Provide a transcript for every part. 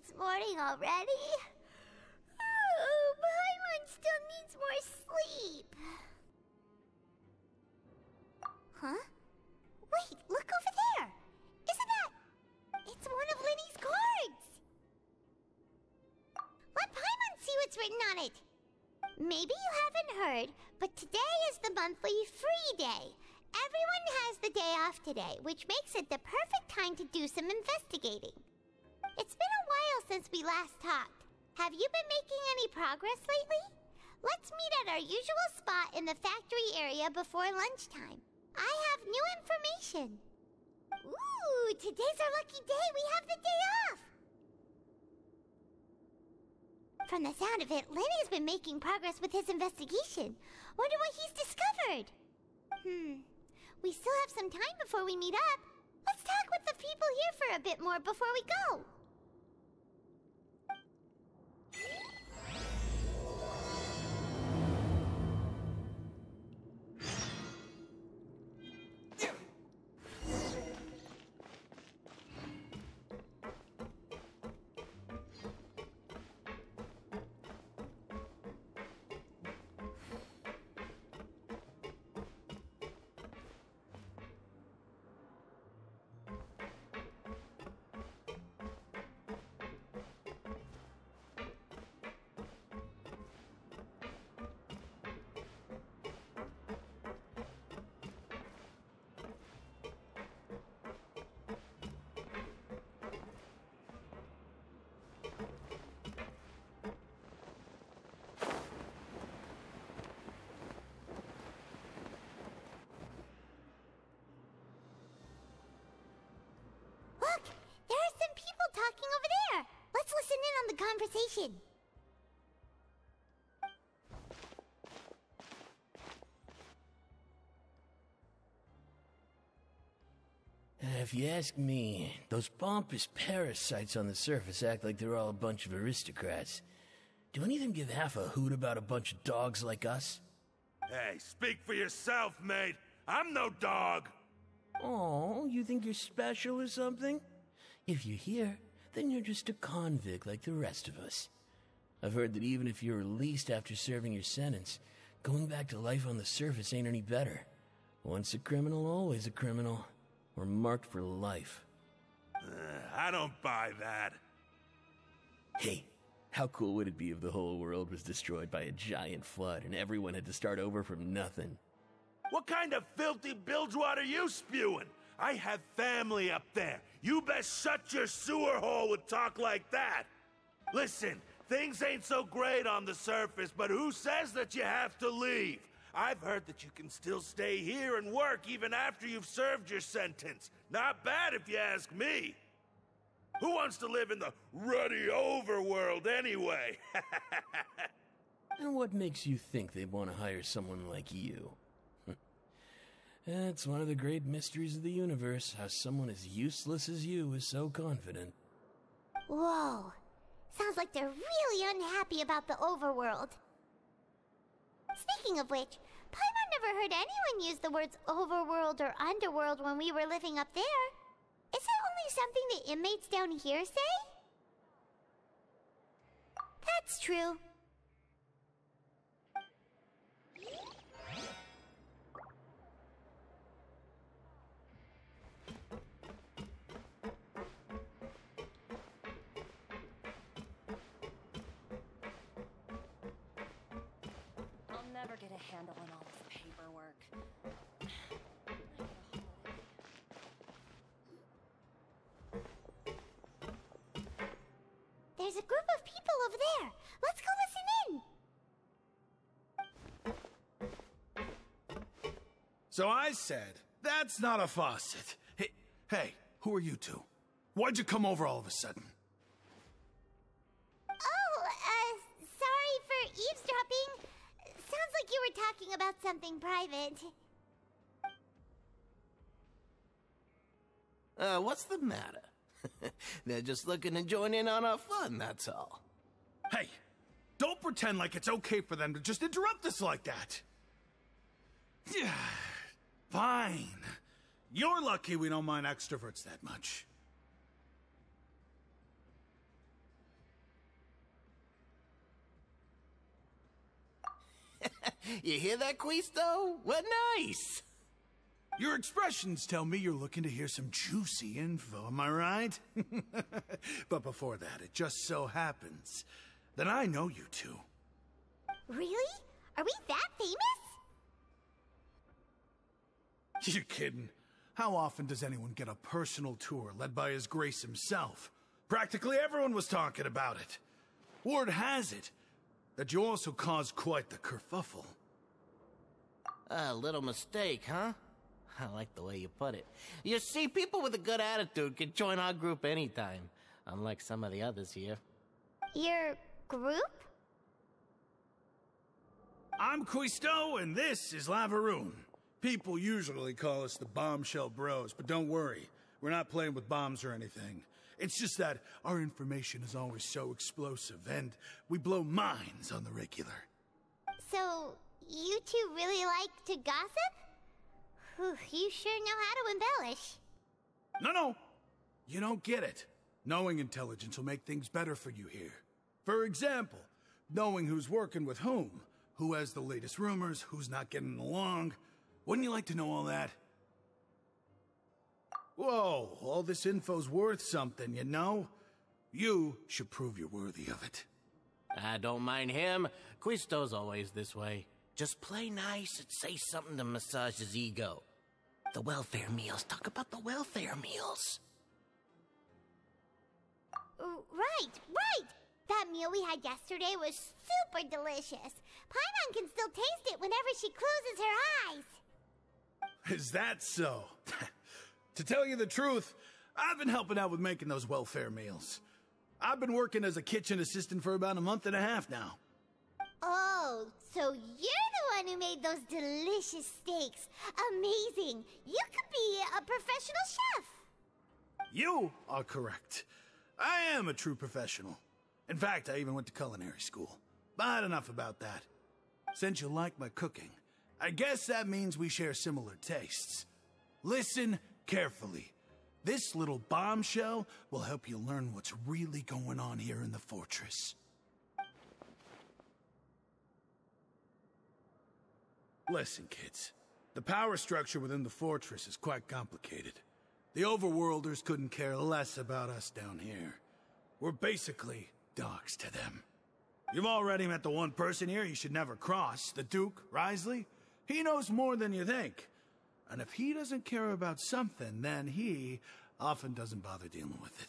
it's morning already. Oh, Paimon still needs more sleep. Huh? Wait, look over there. Isn't that... It's one of Lyney's cards. Let Paimon see what's written on it. Maybe you haven't heard, but today is the monthly free day. Everyone has the day off today, which makes it the perfect time to do some investigating. Since we last talked. Have you been making any progress lately? Let's meet at our usual spot in the factory area before lunchtime. I have new information. Ooh, today's our lucky day. We have the day off. From the sound of it, Lyney's been making progress with his investigation. Wonder what he's discovered. Hmm. We still have some time before we meet up. Let's talk with the people here for a bit more before we go. Yeah. Talking over there. Let's listen in on the conversation. If you ask me, those pompous parasites on the surface act like they're all a bunch of aristocrats. Do any of them give half a hoot about a bunch of dogs like us? Hey, speak for yourself, mate. I'm no dog. Oh, you think you're special or something? If you're here, then you're just a convict like the rest of us. I've heard that even if you're released after serving your sentence, going back to life on the surface ain't any better. Once a criminal, always a criminal. We're marked for life. Uh, I don't buy that. Hey, how cool would it be if the whole world was destroyed by a giant flood and everyone had to start over from nothing? What kind of filthy bilgewater are you spewing? I have family up there. You best shut your sewer hole with talk like that. Listen, things ain't so great on the surface, but who says that you have to leave? I've heard that you can still stay here and work even after you've served your sentence. Not bad if you ask me. Who wants to live in the ruddy overworld anyway? And what makes you think they'd want to hire someone like you? It's one of the great mysteries of the universe how someone as useless as you is so confident. Whoa. Sounds like they're really unhappy about the overworld. Speaking of which, Paimon never heard anyone use the words overworld or underworld when we were living up there. Is it only something the inmates down here say? That's true. Handle on all this paperwork. There's a group of people over there. Let's go listen in. So I said, that's not a faucet. Hey, hey, who are you two? Why'd you come over all of a sudden? Oh, uh, sorry for eavesdropping. Sounds like you were talking about something private. Uh, what's the matter? They're just looking to join in on our fun, that's all. Hey, don't pretend like it's okay for them to just interrupt us like that. Yeah, fine. You're lucky we don't mind extroverts that much. you hear that, Quisto? What nice! Your expressions tell me you're looking to hear some juicy info, am I right? but before that, it just so happens that I know you two. Really? Are we that famous? You're kidding. How often does anyone get a personal tour led by His Grace himself? Practically everyone was talking about it. Word has it that you also caused quite the kerfuffle. A little mistake, huh? I like the way you put it. You see, people with a good attitude can join our group anytime, unlike some of the others here. Your group? I'm Quisto, and this is Lavaroon. People usually call us the Bombshell Bros, but don't worry. We're not playing with bombs or anything. It's just that our information is always so explosive, and we blow minds on the regular. So, you two really like to gossip? Whew, you sure know how to embellish. No, no. You don't get it. Knowing intelligence will make things better for you here. For example, knowing who's working with whom, who has the latest rumors, who's not getting along. Wouldn't you like to know all that? Whoa, all this info's worth something, you know? You should prove you're worthy of it. I don't mind him. Quisto's always this way. Just play nice and say something to massage his ego. The welfare meals. Talk about the welfare meals. Right, right! That meal we had yesterday was super delicious. Paimon can still taste it whenever she closes her eyes. Is that so? to tell you the truth, I've been helping out with making those welfare meals. I've been working as a kitchen assistant for about a month and a half now. Oh, so you're the one who made those delicious steaks. Amazing. You could be a professional chef. You are correct. I am a true professional. In fact, I even went to culinary school. But enough about that. Since you like my cooking, I guess that means we share similar tastes. Listen carefully. This little bombshell will help you learn what's really going on here in the fortress. Listen, kids. The power structure within the fortress is quite complicated. The overworlders couldn't care less about us down here. We're basically dogs to them. You've already met the one person here you should never cross, the Duke, Wriothesley. He knows more than you think. And if he doesn't care about something, then he often doesn't bother dealing with it.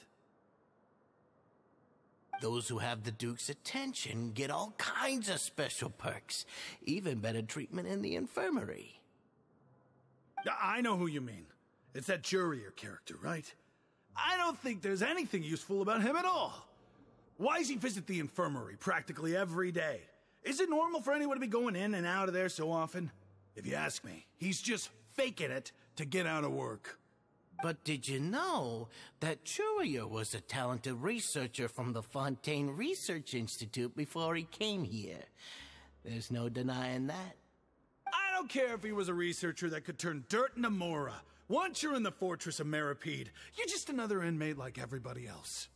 Those who have the Duke's attention get all kinds of special perks, even better treatment in the infirmary. I know who you mean. It's that Jurier character, right? I don't think there's anything useful about him at all. Why does he visit the infirmary practically every day? Is it normal for anyone to be going in and out of there so often? If you ask me, he's just faking it to get out of work. But did you know that Churia was a talented researcher from the Fontaine Research Institute before he came here? There's no denying that. I don't care if he was a researcher that could turn dirt into Mora. Once you're in the fortress of Meropide, you're just another inmate like everybody else.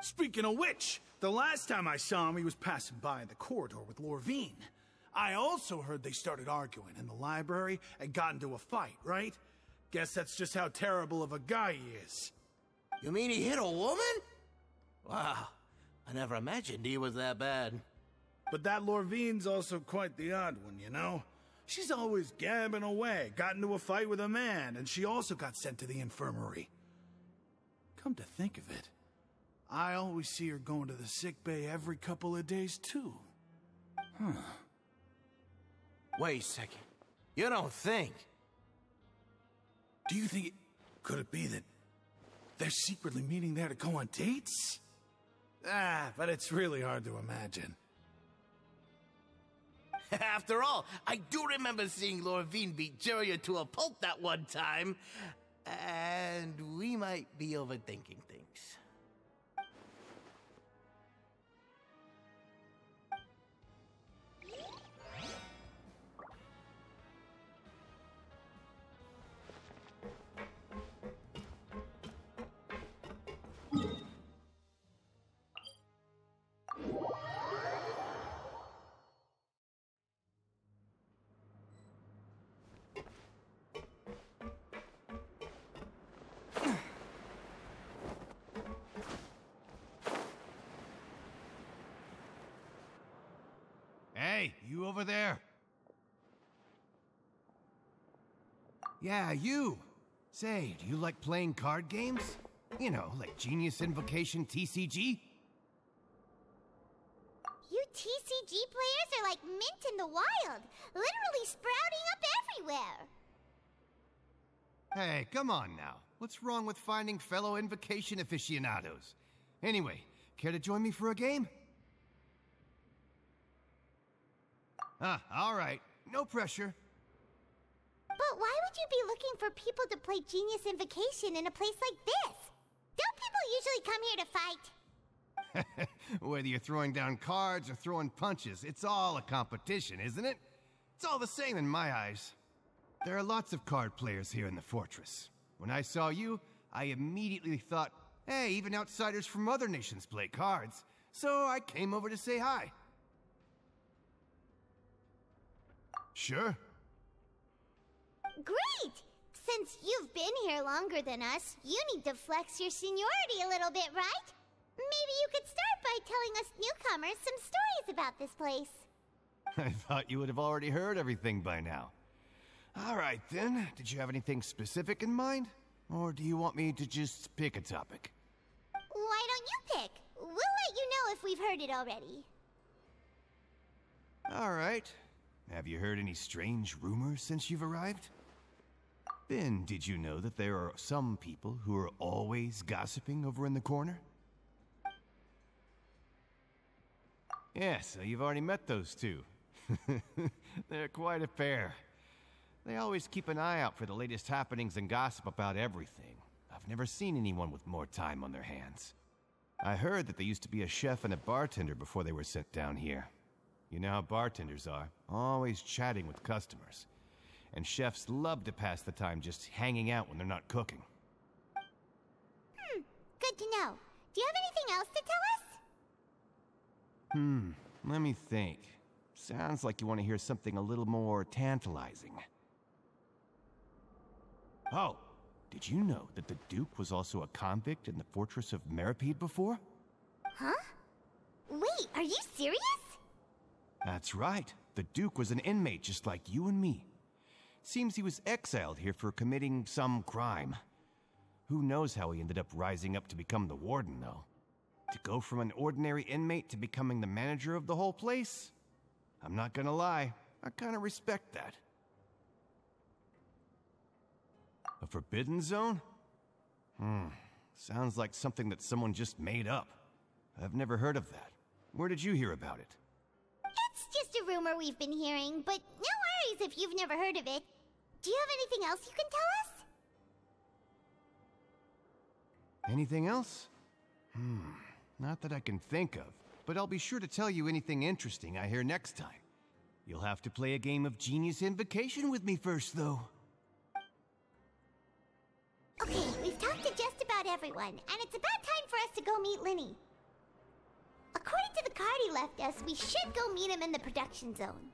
Speaking of which, the last time I saw him, he was passing by in the corridor with Lorvine. I also heard they started arguing in the library and got into a fight, right? Guess that's just how terrible of a guy he is. You mean he hit a woman? Wow, I never imagined he was that bad. But that Lorvine's also quite the odd one, you know? She's always gabbing away, got into a fight with a man, and she also got sent to the infirmary. Come to think of it, I always see her going to the sick bay every couple of days, too. Huh. Wait a second. You don't think? Do you think it... Could it be that they're secretly meeting there to go on dates? Ah, but it's really hard to imagine. After all, I do remember seeing Lorvine beat Juria to a pulp that one time. And we might be overthinking over there? Yeah, you. Say, do you like playing card games? You know, like Genius Invocation TCG? You TCG players are like mint in the wild, literally sprouting up everywhere. Hey, come on now. What's wrong with finding fellow Invocation aficionados? Anyway, care to join me for a game? Ah, all right. No pressure. But why would you be looking for people to play Genius Invocation in a place like this? Don't people usually come here to fight? Whether you're throwing down cards or throwing punches, it's all a competition, isn't it? It's all the same in my eyes. There are lots of card players here in the fortress. When I saw you, I immediately thought, hey, even outsiders from other nations play cards. So I came over to say hi. Sure. Great! Since you've been here longer than us, you need to flex your seniority a little bit, right? Maybe you could start by telling us newcomers some stories about this place. I thought you would have already heard everything by now. All right, then. Did you have anything specific in mind? Or do you want me to just pick a topic? Why don't you pick? We'll let you know if we've heard it already. All right. Have you heard any strange rumors since you've arrived? Ben, did you know that there are some people who are always gossiping over in the corner? Yeah, so you've already met those two. They're quite a pair. They always keep an eye out for the latest happenings and gossip about everything. I've never seen anyone with more time on their hands. I heard that they used to be a chef and a bartender before they were sent down here. You know how bartenders are, always chatting with customers. And chefs love to pass the time just hanging out when they're not cooking. Hmm, good to know. Do you have anything else to tell us? Hmm, let me think. Sounds like you want to hear something a little more tantalizing. Oh, did you know that the Duke was also a convict in the fortress of Meropide before? Huh? Wait, are you serious? That's right. The Duke was an inmate just like you and me. Seems he was exiled here for committing some crime. Who knows how he ended up rising up to become the warden, though? To go from an ordinary inmate to becoming the manager of the whole place? I'm not gonna lie, I kinda respect that. A forbidden zone? Hmm, sounds like something that someone just made up. I've never heard of that. Where did you hear about it? It's just a rumor we've been hearing, but no worries if you've never heard of it. Do you have anything else you can tell us? Anything else? Hmm, not that I can think of, but I'll be sure to tell you anything interesting I hear next time. You'll have to play a game of Genius Invocation with me first, though. Okay, we've talked to just about everyone, and it's about time for us to go meet Lyney. According to the card he left us, we should go meet him in the production zone.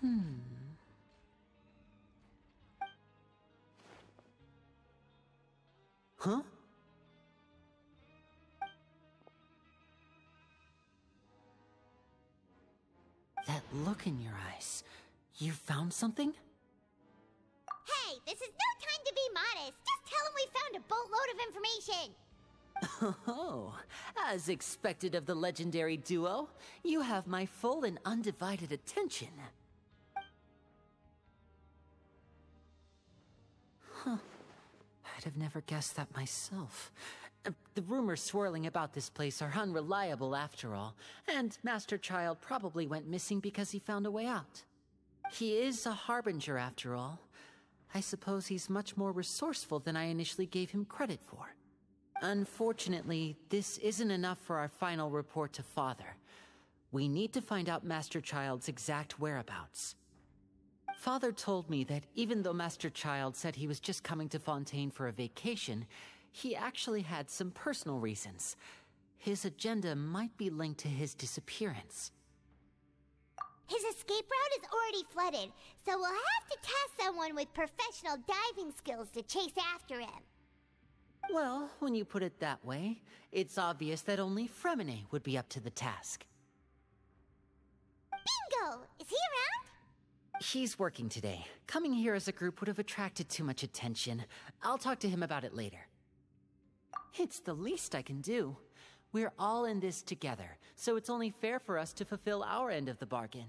Hmm. Huh? That look in your eyes. You found something? Hey, this is no time to be modest. Just tell him we found a boatload of information. Oh, as expected of the legendary duo, you have my full and undivided attention. Have never guessed that myself. Uh, The rumors swirling about this place are unreliable after all, and Master Childe probably went missing because he found a way out. He is a harbinger after all. I suppose he's much more resourceful than I initially gave him credit for. Unfortunately, this isn't enough for our final report to Father. We need to find out Master Childe's exact whereabouts. Father told me that even though Master Childe said he was just coming to Fontaine for a vacation, he actually had some personal reasons. His agenda might be linked to his disappearance. His escape route is already flooded, so we'll have to task someone with professional diving skills to chase after him. Well, when you put it that way, it's obvious that only Freminet would be up to the task. Bingo! Is he around? He's working today. Coming here as a group would have attracted too much attention. I'll talk to him about it later. It's the least I can do. We're all in this together, so it's only fair for us to fulfill our end of the bargain.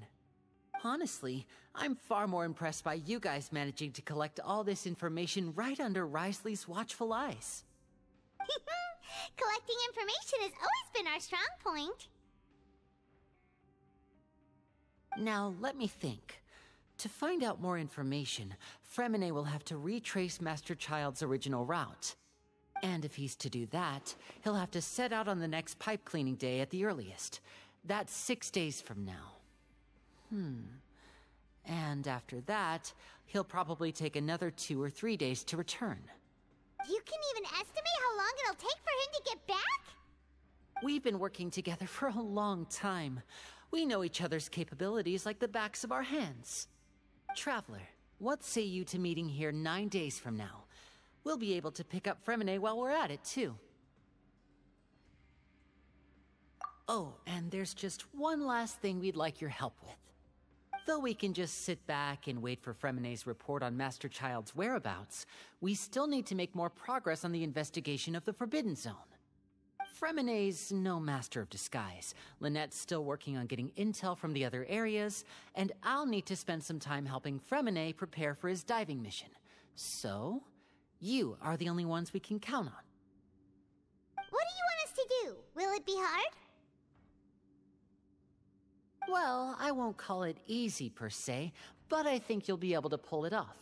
Honestly, I'm far more impressed by you guys managing to collect all this information right under Wriothesley's watchful eyes. Collecting information has always been our strong point. Now, let me think. To find out more information, Freminet will have to retrace Master Childe's original route. And if he's to do that, he'll have to set out on the next pipe cleaning day at the earliest. That's six days from now. Hmm. And after that, he'll probably take another two or three days to return. You can even estimate how long it'll take for him to get back? We've been working together for a long time. We know each other's capabilities like the backs of our hands. Traveler, what say you to meeting here nine days from now? We'll be able to pick up Freminet while we're at it, too. Oh, and there's just one last thing we'd like your help with. Though we can just sit back and wait for Freminet's report on Master Childe's whereabouts, we still need to make more progress on the investigation of the Forbidden Zone. Freminet's no master of disguise. Lynette's still working on getting intel from the other areas, and I'll need to spend some time helping Freminet prepare for his diving mission. So, you are the only ones we can count on. What do you want us to do? Will it be hard? Well, I won't call it easy per se, but I think you'll be able to pull it off.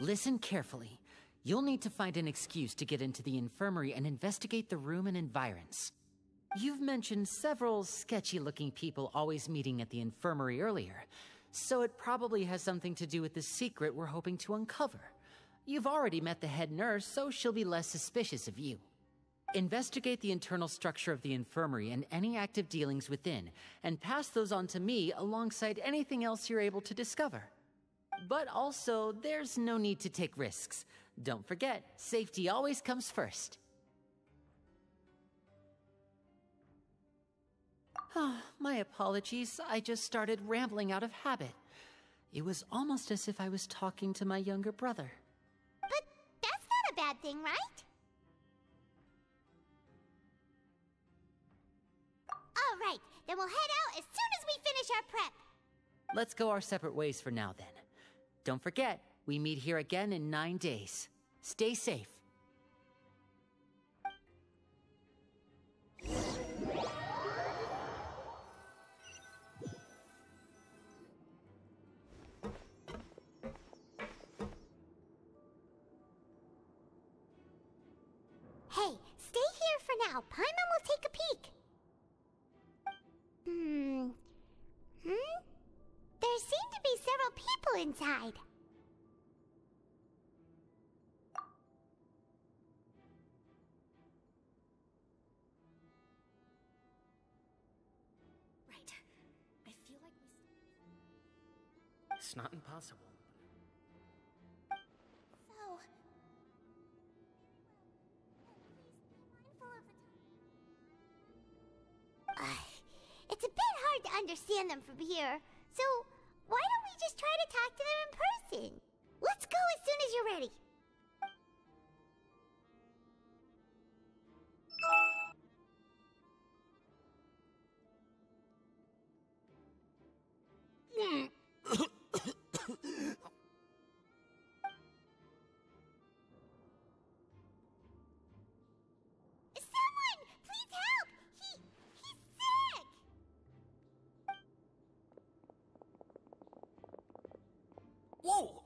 Listen carefully. You'll need to find an excuse to get into the infirmary and investigate the room and environs. You've mentioned several sketchy looking people always meeting at the infirmary earlier, so it probably has something to do with the secret we're hoping to uncover. You've already met the head nurse, so she'll be less suspicious of you. Investigate the internal structure of the infirmary and any active dealings within, and pass those on to me alongside anything else you're able to discover. But also, there's no need to take risks. Don't forget, safety always comes first. Ah, my apologies. I just started rambling out of habit. It was almost as if I was talking to my younger brother. But that's not a bad thing, right? All right, then we'll head out as soon as we finish our prep. Let's go our separate ways for now, then. Don't forget, we meet here again in nine days. Stay safe. It's. So. mindful of the time. it's a bit hard to understand them from here, so why don't we just try to talk to them in person? Let's go as soon as you're ready.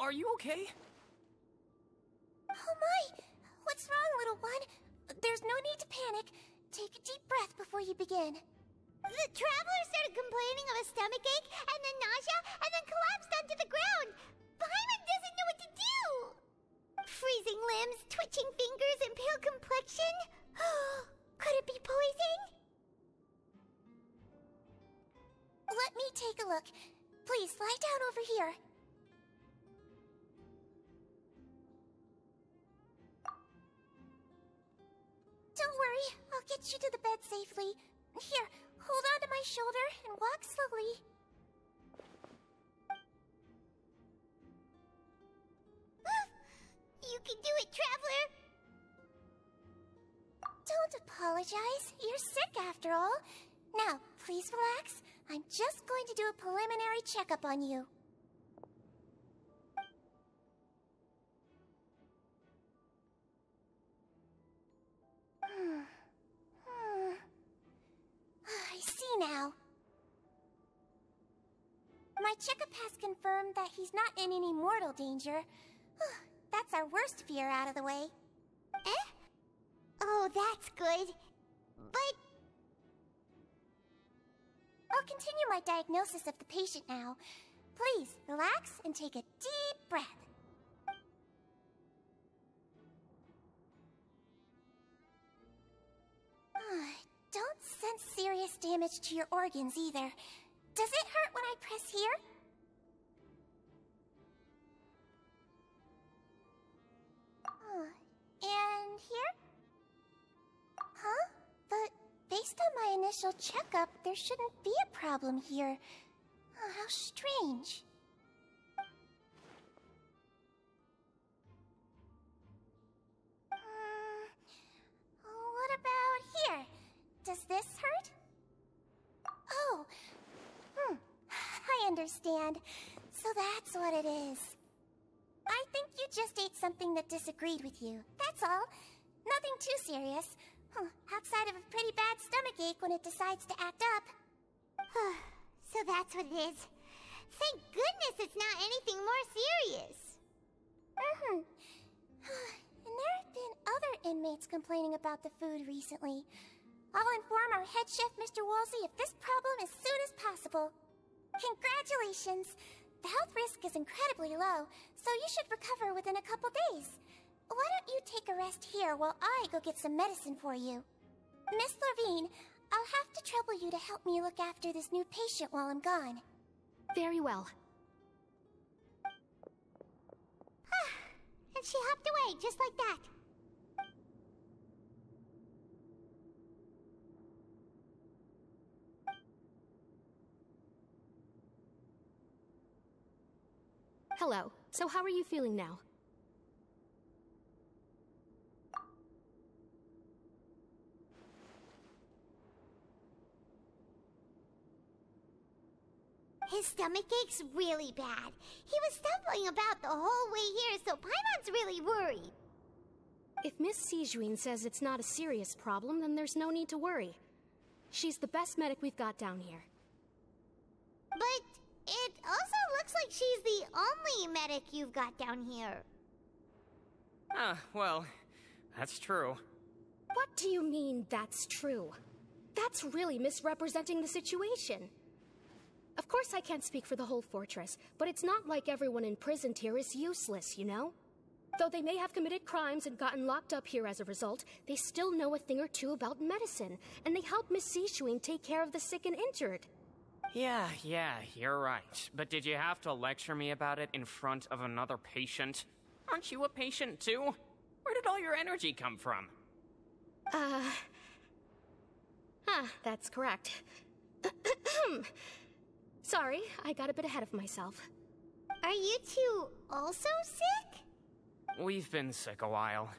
Are you okay? Oh my! What's wrong, little one? There's no need to panic. Take a deep breath before you begin. The traveler started complaining of a stomach ache and then nausea and then collapsed onto the ground. Paimon doesn't know what to do. Freezing limbs, twitching fingers, and pale complexion. Could it be poison? Let me take a look. Please lie down over here. Don't worry, I'll get you to the bed safely. Here, hold on to my shoulder and walk slowly. Ah, you can do it, Traveler! Don't apologize. You're sick after all. Now, please relax. I'm just going to do a preliminary checkup on you. I see now. My checkup has confirmed that he's not in any mortal danger. That's our worst fear out of the way. Eh? Oh, that's good. But... I'll continue my diagnosis of the patient now. Please, relax and take a deep breath. Damage to your organs either. Does it hurt when I press here? Uh, and here? Huh? But based on my initial checkup, there shouldn't be a problem here. Oh, how strange. Hmm, what about here? Does this hurt? Oh, hmm, I understand. So that's what it is. I think you just ate something that disagreed with you. That's all. Nothing too serious. Huh, outside of a pretty bad stomach ache when it decides to act up. so that's what it is. Thank goodness it's not anything more serious. Mm-hmm. and there have been other inmates complaining about the food recently. I'll inform our head chef, Mr. Wolsey, of this problem as soon as possible. Congratulations! The health risk is incredibly low, so you should recover within a couple days. Why don't you take a rest here while I go get some medicine for you? Miss Levine, I'll have to trouble you to help me look after this new patient while I'm gone. Very well. and she hopped away just like that. Hello. So how are you feeling now? His stomach ache's really bad. He was stumbling about the whole way here, so Paimon's really worried. If Miss Sigewinne says it's not a serious problem, then there's no need to worry. She's the best medic we've got down here. But also looks like she's the only medic you've got down here. Ah, well, that's true. What do you mean, that's true? That's really misrepresenting the situation. Of course I can't speak for the whole fortress, but it's not like everyone imprisoned here is useless, you know? Though they may have committed crimes and gotten locked up here as a result, they still know a thing or two about medicine, and they help Miss Sigewinne take care of the sick and injured. Yeah, yeah, you're right. But did you have to lecture me about it in front of another patient? Aren't you a patient too? Where did all your energy come from? Uh. Huh, that's correct. Sorry, I got a bit ahead of myself. Are you two also sick? We've been sick a while.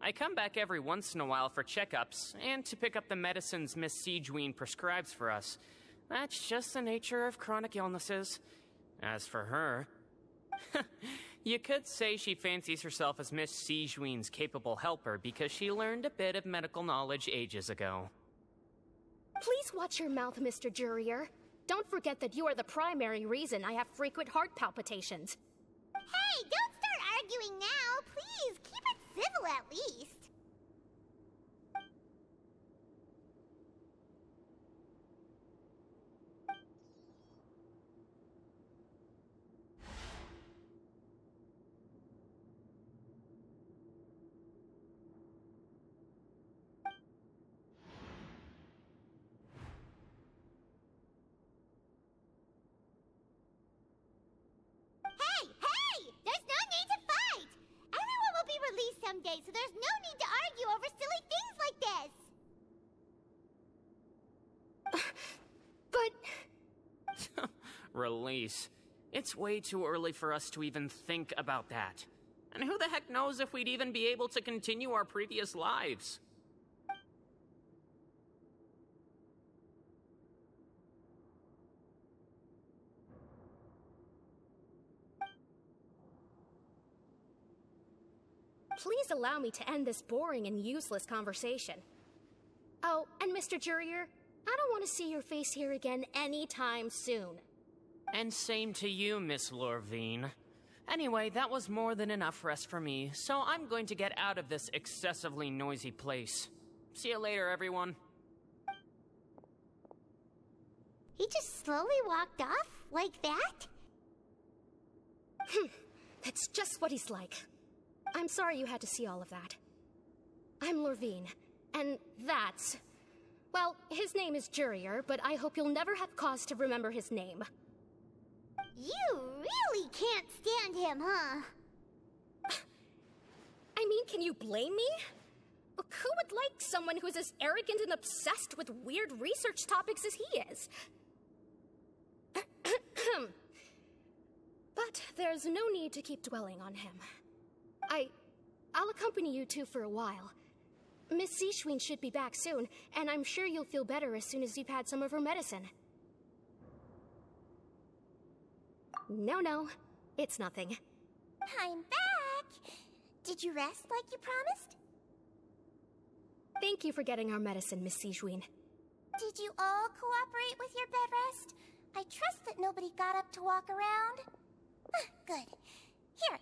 I come back every once in a while for checkups and to pick up the medicines Miss Sigewinne prescribes for us. That's just the nature of chronic illnesses. As for her, you could say she fancies herself as Miss Sigewinne's capable helper because she learned a bit of medical knowledge ages ago. Please watch your mouth, Mr. Jurier. Don't forget that you are the primary reason I have frequent heart palpitations. Hey, don't start arguing now. Please, keep it civil at least. Release. It's way too early for us to even think about that. And who the heck knows if we'd even be able to continue our previous lives? Please allow me to end this boring and useless conversation. Oh, and Mr. Jurier, I don't want to see your face here again anytime soon. And same to you, Miss Lorvine. Anyway, that was more than enough rest for me, so I'm going to get out of this excessively noisy place. See you later, everyone. He just slowly walked off like that? Hmm, that's just what he's like. I'm sorry you had to see all of that. I'm Lorvine, and that's. Well, his name is Jurier, but I hope you'll never have cause to remember his name. You really can't stand him, huh? I mean, can you blame me? Who would like someone who's as arrogant and obsessed with weird research topics as he is? but there's no need to keep dwelling on him. I. I'll accompany you two for a while. Miss Sigewinne should be back soon, and I'm sure you'll feel better as soon as you've had some of her medicine. No, no. It's nothing. I'm back! Did you rest like you promised? Thank you for getting our medicine, Miss Sigewinne. Did you all cooperate with your bed rest? I trust that nobody got up to walk around. Ah, Good. Here,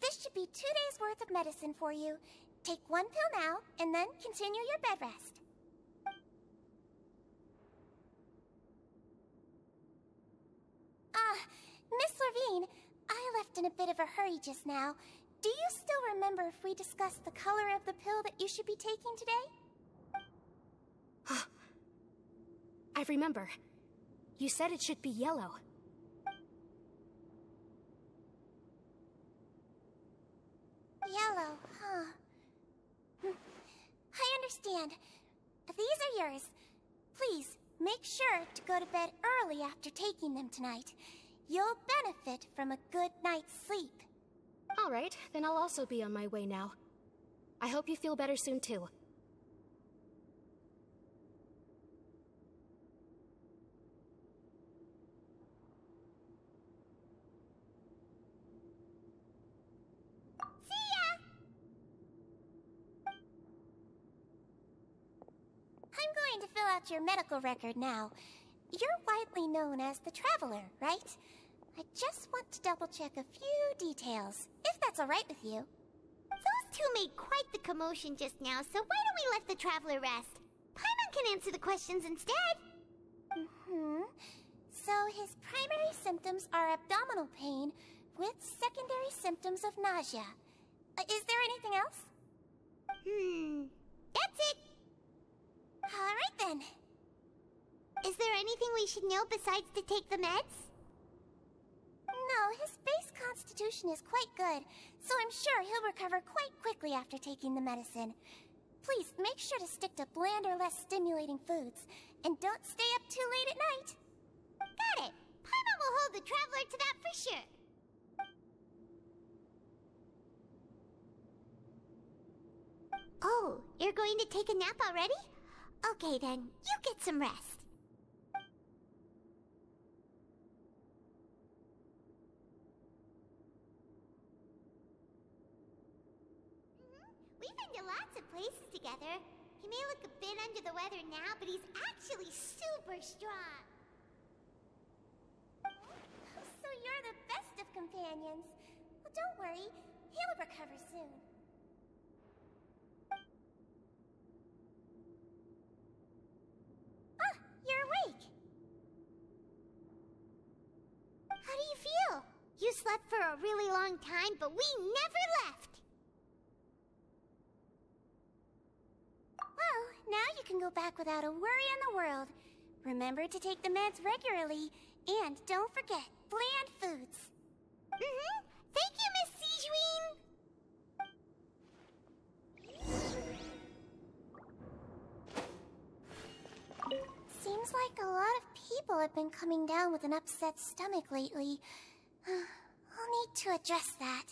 this should be two days' worth of medicine for you. Take one pill now, and then continue your bed rest. Ah, Miss Levine, I left in a bit of a hurry just now. Do you still remember if we discussed the color of the pill that you should be taking today? I remember. You said it should be yellow. Yellow, huh? Hmm. I understand. These are yours. Please, make sure to go to bed early after taking them tonight. You'll benefit from a good night's sleep. All right, then I'll also be on my way now. I hope you feel better soon, too. See ya! I'm going to fill out your medical record now. You're widely known as the Traveler, right? I just want to double check a few details, if that's alright with you. Those two made quite the commotion just now, so why don't we let the Traveler rest? Paimon can answer the questions instead. Mm-hmm. So his primary symptoms are abdominal pain with secondary symptoms of nausea. Uh, is there anything else? Hmm. That's it. All right then. Is there anything we should know besides to take the meds? No, his base constitution is quite good, so I'm sure he'll recover quite quickly after taking the medicine. Please, make sure to stick to bland or less stimulating foods, and don't stay up too late at night. Got it! Paimon will hold the Traveler to that for sure. Oh, you're going to take a nap already? Okay then, you get some rest. Mhm. We've been to lots of places together. He may look a bit under the weather now, but he's actually super strong. So you're the best of companions. Well, don't worry, he'll recover soon. Ah, you're awake. How do you feel? You slept for a really long time, but we never left. Well, now you can go back without a worry in the world. Remember to take the meds regularly, and don't forget bland foods. Mm-hmm. Thank you, Miss Sigewinne. Seems like a lot of people have been coming down with an upset stomach lately. I'll need to address that.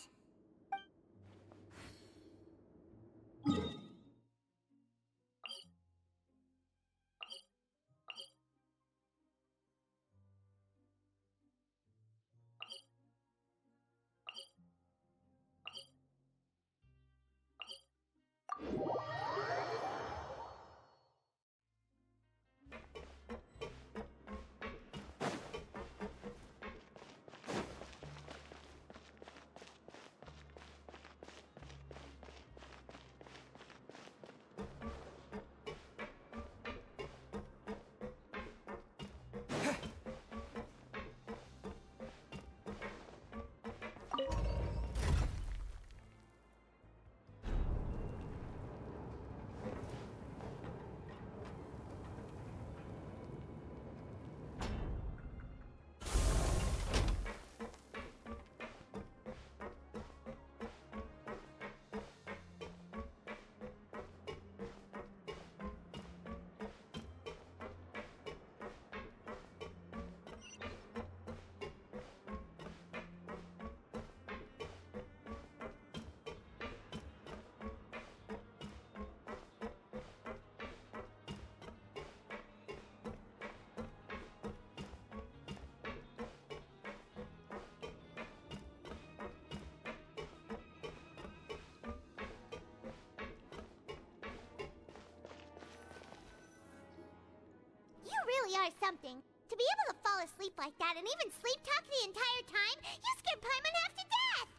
Something. To be able to fall asleep like that and even sleep talk the entire time, you scared Paimon half to death!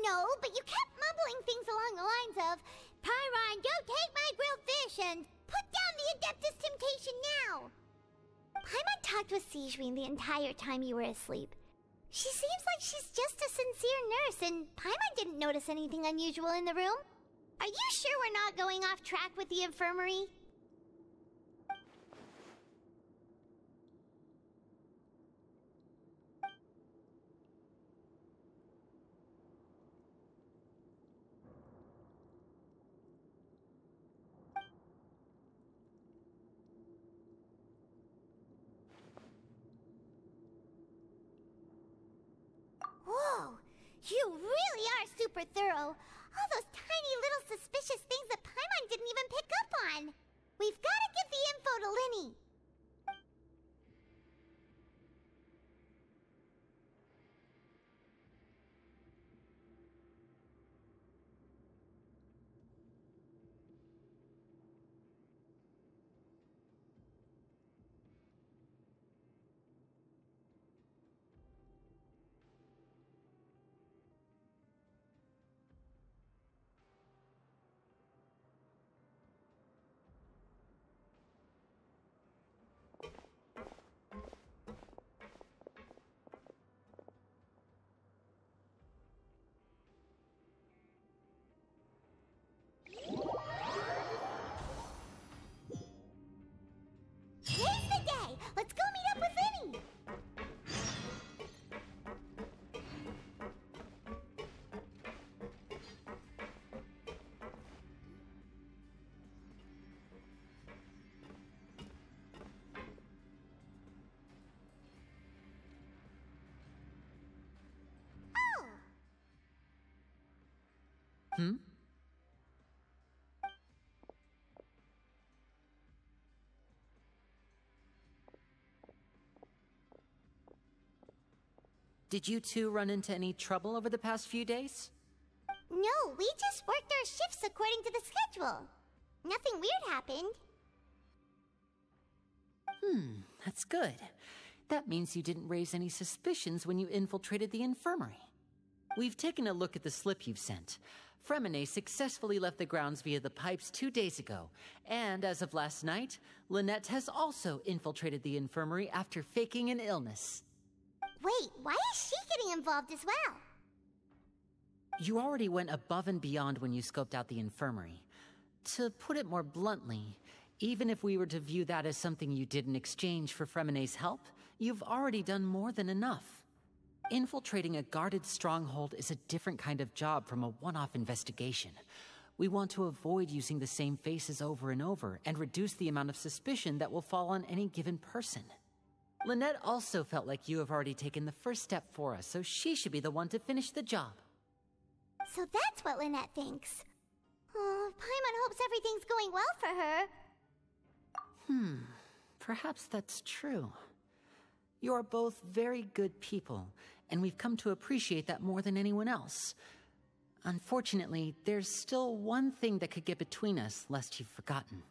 No, but you kept mumbling things along the lines of, Paimon, don't take my grilled fish and put down the Adeptus Temptation now! Paimon talked with Sigewinne the entire time you were asleep. She seems like she's just a sincere nurse, and Paimon didn't notice anything unusual in the room. Are you sure we're not going off track with the infirmary? Whoa! You really are super thorough. All those tiny little suspicious things that Paimon didn't even pick up on. We've got to give the info to Lyney. Hmm? Did you two run into any trouble over the past few days? No, we just worked our shifts according to the schedule. Nothing weird happened. Hmm, that's good. That means you didn't raise any suspicions when you infiltrated the infirmary. We've taken a look at the slip you've sent. Freminet successfully left the grounds via the pipes two days ago, and as of last night, Lynette has also infiltrated the infirmary after faking an illness. Wait, why is she getting involved as well? You already went above and beyond when you scoped out the infirmary. To put it more bluntly, even if we were to view that as something you did in exchange for Freminet's help, you've already done more than enough. Infiltrating a guarded stronghold is a different kind of job from a one-off investigation. We want to avoid using the same faces over and over and reduce the amount of suspicion that will fall on any given person. Lynette also felt like you have already taken the first step for us, so she should be the one to finish the job. So that's what Lynette thinks. Oh, Paimon hopes everything's going well for her. Hmm, perhaps that's true. You are both very good people, and we've come to appreciate that more than anyone else. Unfortunately, there's still one thing that could get between us, lest you've forgotten.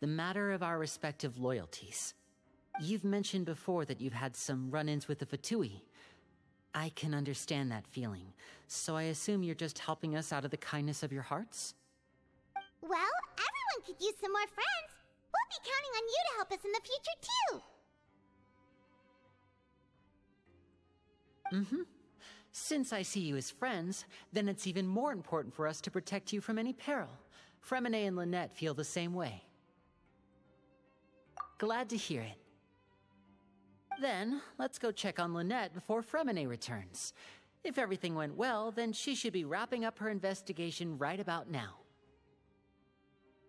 The matter of our respective loyalties. You've mentioned before that you've had some run-ins with the Fatui. I can understand that feeling, so I assume you're just helping us out of the kindness of your hearts? Well, everyone could use some more friends. We'll be counting on you to help us in the future, too. Mm-hmm. Since I see you as friends, then it's even more important for us to protect you from any peril. Freminet and Lynette feel the same way. Glad to hear it. Then, let's go check on Lynette before Freminet returns. If everything went well, then she should be wrapping up her investigation right about now.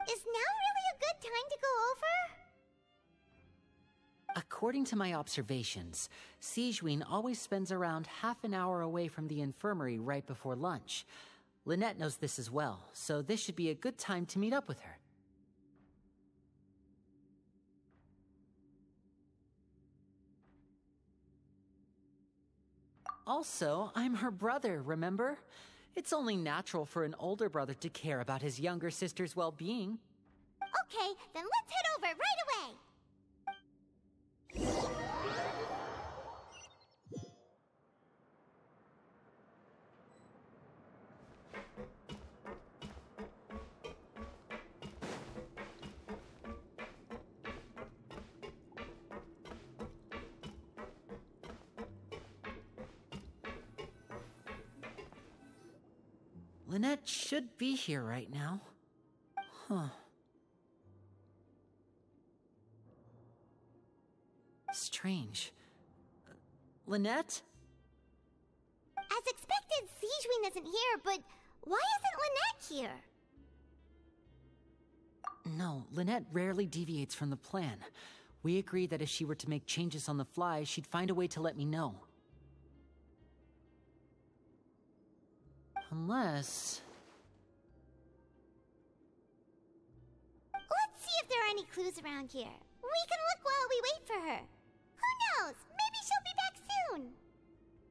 Is now really a good time to go over? According to my observations, Sigewinne always spends around half an hour away from the infirmary right before lunch. Lynette knows this as well, so this should be a good time to meet up with her. Also, I'm her brother, remember? It's only natural for an older brother to care about his younger sister's well-being. Okay, then let's head over right away. Lynette should be here right now. Huh. Strange. Lynette? As expected, Sigewinne isn't here, but why isn't Lynette here? No, Lynette rarely deviates from the plan. We agreed that if she were to make changes on the fly, she'd find a way to let me know. Unless... Let's see if there are any clues around here. We can look while we wait for her. Who knows? Maybe she'll be back soon.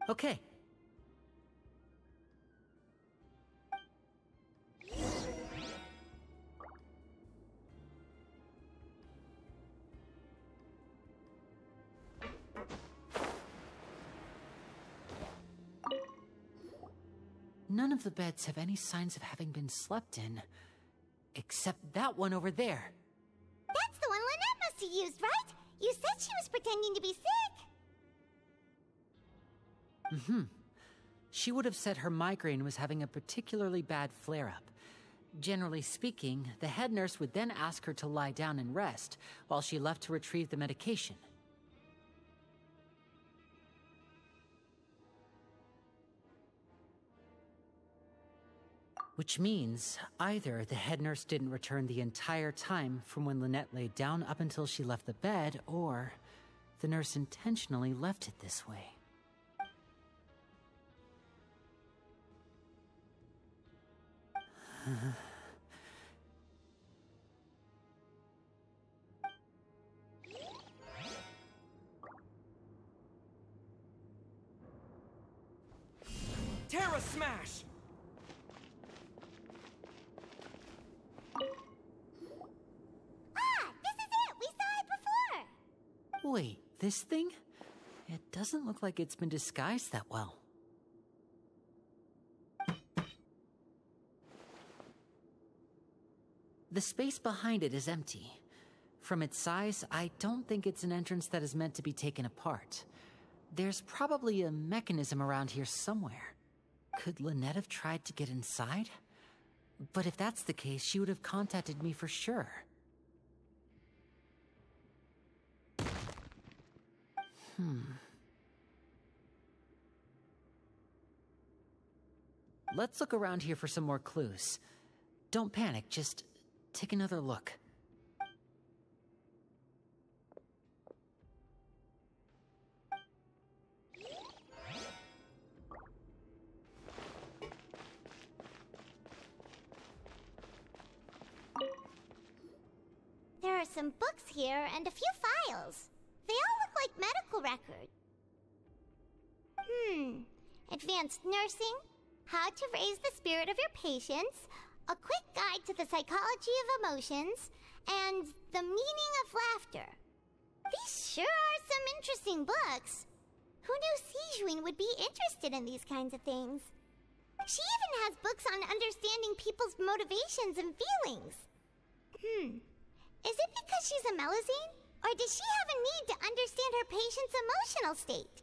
Okay. None of the beds have any signs of having been slept in. Except that one over there. That's the one Lynette must have used, right? You said she was pretending to be sick. Mm-hmm. She would have said her migraine was having a particularly bad flare-up. Generally speaking, the head nurse would then ask her to lie down and rest, while she left to retrieve the medication. Which means either the head nurse didn't return the entire time from when Lynette laid down up until she left the bed, or the nurse intentionally left it this way. Terra Smash! Ah, this is it! We saw it this thing? It doesn't look like it's been disguised that well. The space behind it is empty. From its size, I don't think it's an entrance that is meant to be taken apart. There's probably a mechanism around here somewhere. Could Lynette have tried to get inside? But if that's the case, she would have contacted me for sure. Hmm. Let's look around here for some more clues. Don't panic, just take another look. There are some books here and a few files. Like medical records. Hmm. Advanced nursing, how to raise the spirit of your patients, a quick guide to the psychology of emotions, and the meaning of laughter. These sure are some interesting books. Who knew Sigewinne would be interested in these kinds of things? She even has books on understanding people's motivations and feelings. Hmm. Is it because she's a Melusine? Or does she have a need to understand her patient's emotional state?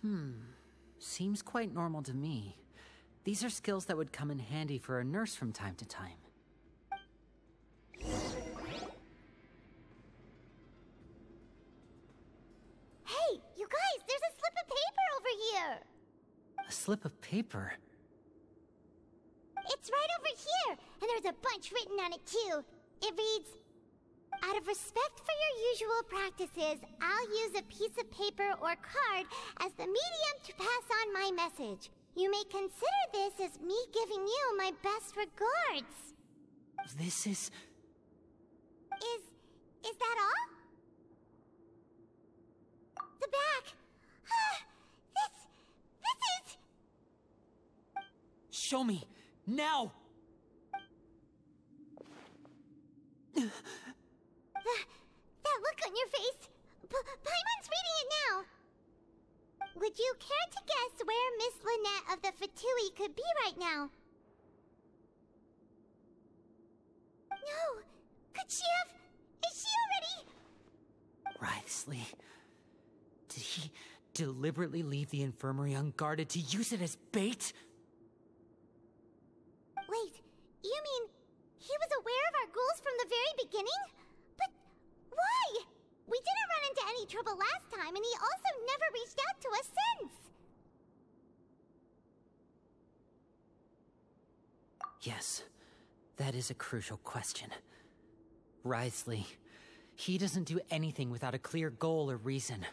Hmm. Seems quite normal to me. These are skills that would come in handy for a nurse from time to time. Hey, you guys, there's a slip of paper over here! A slip of paper? It's right over here, and there's a bunch written on it too. It reads, out of respect for your usual practices, I'll use a piece of paper or card as the medium to pass on my message. You may consider this as me giving you my best regards. This is. Is. is that all? The back. Ah, this. this is. Show me! Now! That, that look on your face. P Paimon's reading it now. Would you care to guess where Miss Lynette of the Fatui could be right now? No. Could she have... Is she already... Wriothesley... Did he deliberately leave the infirmary unguarded to use it as bait? Wait, you mean he was aware of our goals from the very beginning? Why? We didn't run into any trouble last time, and he also never reached out to us since. Yes, that is a crucial question. Wriothesley, he doesn't do anything without a clear goal or reason.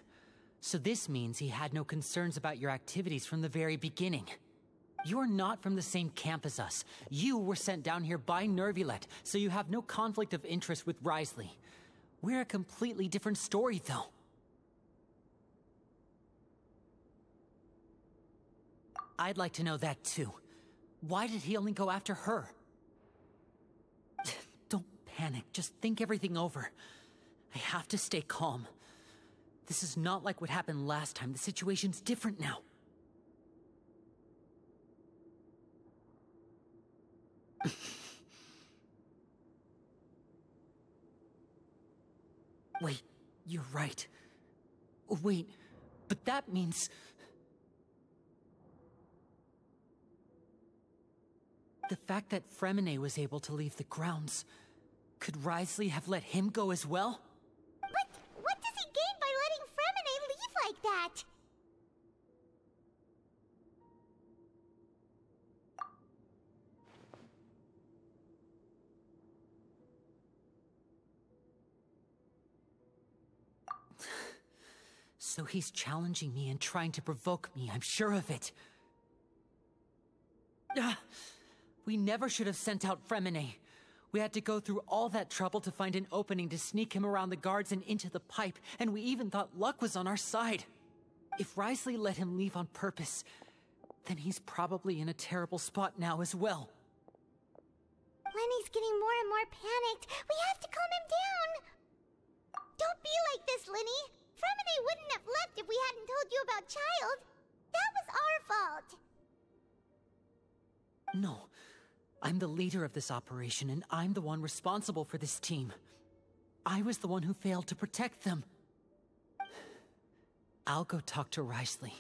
So this means he had no concerns about your activities from the very beginning. You're not from the same camp as us. You were sent down here by Neuvillette, so you have no conflict of interest with Wriothesley. We're a completely different story, though. I'd like to know that, too. Why did he only go after her? Don't panic. Just think everything over. I have to stay calm. This is not like what happened last time. The situation's different now. Wait, you're right. Wait, but that means... The fact that Freminet was able to leave the grounds... Could Wriothesley have let him go as well? But what does he gain by letting Freminet leave like that? So he's challenging me and trying to provoke me, I'm sure of it. Ah, We never should have sent out Freminet. We had to go through all that trouble to find an opening to sneak him around the guards and into the pipe, and we even thought luck was on our side. If Wriothesley let him leave on purpose, then he's probably in a terrible spot now as well. Lyney's getting more and more panicked. We have to calm him down. Don't be like this, Lyney. Freminet wouldn't have left if we hadn't told you about Childe. That was our fault. No. I'm the leader of this operation, and I'm the one responsible for this team. I was the one who failed to protect them. I'll go talk to Wriothesley.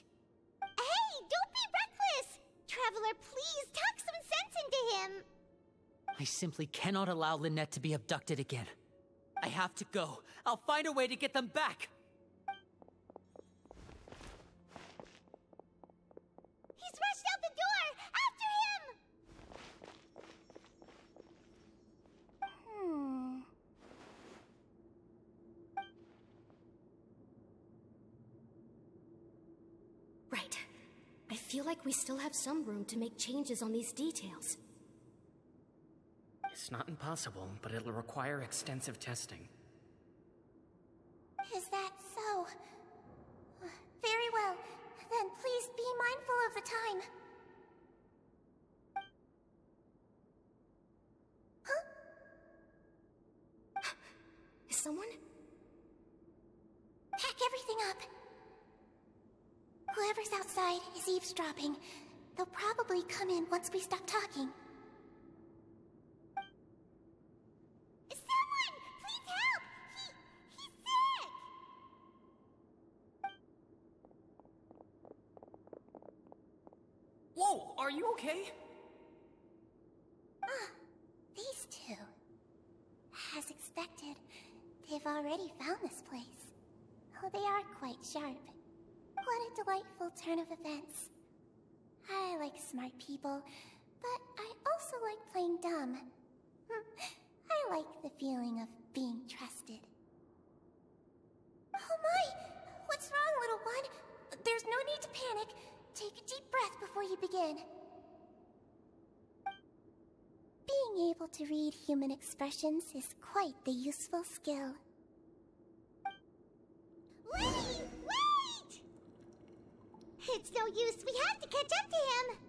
Hey, don't be reckless! Traveler, please talk some sense into him. I simply cannot allow Lynette to be abducted again. I have to go. I'll find a way to get them back. He's rushed out the door! After him! Hmm. Right. I feel like we still have some room to make changes on these details. It's not impossible, but it'll require extensive testing. Is that so? Very well. Then please be mindful of the time. Huh? Is someone? Pack everything up. Whoever's outside is eavesdropping. They'll probably come in once we stop talking. Someone! Please help! He... he's sick! Whoa, are you okay? Ah, these two. As expected, they've already found this place. Oh, they are quite sharp. What a delightful turn of events. I like smart people, but I also like playing dumb. Hmm, I like the feeling of being trusted. Oh my! What's wrong, little one? There's no need to panic. Take a deep breath before you begin. Being able to read human expressions is quite the useful skill. Lyney! Wait! It's no use. We have to catch up to him.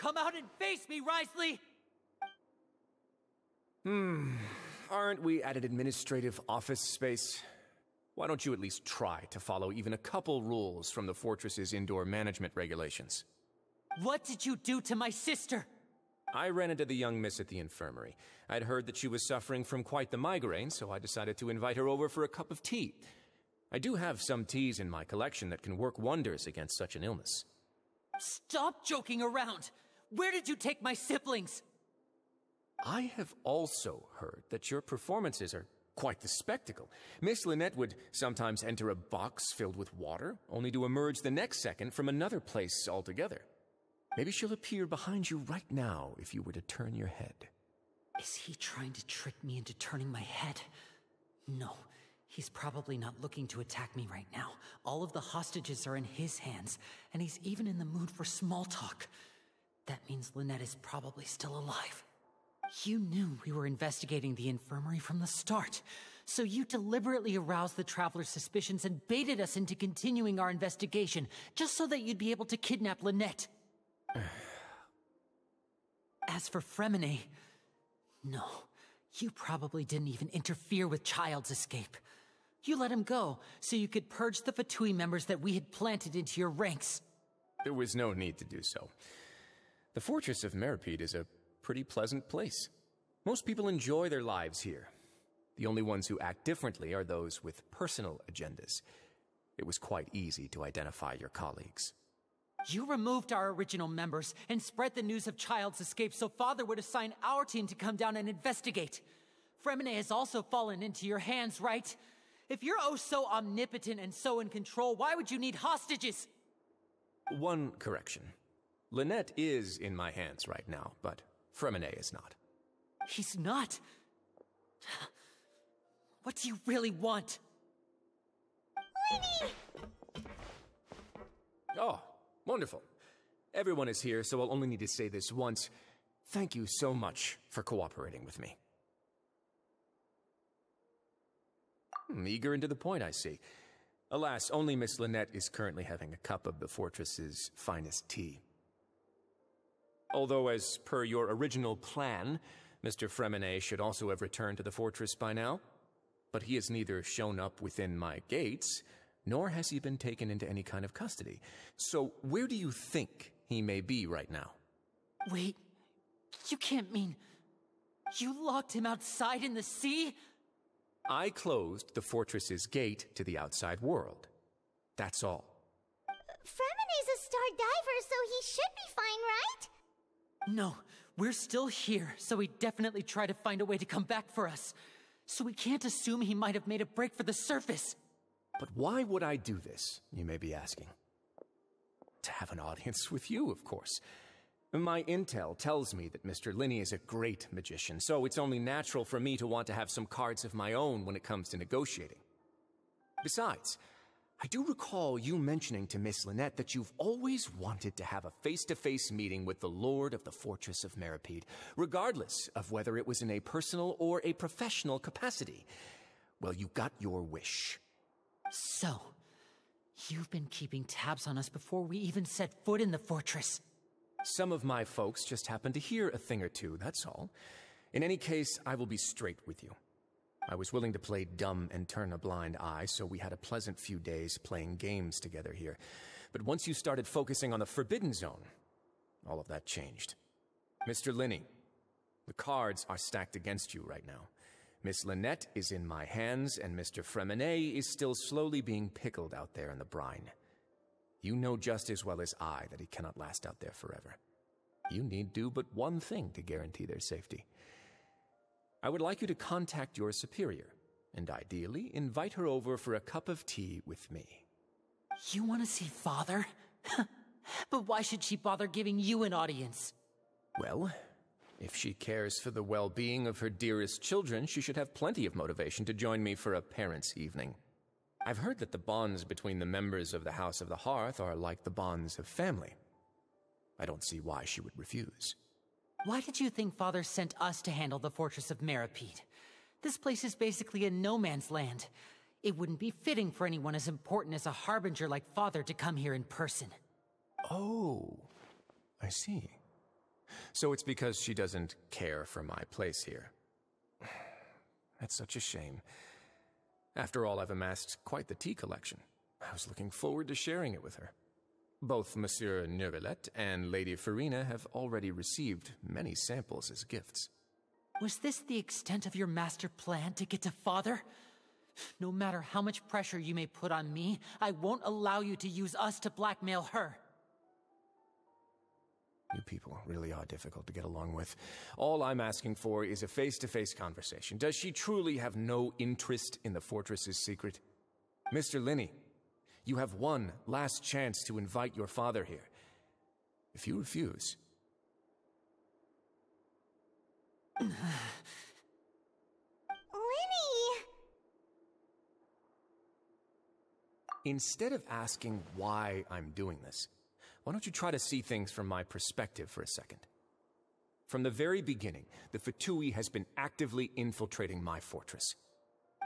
Come out and face me, Wriothesley! Hmm. Aren't we at an administrative office space? Why don't you at least try to follow even a couple rules from the fortress's indoor management regulations? What did you do to my sister? I ran into the young miss at the infirmary. I'd heard that she was suffering from quite the migraine, so I decided to invite her over for a cup of tea. I do have some teas in my collection that can work wonders against such an illness. Stop joking around! Where did you take my siblings? I have also heard that your performances are quite the spectacle. Miss Lynette would sometimes enter a box filled with water, only to emerge the next second from another place altogether. Maybe she'll appear behind you right now if you were to turn your head. Is he trying to trick me into turning my head? No, he's probably not looking to attack me right now. All of the hostages are in his hands, and he's even in the mood for small talk. That means Lynette is probably still alive. You knew we were investigating the infirmary from the start, so you deliberately aroused the Traveler's suspicions and baited us into continuing our investigation, just so that you'd be able to kidnap Lynette. As for Freminet, no, you probably didn't even interfere with Childe's escape. You let him go so you could purge the Fatui members that we had planted into your ranks. There was no need to do so. The fortress of Meropide is a pretty pleasant place. Most people enjoy their lives here. The only ones who act differently are those with personal agendas. It was quite easy to identify your colleagues. You removed our original members and spread the news of Childe's escape so Father would assign our team to come down and investigate. Freminet has also fallen into your hands, right? If you're oh so omnipotent and so in control, why would you need hostages? One correction. Lynette is in my hands right now, but Freminet is not. He's not. What do you really want? Lyney! Oh, wonderful. Everyone is here, so I'll only need to say this once. Thank you so much for cooperating with me. Hmm, eager and to the point, I see. Alas, only Miss Lynette is currently having a cup of the fortress's finest tea. Although, as per your original plan, Mr. Freminet should also have returned to the fortress by now. But he has neither shown up within my gates, nor has he been taken into any kind of custody. So, where do you think he may be right now? Wait, you can't mean. You locked him outside in the sea? I closed the fortress's gate to the outside world. That's all. Freminet's a star diver, so he should be fine, right? No, we're still here, so he definitely tried to find a way to come back for us. So we can't assume he might have made a break for the surface. But why would I do this, you may be asking? To have an audience with you, of course. My intel tells me that Mr. Lyney is a great magician, so it's only natural for me to want to have some cards of my own when it comes to negotiating. Besides, I do recall you mentioning to Miss Lynette that you've always wanted to have a face-to-face meeting with the Lord of the Fortress of Meropide, regardless of whether it was in a personal or a professional capacity. Well, you got your wish. So, you've been keeping tabs on us before we even set foot in the fortress. Some of my folks just happened to hear a thing or two, that's all. In any case, I will be straight with you. I was willing to play dumb and turn a blind eye, so we had a pleasant few days playing games together here. But once you started focusing on the Forbidden Zone, all of that changed. Mr. Lyney, the cards are stacked against you right now. Miss Lynette is in my hands, and Mr. Freminet is still slowly being pickled out there in the brine. You know just as well as I that he cannot last out there forever. You need do but one thing to guarantee their safety. I would like you to contact your superior, and ideally invite her over for a cup of tea with me. You want to see Father? but why should she bother giving you an audience? Well, if she cares for the well-being of her dearest children, she should have plenty of motivation to join me for a parents' evening. I've heard that the bonds between the members of the House of the Hearth are like the bonds of family. I don't see why she would refuse. Why did you think Father sent us to handle the Fortress of Meropide? This place is basically a no man's land. It wouldn't be fitting for anyone as important as a Harbinger like Father to come here in person. Oh, I see. So it's because she doesn't care for my place here. That's such a shame. After all, I've amassed quite the tea collection. I was looking forward to sharing it with her. Both Monsieur Neuvillette and Lady Furina have already received many samples as gifts. Was this the extent of your master plan to get to Father? No matter how much pressure you may put on me, I won't allow you to use us to blackmail her. You people really are difficult to get along with. All I'm asking for is a face-to-face conversation. Does she truly have no interest in the fortress's secret? Mr. Lyney, you have one last chance to invite your father here. If you refuse... Lyney! Instead of asking why I'm doing this, why don't you try to see things from my perspective for a second? From the very beginning, the Fatui has been actively infiltrating my fortress.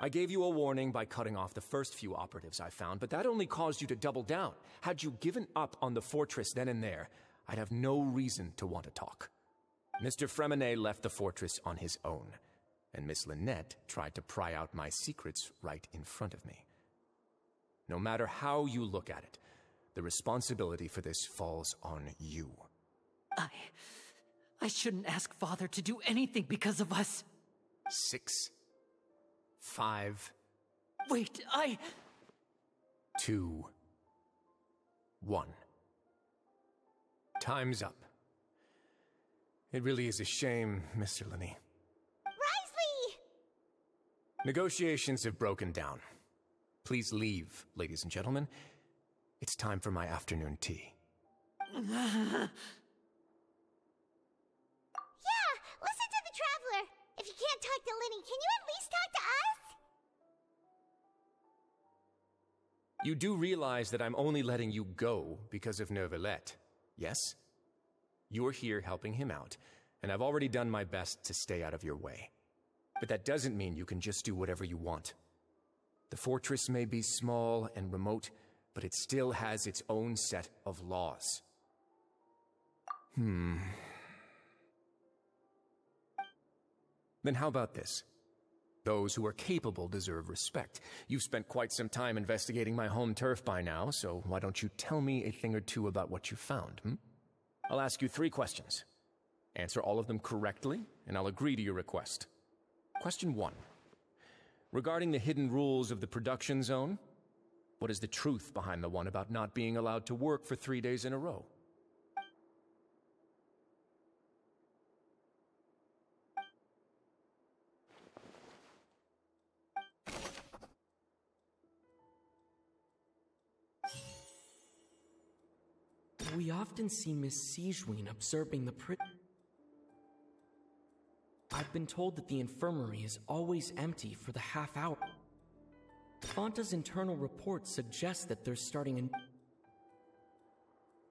I gave you a warning by cutting off the first few operatives I found, but that only caused you to double down. Had you given up on the fortress then and there, I'd have no reason to want to talk. Mr. Freminet left the fortress on his own, and Miss Lynette tried to pry out my secrets right in front of me. No matter how you look at it, the responsibility for this falls on you. I. I shouldn't ask Father to do anything because of us. Six, five, Wait, I. two, one. Time's up. It really is a shame, Mr. Lyney. Wriothesley! Negotiations have broken down. Please leave, ladies and gentlemen. It's time for my afternoon tea. Yeah, listen to the Traveler. If you can't talk to Lyney, can you at least talk to us? You do realize that I'm only letting you go because of Neuvillette, yes? You're here helping him out, and I've already done my best to stay out of your way. But that doesn't mean you can just do whatever you want. The fortress may be small and remote, but it still has its own set of laws. Hmm. Then how about this? Those who are capable deserve respect. You've spent quite some time investigating my home turf by now, so why don't you tell me a thing or two about what you found, hmm? I'll ask you three questions. Answer all of them correctly, and I'll agree to your request. Question one. Regarding the hidden rules of the production zone, what is the truth behind the one about not being allowed to work for three days in a row? We often see Miss Sigewinne observing the pri- I've been told that the infirmary is always empty for the half hour. Fonta's internal report suggests that they're starting an.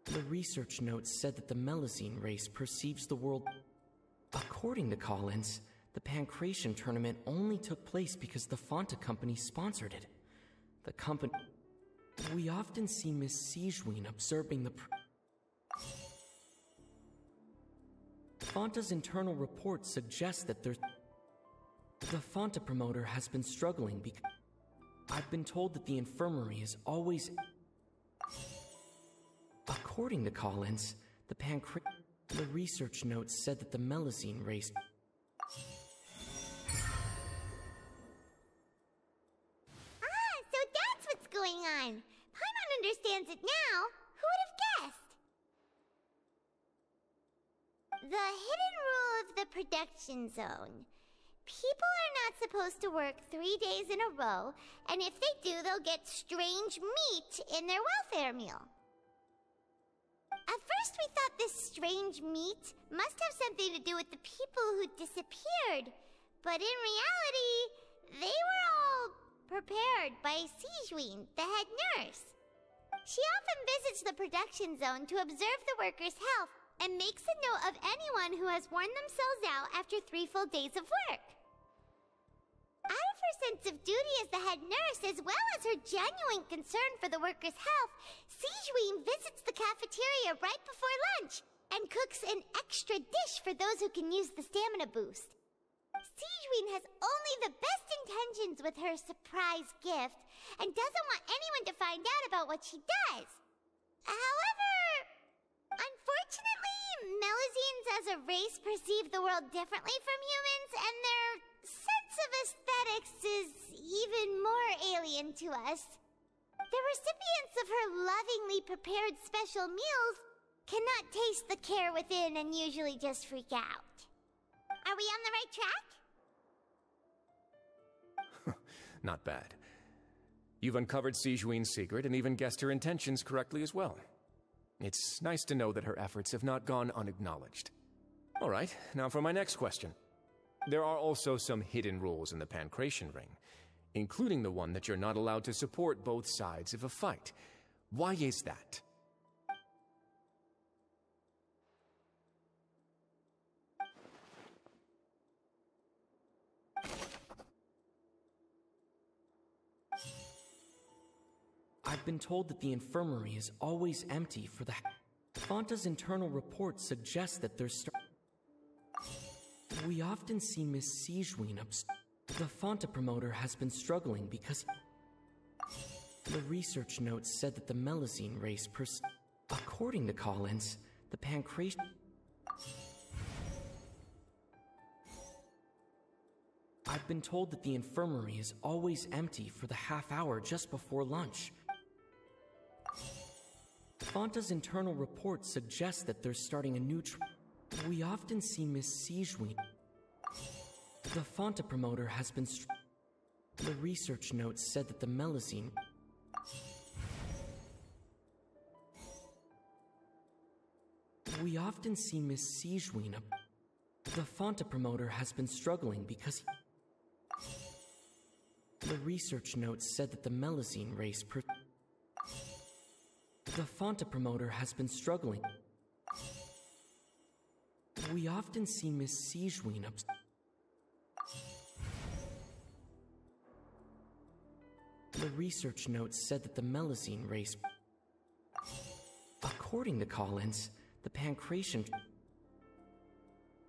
The research notes said that the Melusine race perceives the world. According to Collins, the Pankration tournament only took place because the Fonta company sponsored it. The company. We often see Miss Sigewinne observing the. Fonta's internal report suggests that there's. The Fonta promoter has been struggling because. I've been told that the infirmary is always. According to Collins, the pancre. The research notes said that the Melusine race. Hidden rule of the production zone. People are not supposed to work three days in a row, and if they do, they'll get strange meat in their welfare meal. At first, we thought this strange meat must have something to do with the people who disappeared, but in reality, they were all prepared by Sigewinne, the head nurse. She often visits the production zone to observe the workers' health and makes a note of anyone who has worn themselves out after three full days of work. Out of her sense of duty as the head nurse, as well as her genuine concern for the workers' health, Sigewinne visits the cafeteria right before lunch and cooks an extra dish for those who can use the stamina boost. Sigewinne has only the best intentions with her surprise gift and doesn't want anyone to find out about what she does. However, unfortunately, Melusines as a race perceive the world differently from humans, and their sense of aesthetics is even more alien to us. The recipients of her lovingly prepared special meals cannot taste the care within and usually just freak out. Are we on the right track? Not bad. You've uncovered Sigewinne's secret and even guessed her intentions correctly as well. It's nice to know that her efforts have not gone unacknowledged. All right, now for my next question. There are also some hidden rules in the Pankration Ring, including the one that you're not allowed to support both sides of a fight. Why is that? I've been told that the infirmary is always empty for the. Fonta's internal report suggests that there's. We often see Miss Sigewinne obs- The Fonta promoter has been struggling because. The research notes said that the Melusine race pers- According to Collins, the pancreas- I've been told that the infirmary is always empty for the half hour just before lunch. Fonta's internal reports suggest that they're starting a new We often see Miss Sigewinne. The Fonta promoter has been The research notes said that the Melusine... We often see Miss Sigewinne. The Fanta promoter has been struggling because... The research notes said that the Melusine race. The Fonta promoter has been struggling. We often see Miss Sigewinne up... The research notes said that the Melusine race... According to Collins, the Pankration...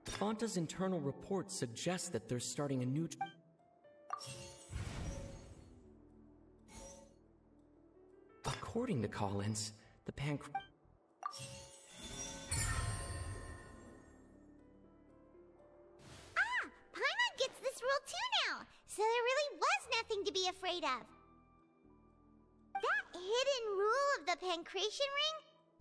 Fonta's internal reports suggest that they're starting a new... According to Collins, the Panc... Ah! Paimon gets this rule too now, so there really was nothing to be afraid of. That hidden rule of the Pankration ring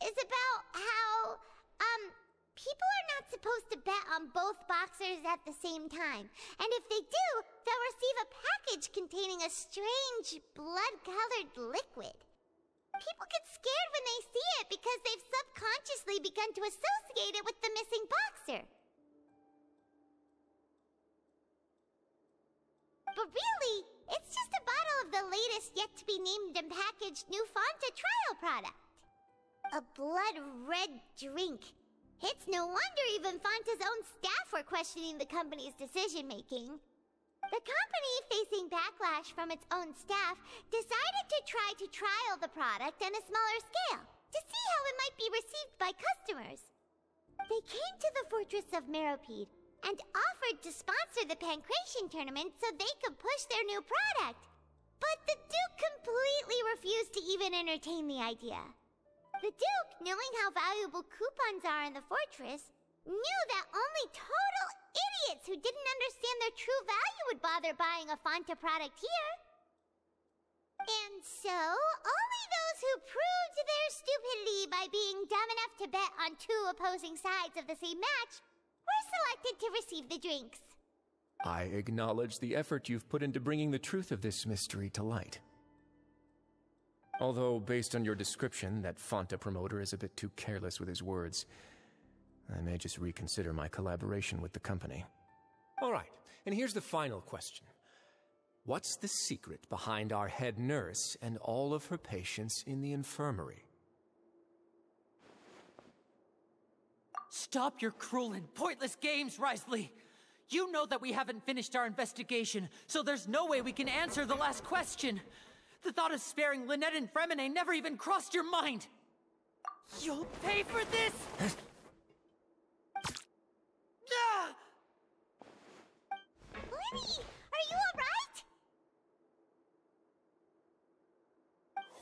is about how, um, people are not supposed to bet on both boxers at the same time. And if they do, they'll receive a package containing a strange, blood-colored liquid. People get scared when they see it because they've subconsciously begun to associate it with the missing boxer. But really, it's just a bottle of the latest yet to be named and packaged new Fonta trial product. A blood red drink. It's no wonder even Fonta's own staff were questioning the company's decision making. The company, facing backlash from its own staff, decided to try to trial the product on a smaller scale to see how it might be received by customers. They came to the fortress of Meropide and offered to sponsor the Pankration tournament so they could push their new product. But the Duke completely refused to even entertain the idea. The Duke, knowing how valuable coupons are in the fortress, knew that only total idiots who didn't understand their true value would bother buying a Fonta product here. And so, only those who proved their stupidity by being dumb enough to bet on two opposing sides of the same match were selected to receive the drinks. I acknowledge the effort you've put into bringing the truth of this mystery to light. Although, based on your description, that Fonta promoter is a bit too careless with his words, I may just reconsider my collaboration with the company. All right, and here's the final question What's the secret behind our head nurse and all of her patients in the infirmary? Stop your cruel and pointless games, Wriothesley! You know that we haven't finished our investigation, so there's no way we can answer the last question. The thought of sparing Lynette and Freminet never even crossed your mind! You'll pay for this! Ah! Lyney, are you alright?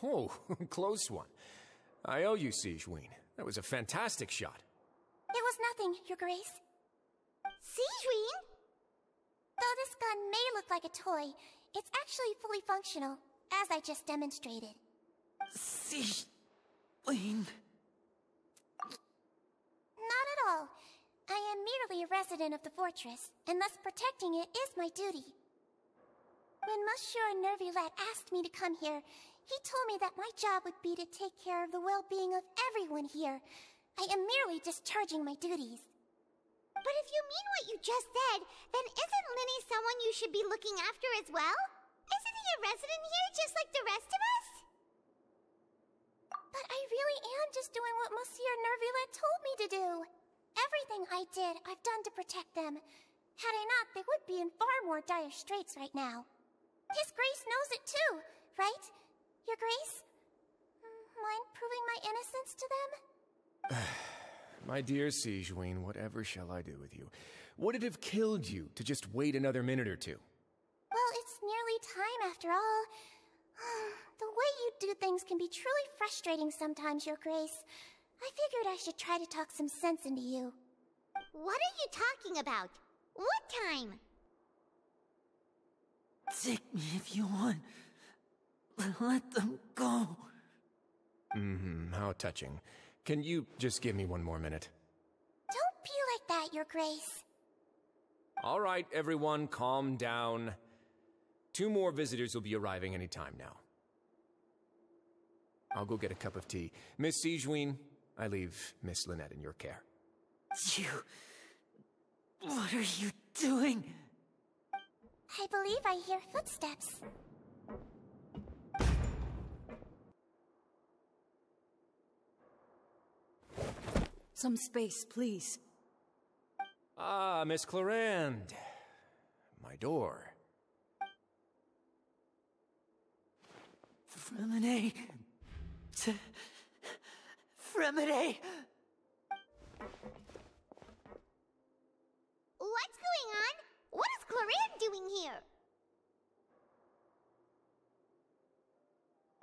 Oh, close one. I owe you, Sigewinne. That was a fantastic shot. It was nothing, Your Grace. Sigewinne? Though this gun may look like a toy, it's actually fully functional, as I just demonstrated. Sigewinne... Not at all. I am merely a resident of the fortress, and thus protecting it is my duty. When Monsieur Neuvillette asked me to come here, he told me that my job would be to take care of the well-being of everyone here. I am merely discharging my duties. But if you mean what you just said, then isn't Lyney someone you should be looking after as well? Isn't he a resident here just like the rest of us? But I really am just doing what Monsieur Neuvillette told me to do. Everything I did, I've done to protect them. Had I not, they would be in far more dire straits right now. His Grace knows it too, right? Your Grace? Mind proving my innocence to them? My dear Sigewinne, whatever shall I do with you? Would it have killed you to just wait another minute or two? Well, it's nearly time after all. the way you do things can be truly frustrating sometimes, Your Grace. I figured I should try to talk some sense into you. What are you talking about? What time? Take me if you want. but Let them go. Mm-hmm, how touching. Can you just give me one more minute? Don't be like that, Your Grace. All right, everyone, calm down. Two more visitors will be arriving any time now. I'll go get a cup of tea. Miss Sigewinne, I leave Miss Lynette in your care. You... What are you doing? I believe I hear footsteps. Some space, please. Ah, Miss Clorinde. My door. Freminet. Freminet. What's going on? What is Clorinde doing here?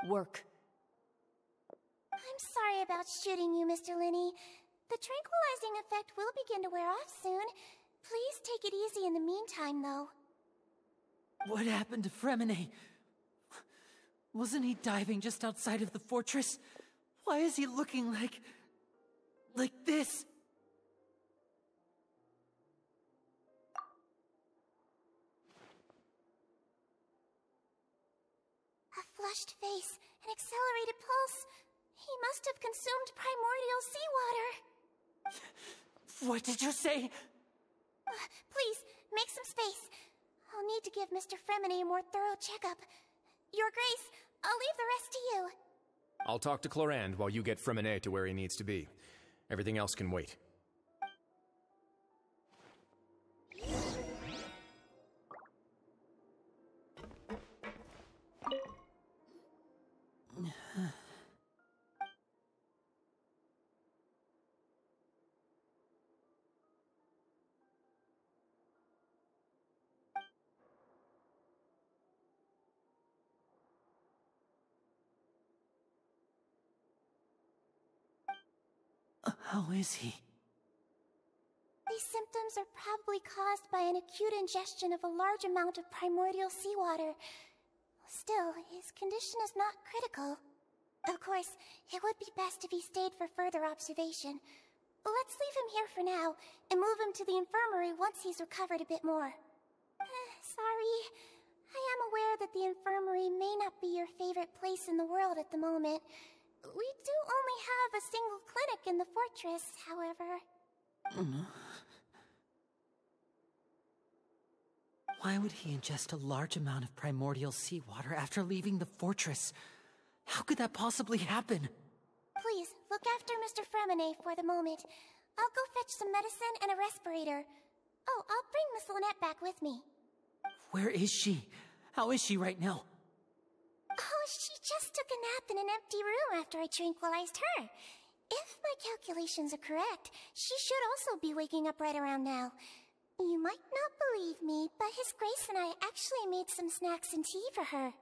Work. I'm sorry about shooting you, Mr. Lyney. The tranquilizing effect will begin to wear off soon. Please take it easy in the meantime, though. What happened to Freminet? Wasn't he diving just outside of the fortress? Why is he looking like... like this? A flushed face, an accelerated pulse. He must have consumed primordial seawater. What did you say? Uh, please, make some space. I'll need to give Mr. Freminet a more thorough checkup. Your Grace, I'll leave the rest to you. I'll talk to Clorinde while you get Freminet to where he needs to be. Everything else can wait. How is he? These symptoms are probably caused by an acute ingestion of a large amount of primordial seawater. Still, his condition is not critical. Of course, it would be best if he stayed for further observation. Let's leave him here for now, and move him to the infirmary once he's recovered a bit more. Uh, sorry. I am aware that the infirmary may not be your favorite place in the world at the moment. We do only have a single clinic in the fortress, however. Why would he ingest a large amount of primordial seawater after leaving the fortress? How could that possibly happen? Please, look after Mr. Freminet for the moment. I'll go fetch some medicine and a respirator. Oh, I'll bring Miss Lynette back with me. Where is she? How is she right now? Oh, she just took a nap in an empty room after I tranquilized her. If my calculations are correct, she should also be waking up right around now. You might not believe me, but His Grace and I actually made some snacks and tea for her.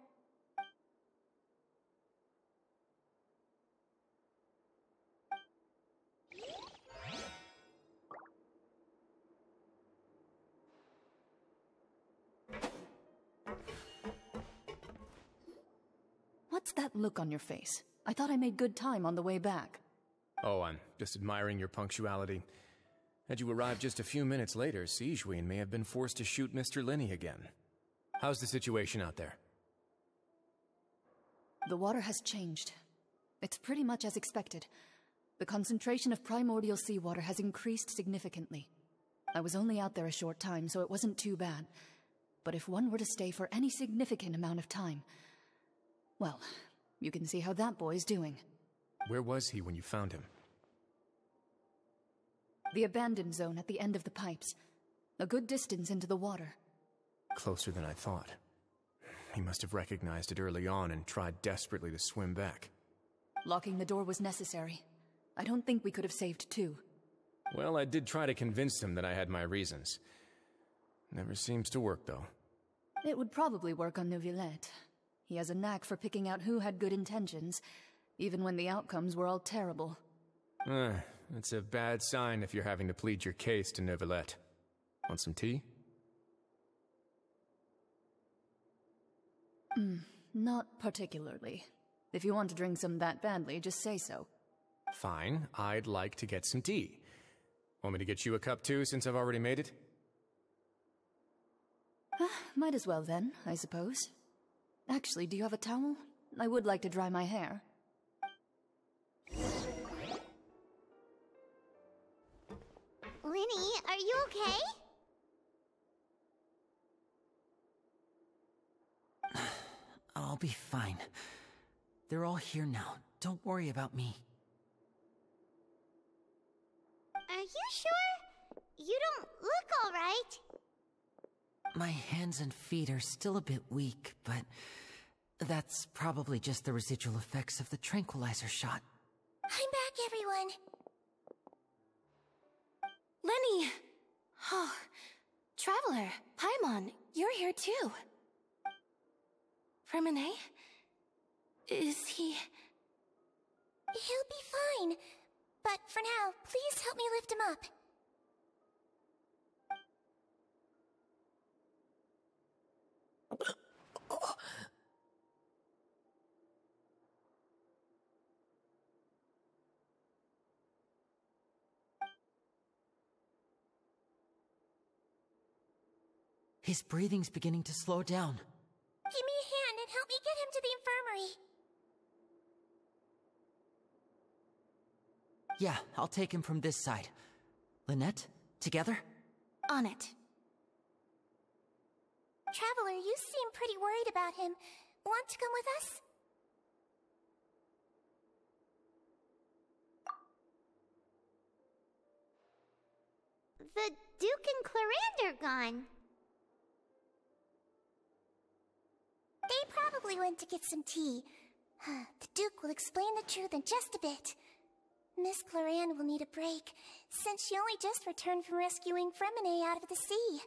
What's that look on your face? I thought I made good time on the way back. Oh, I'm just admiring your punctuality. Had you arrived just a few minutes later, Sigewinne may have been forced to shoot Mr. Lyney again. How's the situation out there? The water has changed. It's pretty much as expected. The concentration of primordial seawater has increased significantly. I was only out there a short time, so it wasn't too bad. But if one were to stay for any significant amount of time, well, you can see how that boy's doing. Where was he when you found him? The abandoned zone at the end of the pipes. A good distance into the water. Closer than I thought. He must have recognized it early on and tried desperately to swim back. Locking the door was necessary. I don't think we could have saved two. Well, I did try to convince him that I had my reasons. Never seems to work, though. It would probably work on Neuvillette. He has a knack for picking out who had good intentions, even when the outcomes were all terrible. Uh, it's a bad sign if you're having to plead your case to Neuvillette. Want some tea? Mm, not particularly. If you want to drink some that badly, just say so. Fine, I'd like to get some tea. Want me to get you a cup too, since I've already made it? Might as well then, I suppose. Actually, do you have a towel? I would like to dry my hair. Lyney, are you okay? I'll be fine. They're all here now. Don't worry about me. Are you sure? You don't look alright. My hands and feet are still a bit weak, but that's probably just the residual effects of the tranquilizer shot. I'm back, everyone. Lyney! Oh, Traveler, Paimon, you're here too. Freminet? Is he... He'll be fine. But for now, please help me lift him up. His breathing's beginning to slow down. Give me a hand and help me get him to the infirmary. Yeah, I'll take him from this side. Lynette, together? On it. Traveler, you seem pretty worried about him. Want to come with us? The Duke and Clorinde are gone. They probably went to get some tea. the Duke will explain the truth in just a bit. Miss Clorinde will need a break, since she only just returned from rescuing Freminet out of the sea.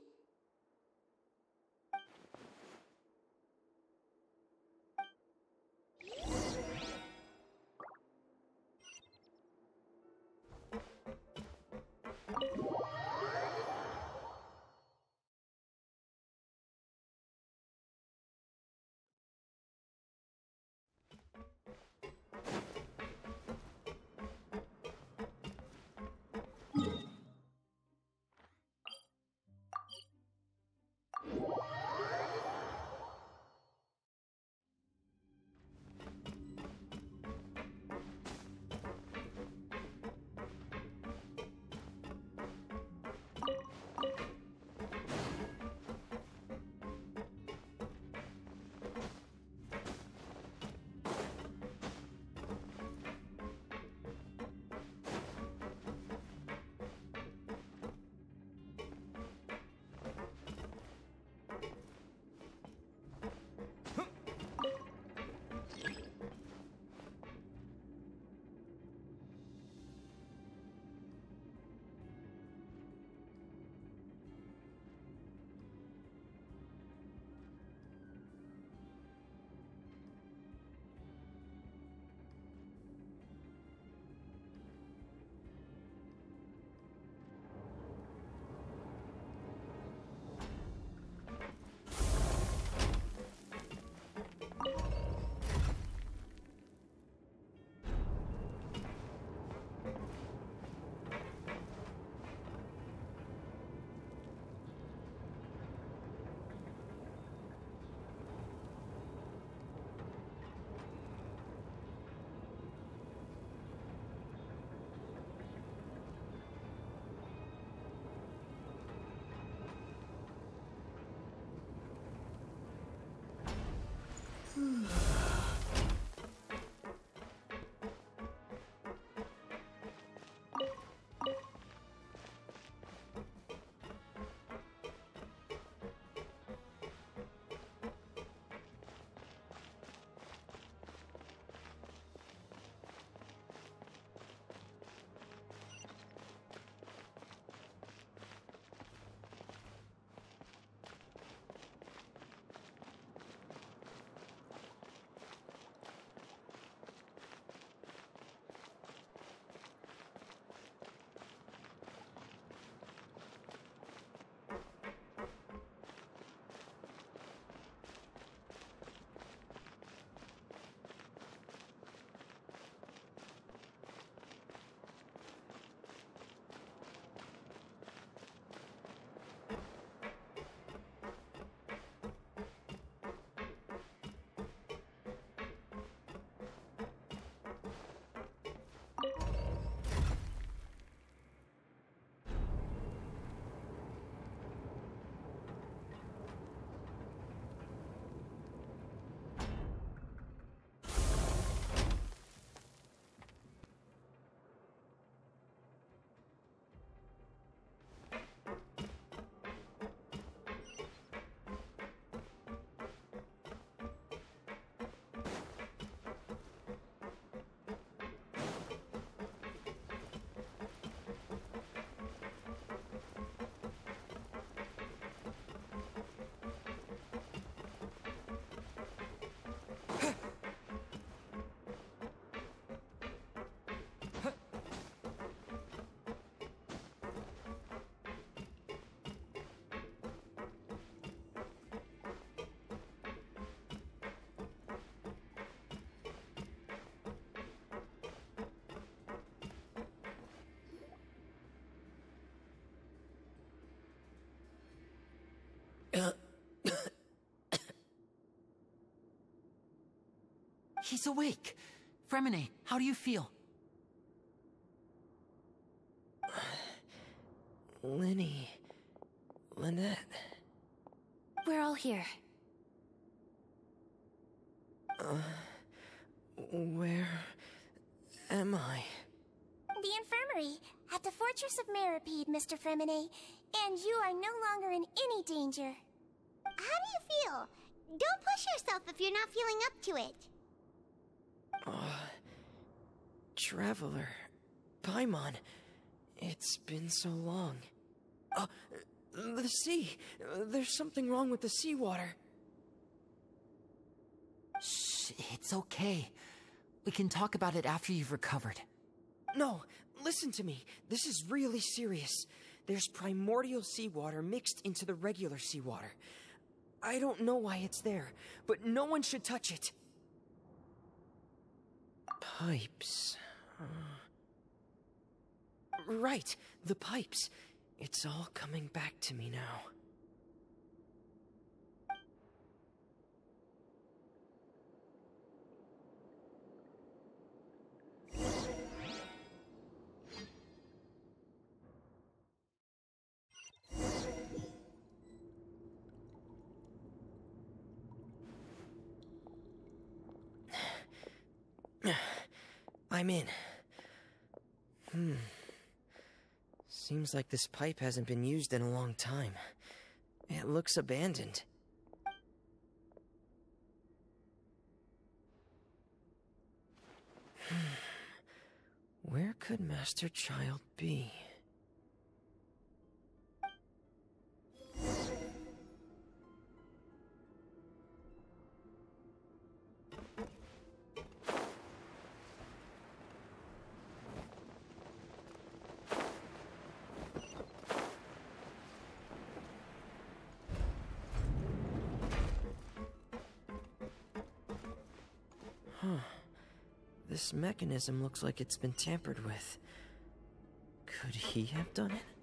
He's awake. Freminet, how do you feel? Lyney. Lynette. We're all here. Uh, where am I? The infirmary, at the Fortress of Meropide, Mr. Freminet. And you are no longer in any danger. How do you feel? Don't push yourself if you're not feeling up to it. Uh, Traveler. Paimon. It's been so long. Uh, the sea. There's something wrong with the seawater. Shh, it's okay. We can talk about it after you've recovered. No, listen to me. This is really serious. There's primordial seawater mixed into the regular seawater. I don't know why it's there, but no one should touch it. Pipes. Right, the pipes. It's all coming back to me now. I'm in. Hmm. Seems like this pipe hasn't been used in a long time. It looks abandoned. Where could Master Childe be? Mechanism looks like it's been tampered with. Could he have done it?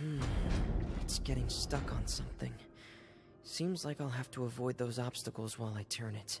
Hmm. It's getting stuck on something. Seems like I'll have to avoid those obstacles while I turn it.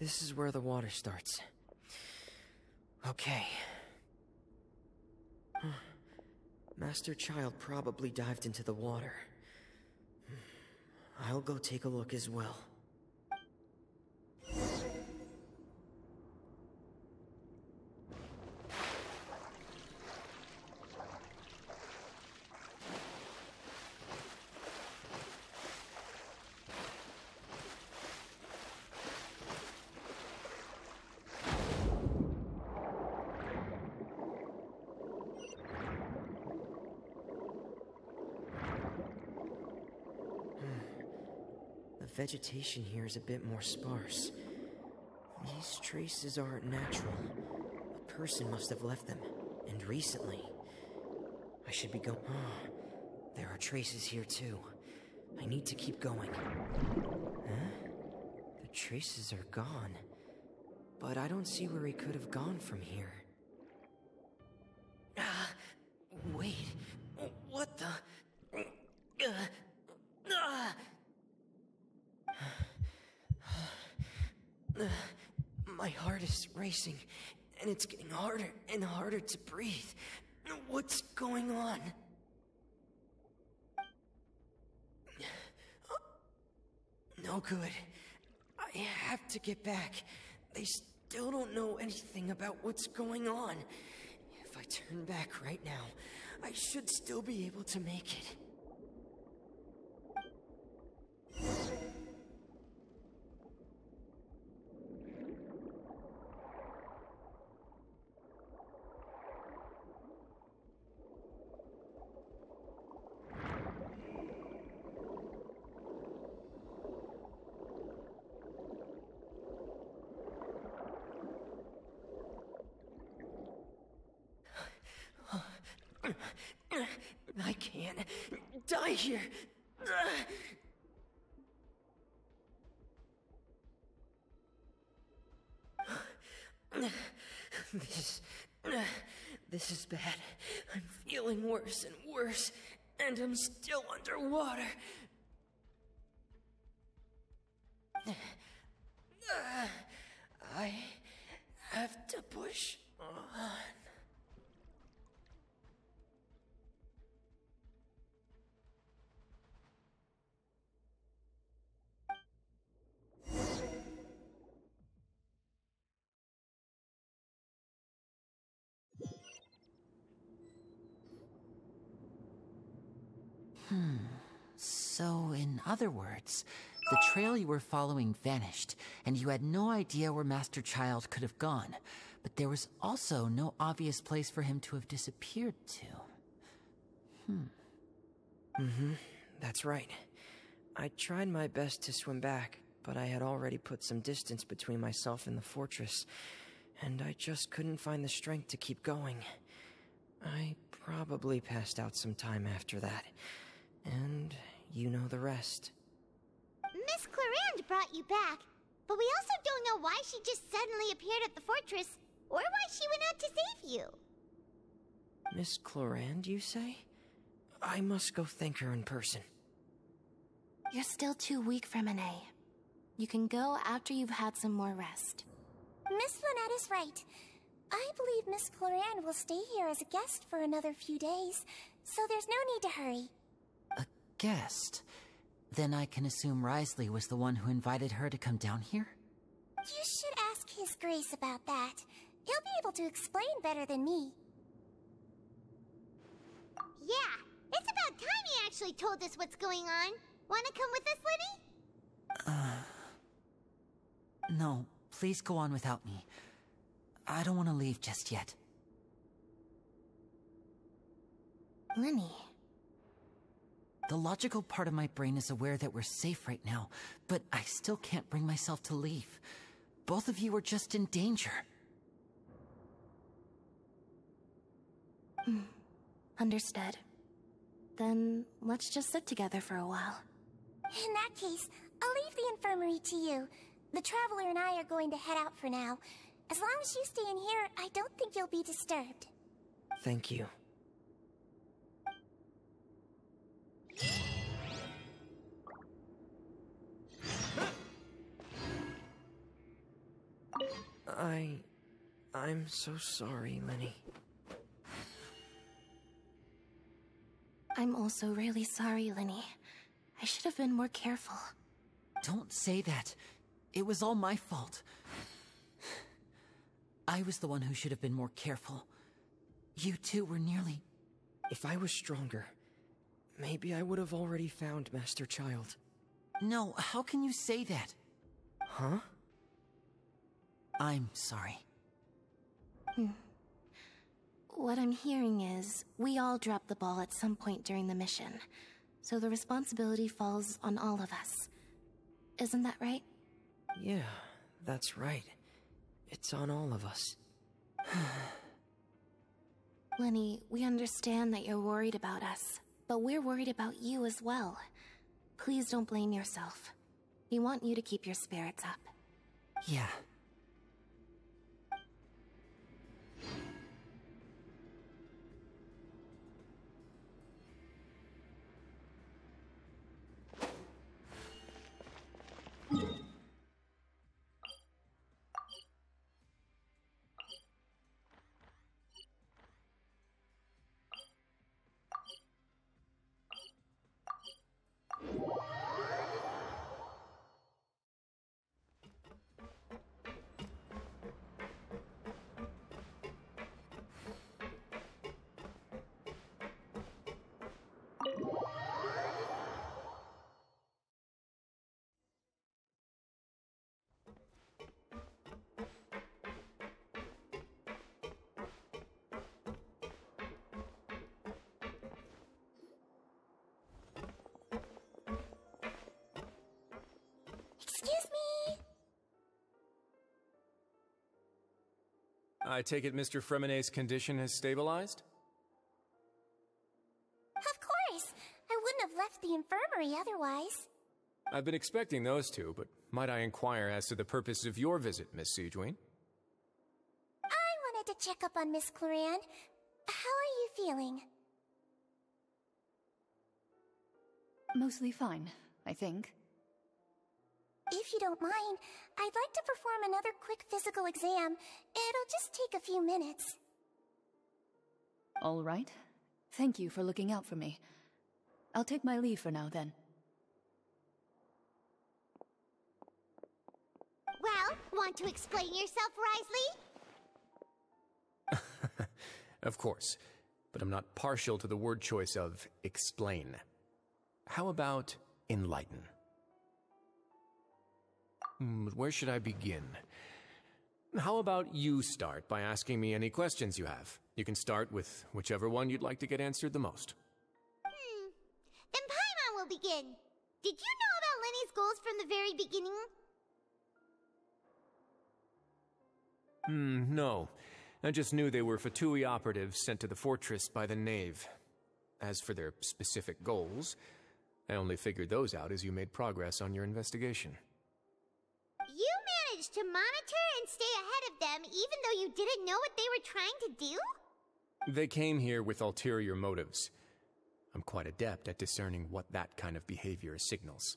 This is where the water starts. Okay. Master Childe probably dived into the water. Hmm. I'll go take a look as well. Vegetation here is a bit more sparse. These traces aren't natural. A person must have left them, and recently. I should be going. Oh, ah, there are traces here too. I need to keep going. Huh? The traces are gone. But I don't see where he could have gone from here. And it's getting harder and harder to breathe. What's going on? Uh, no good. I have to get back. They still don't know anything about what's going on. If I turn back right now, I should still be able to make it. I can't die here. This, this is bad. I'm feeling worse and worse, and I'm still underwater. I have to push in other words, the trail you were following vanished, and you had no idea where Master Childe could have gone. But there was also no obvious place for him to have disappeared to. Hmm. Mm-hmm. That's right. I tried my best to swim back, but I had already put some distance between myself and the fortress, and I just couldn't find the strength to keep going. I probably passed out some time after that, and you know the rest. Miss Clorinde brought you back, but we also don't know why she just suddenly appeared at the fortress, or why she went out to save you. Miss Clorinde, you say? I must go thank her in person. You're still too weak for Monet. You can go after you've had some more rest. Miss Lynette is right. I believe Miss Clorinde will stay here as a guest for another few days, so there's no need to hurry. Guest? Then I can assume Wriothesley was the one who invited her to come down here? You should ask His Grace about that. He'll be able to explain better than me. Yeah, it's about time he actually told us what's going on. Wanna come with us, Lyney? Uh. No, please go on without me. I don't want to leave just yet. Lyney. The logical part of my brain is aware that we're safe right now, but I still can't bring myself to leave. Both of you are just in danger. Hmm. Understood. Then let's just sit together for a while. In that case, I'll leave the infirmary to you. The Traveler and I are going to head out for now. As long as you stay in here, I don't think you'll be disturbed. Thank you. I... I'm so sorry, Lyney. I'm also really sorry, Lyney. I should have been more careful. Don't say that. It was all my fault. I was the one who should have been more careful. You two were nearly... If I was stronger, maybe I would have already found Master Childe. No, how can you say that? Huh? I'm sorry. Hmm. What I'm hearing is, we all dropped the ball at some point during the mission, so the responsibility falls on all of us. Isn't that right? Yeah, that's right. It's on all of us. Lyney, we understand that you're worried about us, but we're worried about you as well. Please don't blame yourself. We want you to keep your spirits up. Yeah. Excuse me. I take it Mr. Freminet's condition has stabilized? Of course. I wouldn't have left the infirmary otherwise. I've been expecting those two, but might I inquire as to the purpose of your visit, Miss Sigewinne? I wanted to check up on Miss Clorinde. How are you feeling? Mostly fine, I think. If you don't mind, I'd like to perform another quick physical exam. It'll just take a few minutes. All right. Thank you for looking out for me. I'll take my leave for now, then. Well, want to explain yourself, Wriothesley? Of course, but I'm not partial to the word choice of explain. How about enlighten? Hmm, but where should I begin? How about you start by asking me any questions you have? You can start with whichever one you'd like to get answered the most. Hmm. Then Paimon will begin. Did you know about Lyney's goals from the very beginning? Hmm, no. I just knew they were Fatui operatives sent to the fortress by the Knave. As for their specific goals, I only figured those out as you made progress on your investigation. Managed to monitor and stay ahead of them even though you didn't know what they were trying to do? They came here with ulterior motives. I'm quite adept at discerning what that kind of behavior signals.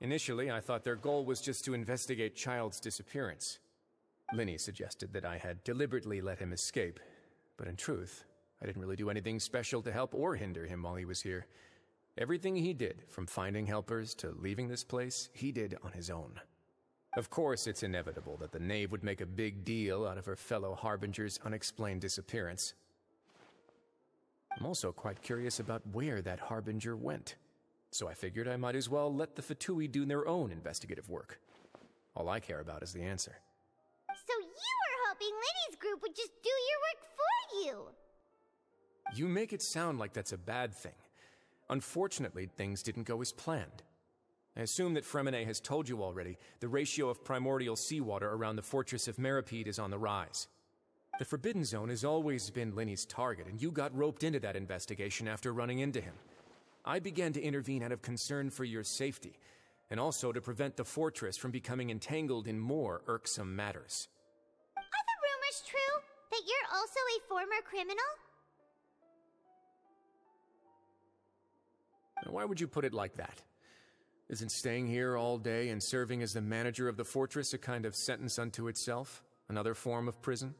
Initially, I thought their goal was just to investigate Childe's disappearance. Lyney suggested that I had deliberately let him escape, but in truth, I didn't really do anything special to help or hinder him while he was here. Everything he did, from finding helpers to leaving this place, he did on his own. Of course, it's inevitable that the Knave would make a big deal out of her fellow Harbinger's unexplained disappearance. I'm also quite curious about where that Harbinger went, so I figured I might as well let the Fatui do their own investigative work. All I care about is the answer. So you were hoping Lyney's group would just do your work for you! You make it sound like that's a bad thing. Unfortunately, things didn't go as planned. I assume that Freminet has told you already the ratio of primordial seawater around the fortress of Meropide is on the rise. The Forbidden Zone has always been Lyney's target, and you got roped into that investigation after running into him. I began to intervene out of concern for your safety, and also to prevent the fortress from becoming entangled in more irksome matters. Are the rumors true? That you're also a former criminal? Now, Why would you put it like that? Isn't staying here all day and serving as the manager of the fortress a kind of sentence unto itself? Another form of prison?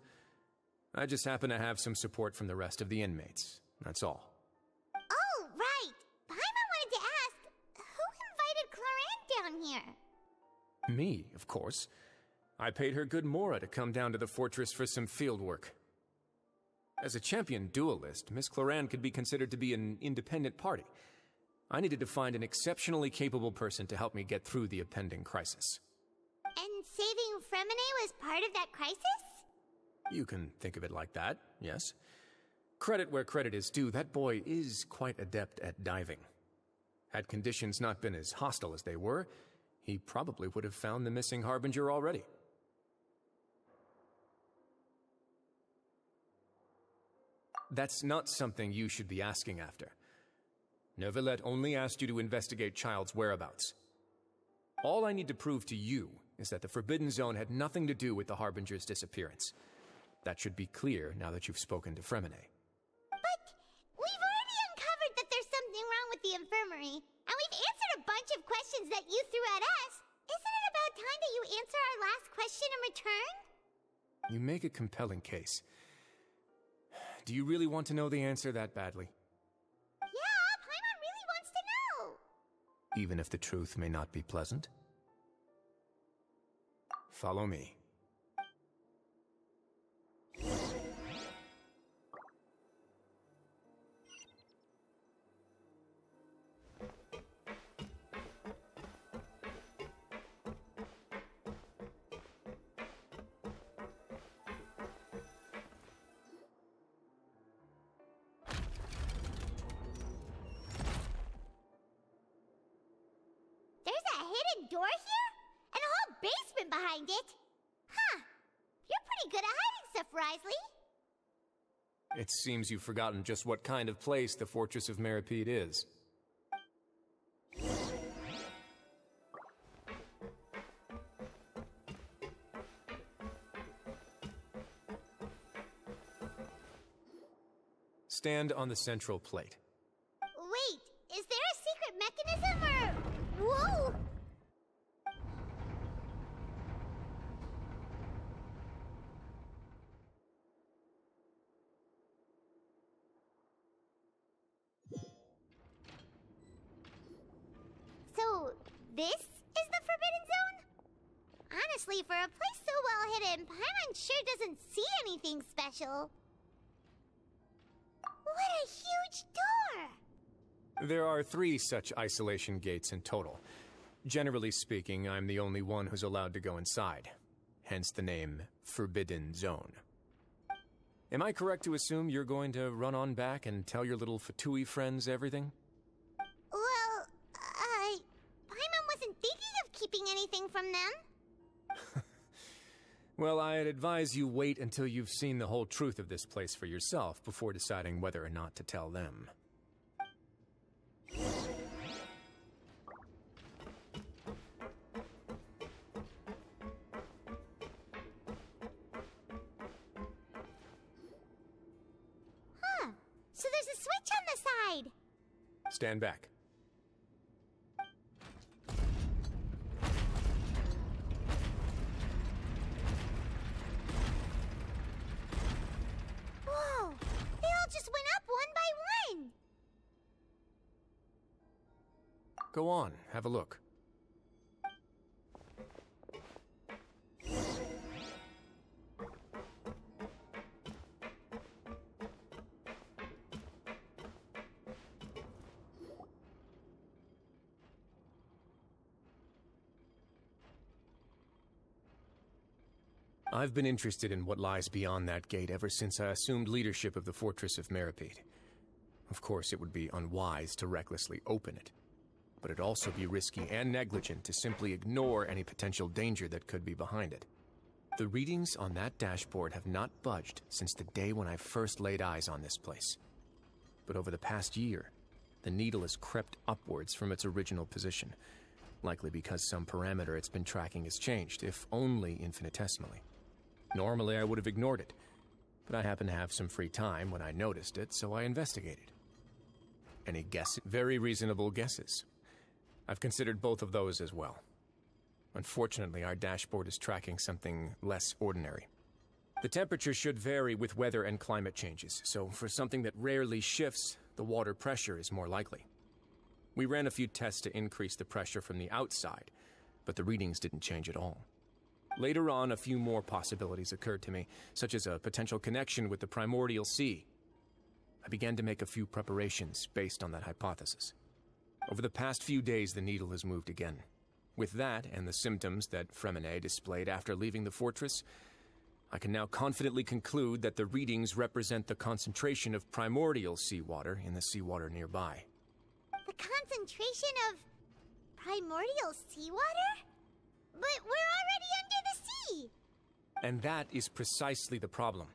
I just happen to have some support from the rest of the inmates. That's all. Oh, right! Paimon wanted to ask, who invited Clorinde down here? Me, of course. I paid her good Mora to come down to the fortress for some field work. As a champion duelist, Miss Clorinde could be considered to be an independent party. I needed to find an exceptionally capable person to help me get through the impending crisis. And saving Freminet was part of that crisis? You can think of it like that, yes. Credit where credit is due, that boy is quite adept at diving. Had conditions not been as hostile as they were, he probably would have found the missing Harbinger already. That's not something you should be asking after. Neuvillette only asked you to investigate Childe's whereabouts. All I need to prove to you is that the Forbidden Zone had nothing to do with the Harbinger's disappearance. That should be clear now that you've spoken to Freminet. But we've already uncovered that there's something wrong with the infirmary, and we've answered a bunch of questions that you threw at us. Isn't it about time that you answer our last question in return? You make a compelling case. Do you really want to know the answer that badly? Even if the truth may not be pleasant? Follow me. Hidden door here? And a whole basement behind it? Huh. You're pretty good at hiding stuff, Wriothesley. It seems you've forgotten just what kind of place the Fortress of Meropide is. Stand on the central plate. Three such isolation gates in total. Generally speaking, I'm the only one who's allowed to go inside. Hence the name Forbidden Zone. Am I correct to assume you're going to run on back and tell your little Fatui friends everything? Well, I. Paimon wasn't thinking of keeping anything from them. Well, I'd advise you wait until you've seen the whole truth of this place for yourself before deciding whether or not to tell them. Stand back. Whoa! They all just went up one by one. Go on, have a look. I've been interested in what lies beyond that gate ever since I assumed leadership of the Fortress of Meropide. Of course, it would be unwise to recklessly open it, but it'd also be risky and negligent to simply ignore any potential danger that could be behind it. The readings on that dashboard have not budged since the day when I first laid eyes on this place. But over the past year, the needle has crept upwards from its original position, likely because some parameter it's been tracking has changed, if only infinitesimally. Normally, I would have ignored it, but I happened to have some free time when I noticed it, so I investigated. Any guess? Very reasonable guesses. I've considered both of those as well. Unfortunately, our dashboard is tracking something less ordinary. The temperature should vary with weather and climate changes, so for something that rarely shifts, the water pressure is more likely. We ran a few tests to increase the pressure from the outside, but the readings didn't change at all. Later on, a few more possibilities occurred to me, such as a potential connection with the primordial sea. I began to make a few preparations based on that hypothesis. Over the past few days, the needle has moved again. With that, and the symptoms that Freminet displayed after leaving the fortress, I can now confidently conclude that the readings represent the concentration of primordial seawater in the seawater nearby. The concentration of primordial seawater? But we're already sea! And that is precisely the problem.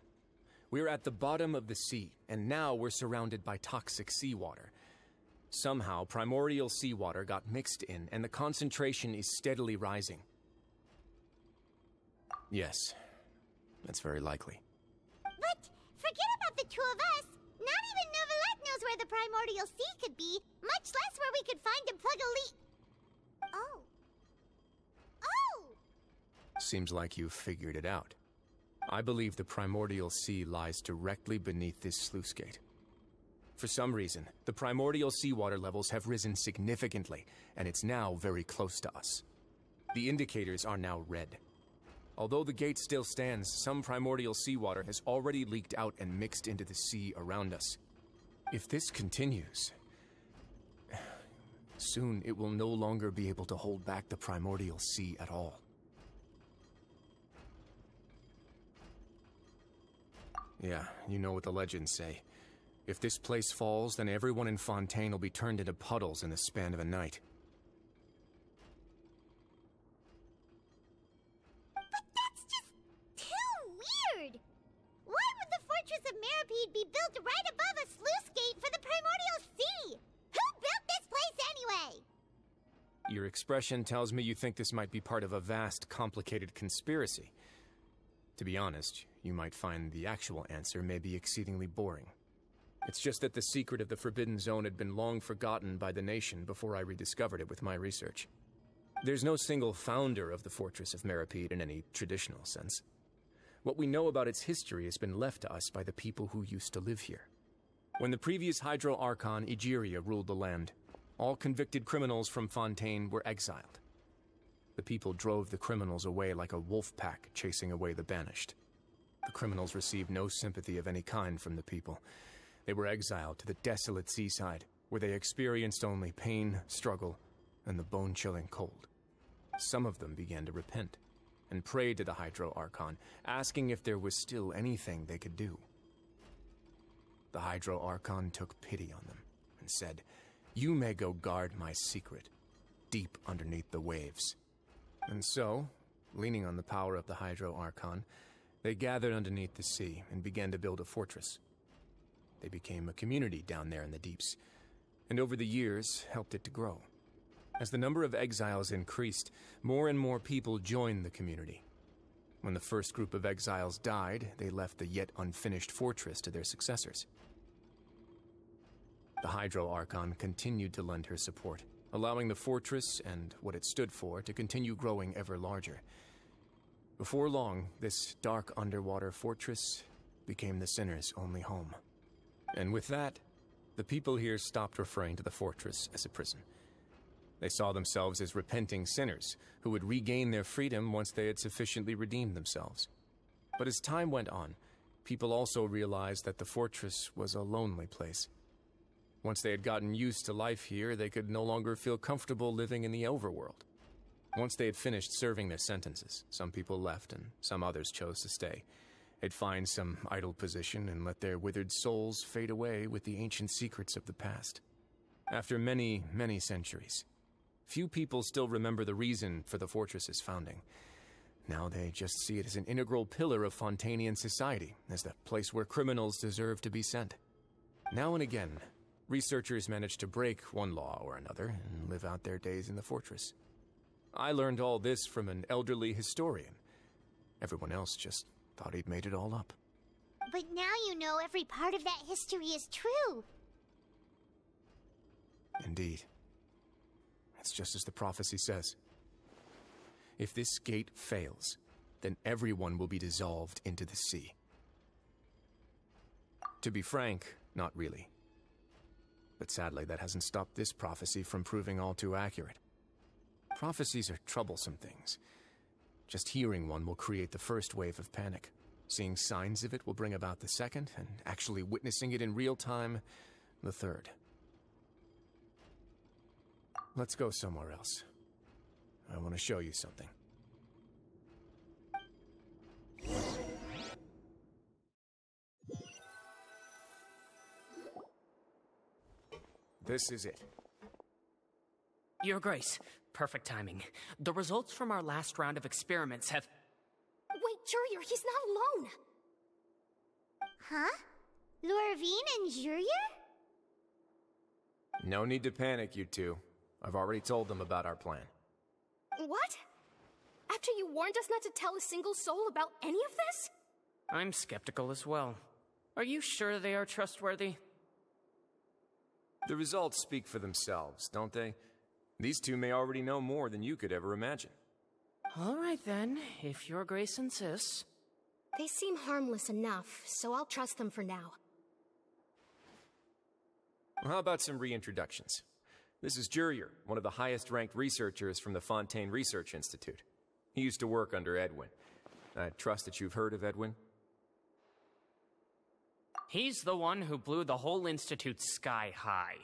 We're at the bottom of the sea, and now we're surrounded by toxic seawater. Somehow, primordial seawater got mixed in, and the concentration is steadily rising. Yes, that's very likely. But forget about the two of us. Not even Neuvillette knows where the primordial sea could be, much less where we could find and plug a leak. Oh! Seems like you've figured it out. I believe the primordial sea lies directly beneath this sluice gate. For some reason, the primordial seawater levels have risen significantly, and it's now very close to us. The indicators are now red. Although the gate still stands, some primordial seawater has already leaked out and mixed into the sea around us. If this continues, soon it will no longer be able to hold back the primordial sea at all. Yeah, you know what the legends say. If this place falls, then everyone in Fontaine will be turned into puddles in the span of a night. But that's just too weird! Why would the Fortress of Meropide be built right above a sluice gate for the Primordial Sea? Who built this place anyway? Your expression tells me you think this might be part of a vast, complicated conspiracy. To be honest, you might find the actual answer may be exceedingly boring. It's just that the secret of the Forbidden Zone had been long forgotten by the nation before I rediscovered it with my research. There's no single founder of the Fortress of Meropide in any traditional sense. What we know about its history has been left to us by the people who used to live here. When the previous Hydro Archon Egeria ruled the land, all convicted criminals from Fontaine were exiled. The people drove the criminals away like a wolf pack chasing away the banished. The criminals received no sympathy of any kind from the people. They were exiled to the desolate seaside, where they experienced only pain, struggle, and the bone chilling cold. Some of them began to repent and prayed to the Hydro Archon, asking if there was still anything they could do. The Hydro Archon took pity on them and said, You may go guard my secret, deep underneath the waves. And so, leaning on the power of the Hydro Archon, they gathered underneath the sea and began to build a fortress. They became a community down there in the deeps, and over the years helped it to grow. As the number of exiles increased, more and more people joined the community. When the first group of exiles died, they left the yet unfinished fortress to their successors. The Hydro Archon continued to lend her support, allowing the fortress and what it stood for to continue growing ever larger. Before long, this dark underwater fortress became the sinner's only home. And with that, the people here stopped referring to the fortress as a prison. They saw themselves as repenting sinners who would regain their freedom once they had sufficiently redeemed themselves. But as time went on, people also realized that the fortress was a lonely place. Once they had gotten used to life here, they could no longer feel comfortable living in the overworld. Once they had finished serving their sentences, some people left and some others chose to stay. They'd find some idle position and let their withered souls fade away with the ancient secrets of the past. After many, many centuries, Few people still remember the reason for the fortress's founding. Now they just see it as an integral pillar of Fontanian society, as the place where criminals deserve to be sent. Now and again, researchers manage to break one law or another and live out their days in the fortress. I learned all this from an elderly historian. Everyone else just thought he'd made it all up. But now you know every part of that history is true. Indeed. It's just as the prophecy says. If this gate fails, then everyone will be dissolved into the sea. To be frank, not really. But sadly, that hasn't stopped this prophecy from proving all too accurate. Prophecies are troublesome things. Just hearing one will create the first wave of panic. Seeing signs of it will bring about the second, and actually witnessing it in real time, the third. Let's go somewhere else. I want to show you something. This is it. Your Grace, perfect timing. The results from our last round of experiments have. Wait, Jurier, he's not alone! Huh? Lorvine and Jurier? No need to panic, you two. I've already told them about our plan. What? After you warned us not to tell a single soul about any of this? I'm skeptical as well. Are you sure they are trustworthy? The results speak for themselves, don't they? These two may already know more than you could ever imagine. All right then, if your grace insists. They seem harmless enough, so I'll trust them for now. How about some reintroductions? This is Jurier, one of the highest ranked researchers from the Fontaine Research Institute. He used to work under Edwin. I trust that you've heard of Edwin? He's the one who blew the whole institute sky high.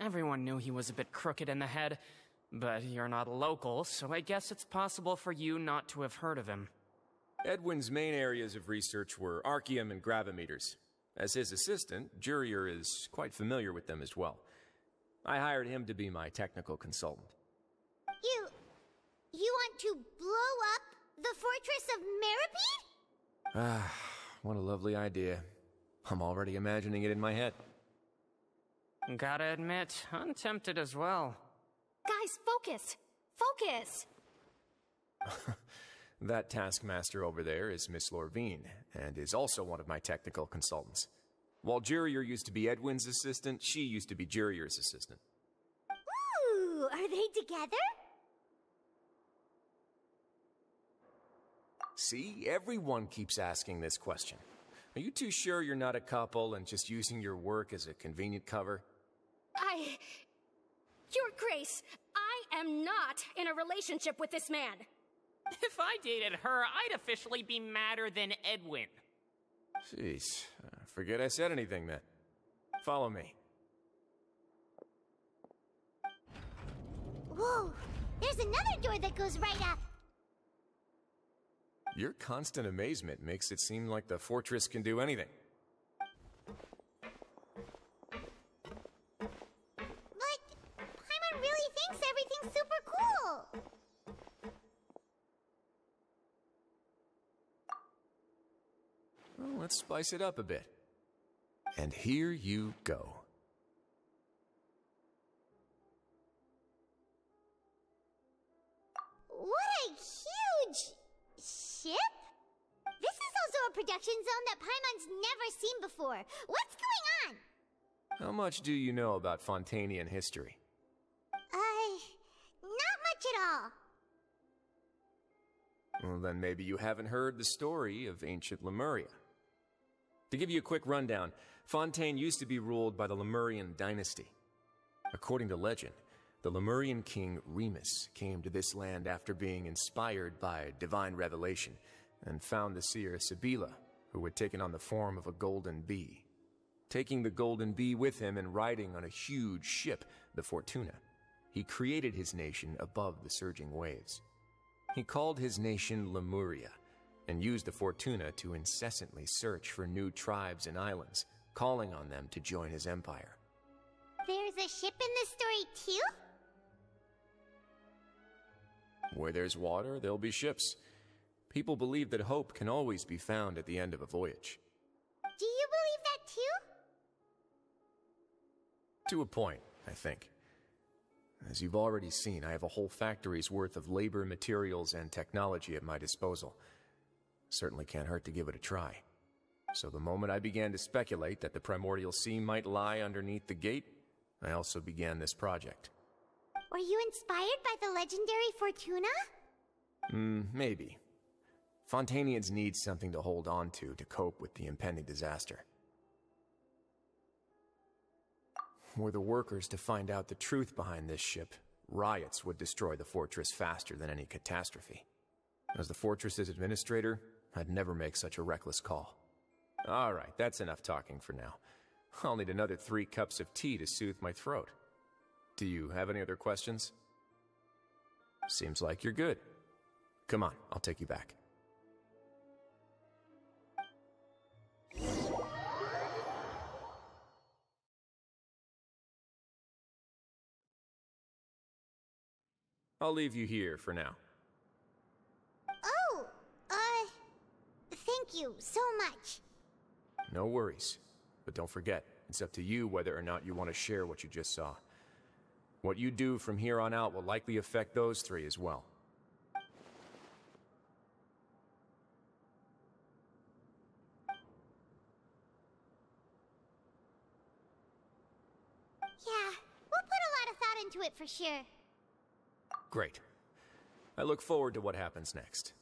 Everyone knew he was a bit crooked in the head, but you're not local, so I guess it's possible for you not to have heard of him. Edwin's main areas of research were Arkhium and gravimeters. As his assistant, Jurier is quite familiar with them as well. I hired him to be my technical consultant. You... you want to blow up the Fortress of Meropide? Ah, what a lovely idea. I'm already imagining it in my head. Gotta admit, I'm tempted as well. Guys, focus! Focus! That taskmaster over there is Miss Lorvine, and is also one of my technical consultants. While Jurier used to be Edwin's assistant, she used to be Jurier's assistant. Ooh, are they together? See, everyone keeps asking this question. Are you too sure you're not a couple and just using your work as a convenient cover? I. Your Grace, I am not in a relationship with this man. If I dated her, I'd officially be madder than Edwin. Jeez, uh, forget I said anything then. Follow me. Whoa, there's another door that goes right up. Your constant amazement makes it seem like the fortress can do anything. Let's spice it up a bit. And here you go. What a huge ship? This is also a production zone that Paimon's never seen before. What's going on? How much do you know about Fontanian history? Uh, not much at all. Well, then maybe you haven't heard the story of ancient Lemuria. To give you a quick rundown, Fontaine used to be ruled by the Lemurian dynasty. According to legend, the Lemurian king Remus came to this land after being inspired by divine revelation and found the seer Sibila, who had taken on the form of a golden bee. Taking the golden bee with him and riding on a huge ship, the Fortuna, he created his nation above the surging waves. He called his nation Lemuria and used the Fortuna to incessantly search for new tribes and islands, calling on them to join his empire. There's a ship in the story too? Where there's water, there'll be ships. People believe that hope can always be found at the end of a voyage. Do you believe that too? To a point, I think. As you've already seen, I have a whole factory's worth of labor, materials, and technology at my disposal. Certainly can't hurt to give it a try. So the moment I began to speculate that the Primordial Sea might lie underneath the gate, I also began this project. Were you inspired by the legendary Fortuna? Hmm, maybe. Fontanians need something to hold on to to cope with the impending disaster. Were the workers to find out the truth behind this ship, riots would destroy the fortress faster than any catastrophe. As the fortress's administrator, I'd never make such a reckless call. All right, that's enough talking for now. I'll need another three cups of tea to soothe my throat. Do you have any other questions? Seems like you're good. Come on, I'll take you back. I'll leave you here for now. Thank you so much. No worries. But don't forget, it's up to you whether or not you want to share what you just saw. What you do from here on out will likely affect those three as well. Yeah, we'll put a lot of thought into it for sure. Great. I look forward to what happens next.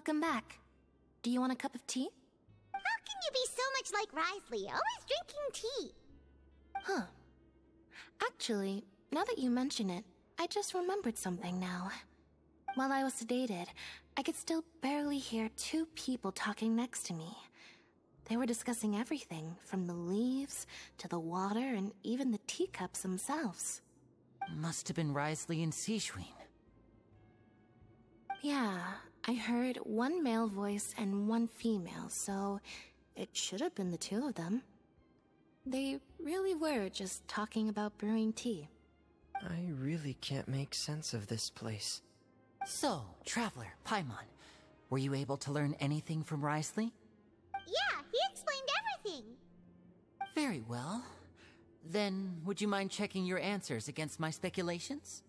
Welcome back. Do you want a cup of tea? How can you be so much like Wriothesley, always drinking tea? Huh. Actually, now that you mention it, I just remembered something now. While I was sedated, I could still barely hear two people talking next to me. They were discussing everything, from the leaves to the water and even the teacups themselves. Must have been Wriothesley and Sigewinne. Yeah, I heard one male voice and one female, so it should have been the two of them. They really were just talking about brewing tea. I really can't make sense of this place. So, Traveler, Paimon, were you able to learn anything from Wriothesley? Yeah, he explained everything. Very well. Then, would you mind checking your answers against my speculations?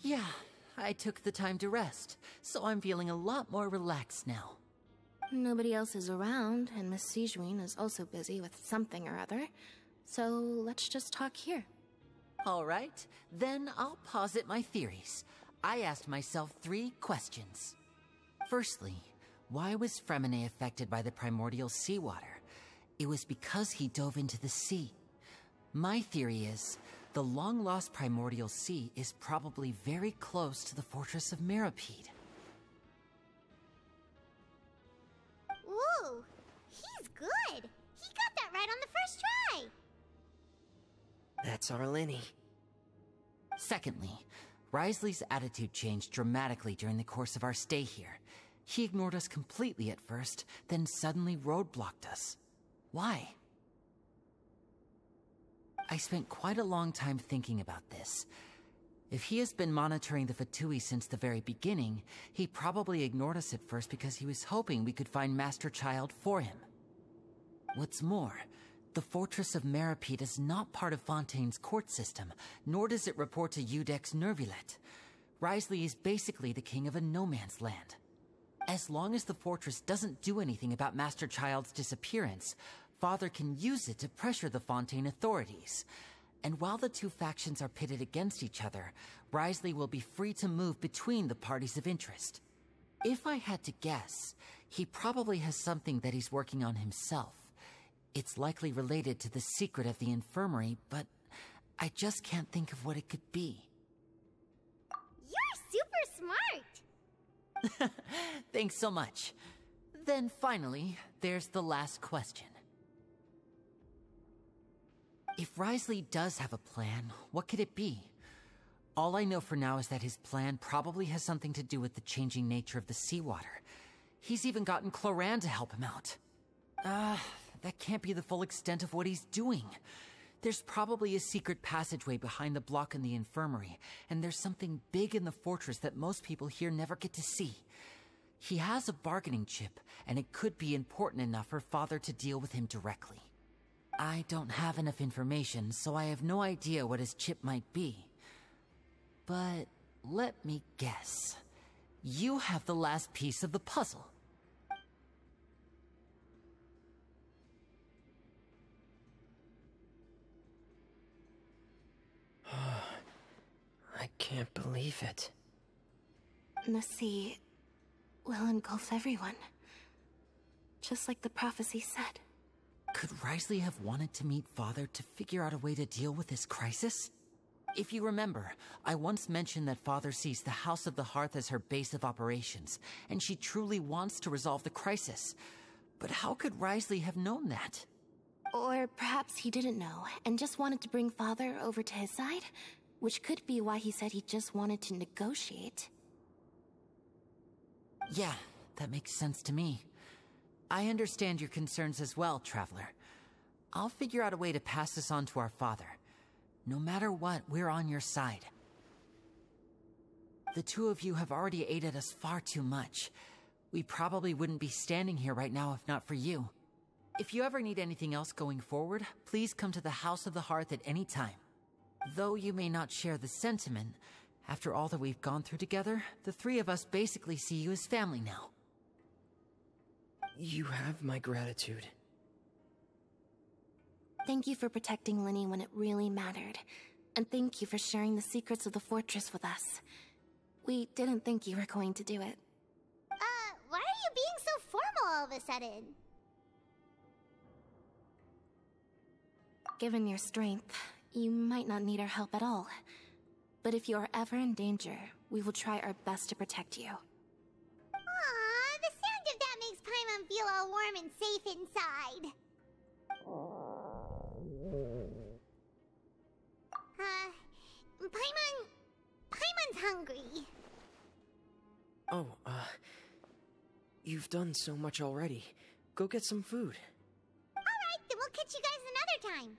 Yeah, I took the time to rest, so I'm feeling a lot more relaxed now. Nobody else is around, and Miss Sigewinne is also busy with something or other, so let's just talk here. All right, then I'll posit my theories. I asked myself three questions. Firstly, why was Freminet affected by the primordial seawater? It was because he dove into the sea. My theory is, the long-lost primordial sea is probably very close to the fortress of Meropide. Ooh, he's good. He got that right on the first try. That's our Lyney. Secondly, Wriothesley's attitude changed dramatically during the course of our stay here. He ignored us completely at first, then suddenly roadblocked us. Why? I spent quite a long time thinking about this. If he has been monitoring the Fatui since the very beginning, he probably ignored us at first because he was hoping we could find Master Childe for him. What's more, the Fortress of Meropide is not part of Fontaine's court system, nor does it report to Iudex Neuvillette. Wriothesley is basically the king of a no-man's land. As long as the fortress doesn't do anything about Master Childe's disappearance, Father can use it to pressure the Fontaine authorities. And while the two factions are pitted against each other, Wriothesley will be free to move between the parties of interest. If I had to guess, he probably has something that he's working on himself. It's likely related to the secret of the infirmary, but I just can't think of what it could be. You're super smart. Thanks so much. Then finally, there's the last question. If Wriothesley does have a plan, what could it be? All I know for now is that his plan probably has something to do with the changing nature of the seawater. He's even gotten Clorinde to help him out. Ah, that can't be the full extent of what he's doing. There's probably a secret passageway behind the block in the infirmary, and there's something big in the fortress that most people here never get to see. He has a bargaining chip, and it could be important enough for Father to deal with him directly. I don't have enough information, so I have no idea what his chip might be. But let me guess. You have the last piece of the puzzle. I can't believe it. The sea will engulf everyone. Just like the prophecy said. Could Wriothesley have wanted to meet Father to figure out a way to deal with this crisis? If you remember, I once mentioned that Father sees the House of the Hearth as her base of operations, and she truly wants to resolve the crisis. But how could Wriothesley have known that? Or perhaps he didn't know, and just wanted to bring Father over to his side? Which could be why he said he just wanted to negotiate. Yeah, that makes sense to me. I understand your concerns as well, Traveler. I'll figure out a way to pass this on to our father. No matter what, we're on your side. The two of you have already aided us far too much. We probably wouldn't be standing here right now if not for you. If you ever need anything else going forward, please come to the House of the Hearth at any time. Though you may not share the sentiment, after all that we've gone through together, the three of us basically see you as family now. You have my gratitude. Thank you for protecting Lyney when it really mattered. And thank you for sharing the secrets of the fortress with us. We didn't think you were going to do it. Uh, why are you being so formal all of a sudden? Given your strength, you might not need our help at all. But if you are ever in danger, we will try our best to protect you. Feel all warm and safe inside. Uh, Paimon... Paimon's hungry. Oh, uh. You've done so much already. Go get some food. Alright, then we'll catch you guys another time.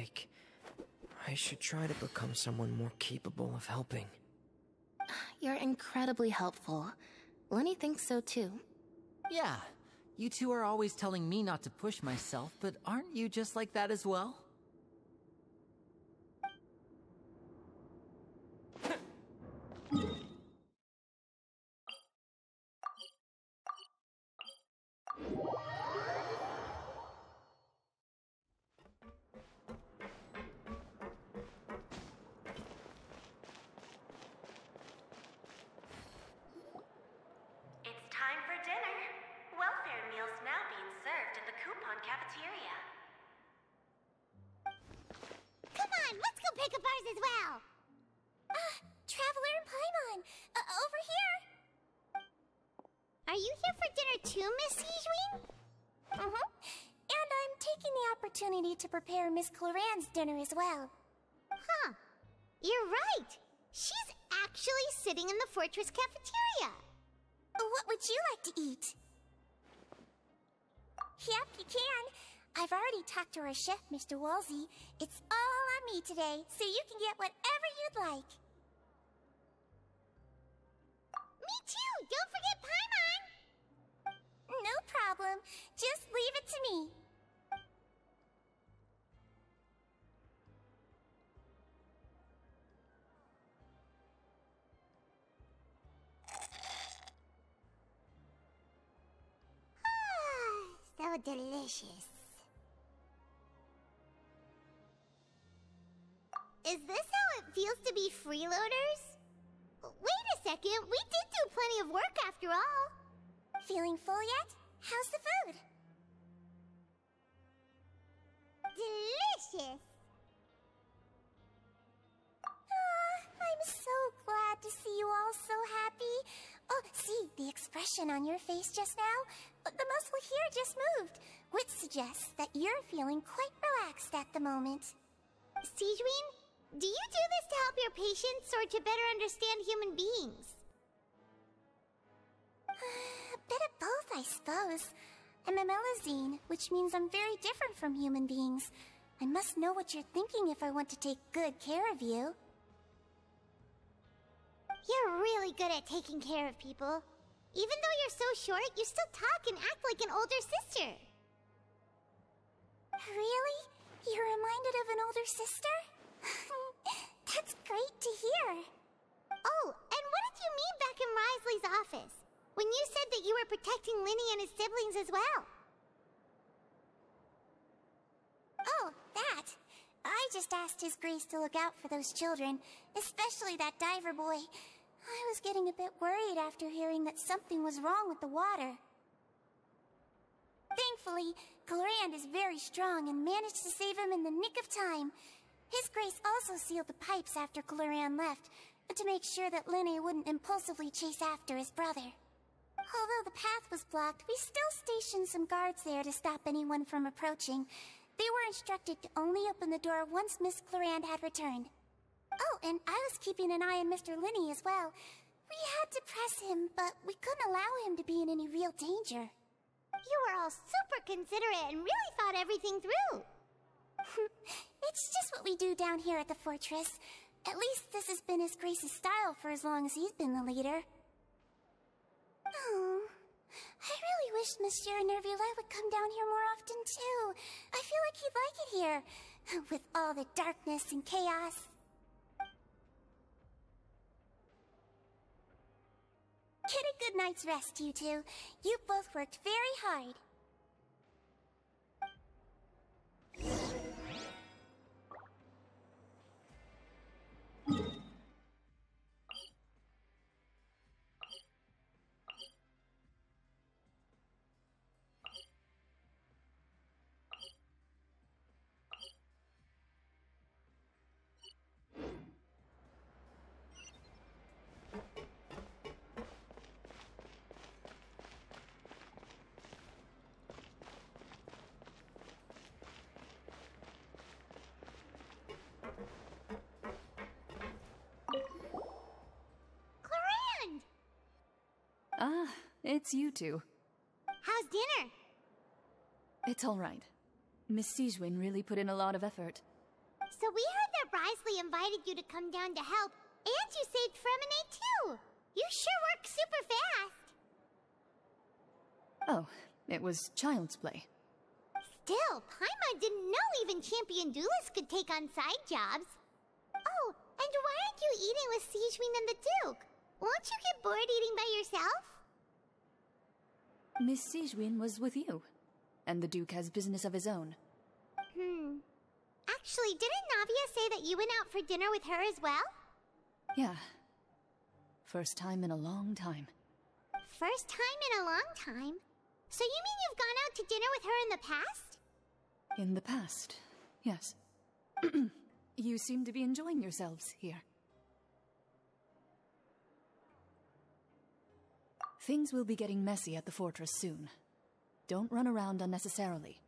Like I should try to become someone more capable of helping. You're incredibly helpful. Lyney thinks so too. Yeah, you two are always telling me not to push myself, but aren't you just like that as well? Prepare Miss Clorinde's dinner as well. Huh. You're right. She's actually sitting in the fortress cafeteria. What would you like to eat? Yep, you can. I've already talked to our chef, Mr. Wolsey. It's all on me today, so you can get whatever you'd like. Me too! Don't forget Paimon! No problem. Just leave it to me. Delicious. Is this how it feels to be freeloaders? Wait a second, we did do plenty of work after all. Feeling full yet? How's the food? Delicious! Ah, I'm so glad to see you all so happy. Oh, see, the expression on your face just now? The muscle here just moved, which suggests that you're feeling quite relaxed at the moment. Sigewinne, do you do this to help your patients or to better understand human beings? A bit of both, I suppose. I'm a Melusine, which means I'm very different from human beings. I must know what you're thinking if I want to take good care of you. You're really good at taking care of people. Even though you're so short, you still talk and act like an older sister. Really? You're reminded of an older sister? That's great to hear. Oh, and what did you mean back in Wriothesley's office? When you said that you were protecting Lyney and his siblings as well. Oh, that. I just asked His Grace to look out for those children, especially that diver boy. I was getting a bit worried after hearing that something was wrong with the water. Thankfully, Clorinde is very strong and managed to save him in the nick of time. His Grace also sealed the pipes after Clorinde left, to make sure that Lyney wouldn't impulsively chase after his brother. Although the path was blocked, we still stationed some guards there to stop anyone from approaching. They were instructed to only open the door once Miss Clorinde had returned. Oh, and I was keeping an eye on Mr. Lyney as well. We had to press him, but we couldn't allow him to be in any real danger. You were all super considerate and really thought everything through. it's just what we do down here at the fortress. At least this has been His Grace's style for as long as he's been the leader. Oh, I really wish Monsieur Neuvillette would come down here more often too. I feel like he'd like it here, with all the darkness and chaos. Get a good night's rest, you two. You both worked very hard. It's you two. How's dinner? It's all right. Miss Sigewinne really put in a lot of effort. So we heard that Wriothesley invited you to come down to help, and you saved Freminet too! You sure work super fast! Oh, it was child's play. Still, Paimon didn't know even champion duelists could take on side jobs. Oh, and why aren't you eating with Sigewinne and the Duke? Won't you get bored eating by yourself? Miss Sigewinne was with you, and the Duke has business of his own. Hmm. Actually, didn't Navia say that you went out for dinner with her as well? Yeah. First time in a long time. First time in a long time? So you mean you've gone out to dinner with her in the past? In the past, yes. you seem to be enjoying yourselves here. Things will be getting messy at the fortress soon. Don't run around unnecessarily.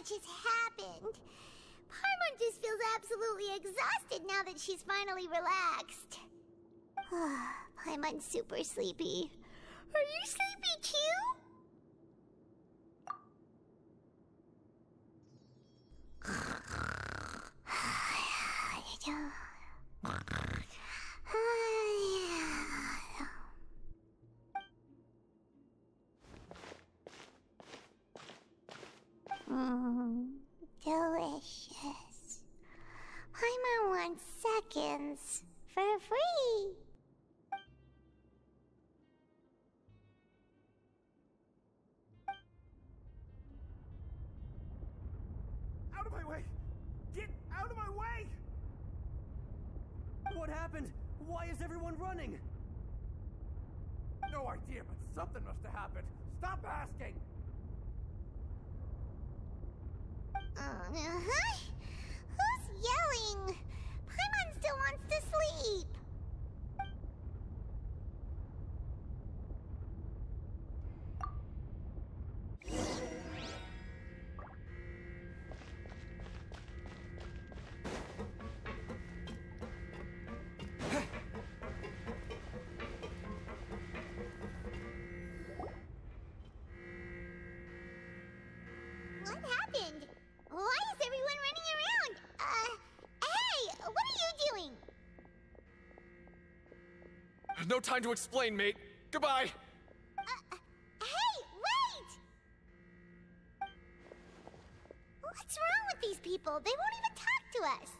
Much has happened. Paimon just feels absolutely exhausted now that she's finally relaxed. Paimon's super sleepy. Are you sleepy No time to explain, mate. Goodbye. Uh, uh, hey, wait! What's wrong with these people? They won't even talk to us.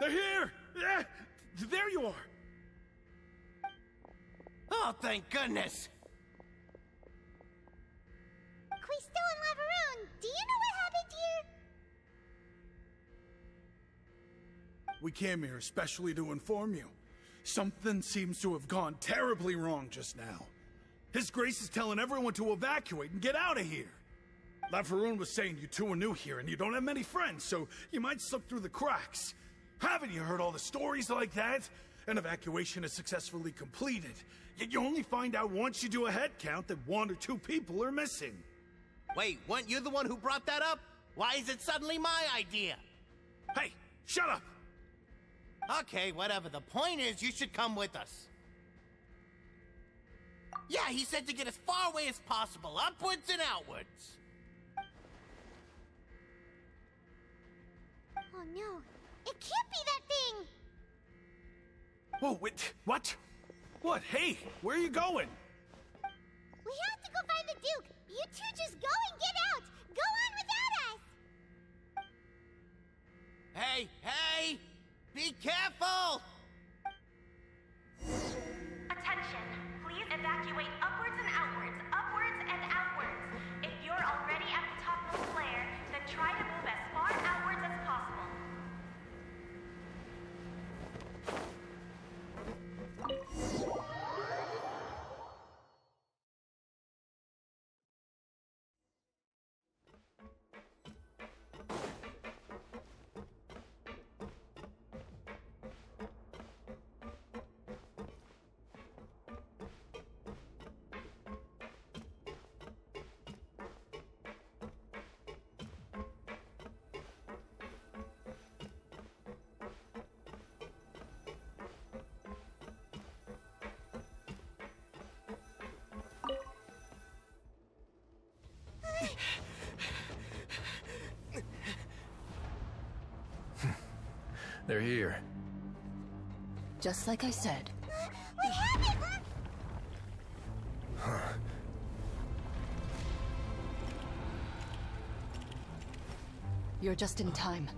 They're here! Yeah! There you are! Oh, thank goodness! Quisto and Laveroon, do you know what happened here? We came here especially to inform you. Something seems to have gone terribly wrong just now. His Grace is telling everyone to evacuate and get out of here. Laveroon was saying you two are new here and you don't have many friends, so you might slip through the cracks. Haven't you heard all the stories like that? An evacuation is successfully completed, yet you only find out once you do a head count that one or two people are missing. Wait, weren't you the one who brought that up? Why is it suddenly my idea? Hey, shut up! Okay, whatever. The point is, you should come with us. Yeah, he said to get as far away as possible, upwards and outwards. Oh no, it can't be that thing! Whoa, wait, what? What? Hey, where are you going? We have to go find the Duke! You two just go and get out! Go on without us! Hey, hey! Be careful! Attention! Please evacuate upwards and outwards, upwards and outwards. If you're already They're here. Just like I said. We have it! You're just in time.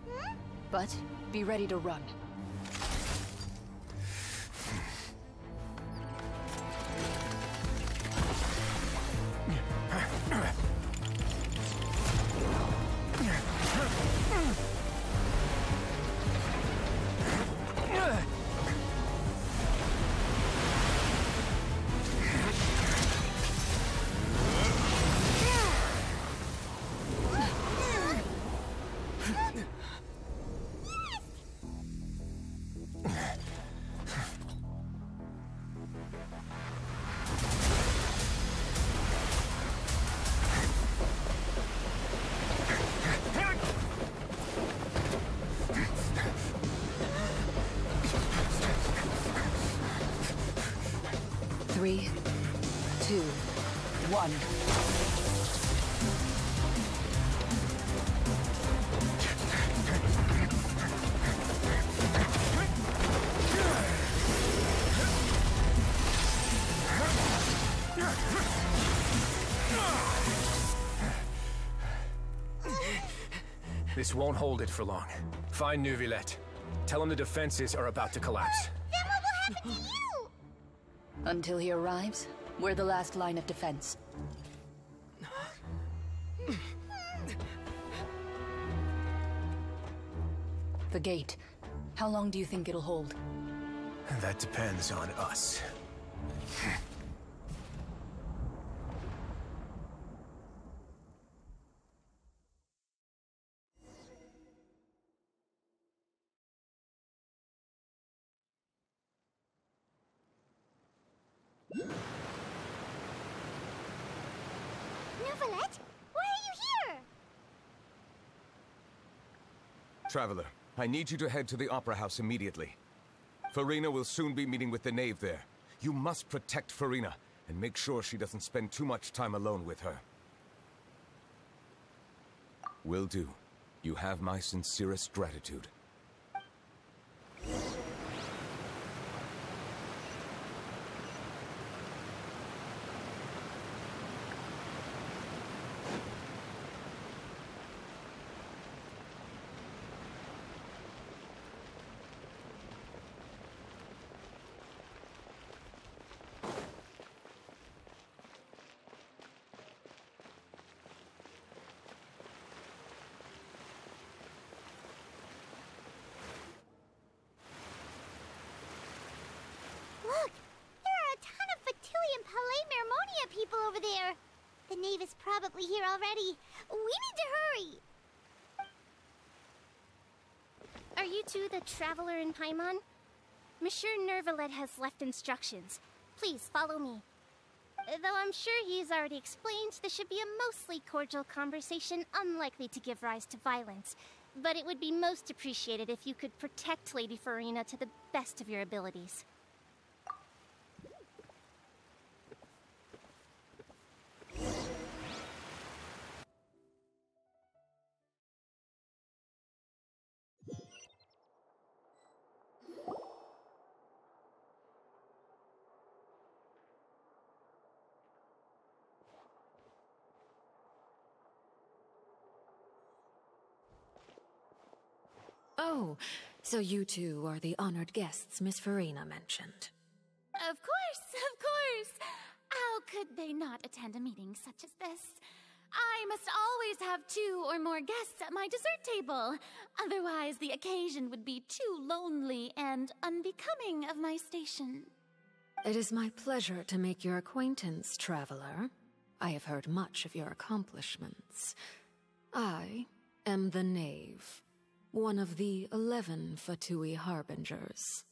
But be ready to run. This won't hold it for long. Find Neuvillette. Tell him the defenses are about to collapse. Then what will happen to you? Until he arrives, we're the last line of defense. The gate. How long do you think it'll hold? That depends on us. Neuvillette, why are you here? Traveler, I need you to head to the Opera House immediately. Furina will soon be meeting with the Knave there. You must protect Furina, and make sure she doesn't spend too much time alone with her. Will do. You have my sincerest gratitude. Look, there are a ton of Fatilian Palais Mermonia people over there. The knave is probably here already. We need to hurry. Are you two the traveler in Paimon? Monsieur Neuvillette has left instructions. Please follow me. Though I'm sure he's already explained, this should be a mostly cordial conversation, unlikely to give rise to violence. But it would be most appreciated if you could protect Lady Furina to the best of your abilities. Oh, so you two are the honored guests Miss Furina mentioned. Of course, of course. How could they not attend a meeting such as this? I must always have two or more guests at my dessert table. Otherwise, the occasion would be too lonely and unbecoming of my station. It is my pleasure to make your acquaintance, traveler. I have heard much of your accomplishments. I am the Knave, one of the eleven Fatui Harbingers.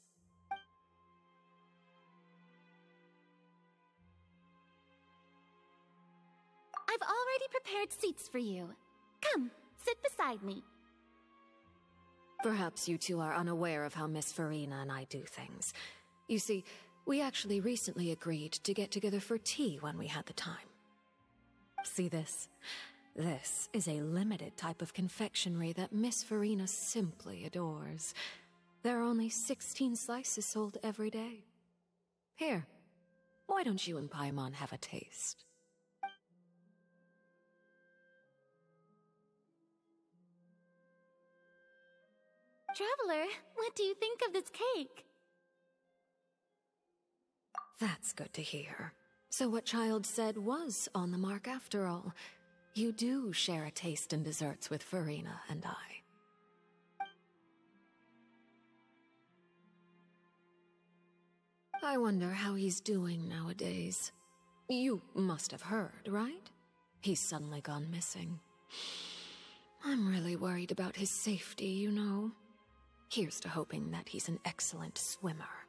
I've already prepared seats for you. Come, sit beside me. Perhaps you two are unaware of how Miss Furina and I do things. You see, we actually recently agreed to get together for tea when we had the time. See this? This is a limited type of confectionery that Miss Furina simply adores. There are only 16 slices sold every day. Here, why don't you and Paimon have a taste? Traveler, what do you think of this cake? That's good to hear. So what Childe said was on the mark after all. You do share a taste in desserts with Furina and I. I wonder how he's doing nowadays. You must have heard, right? He's suddenly gone missing. I'm really worried about his safety, you know. Here's to hoping that he's an excellent swimmer.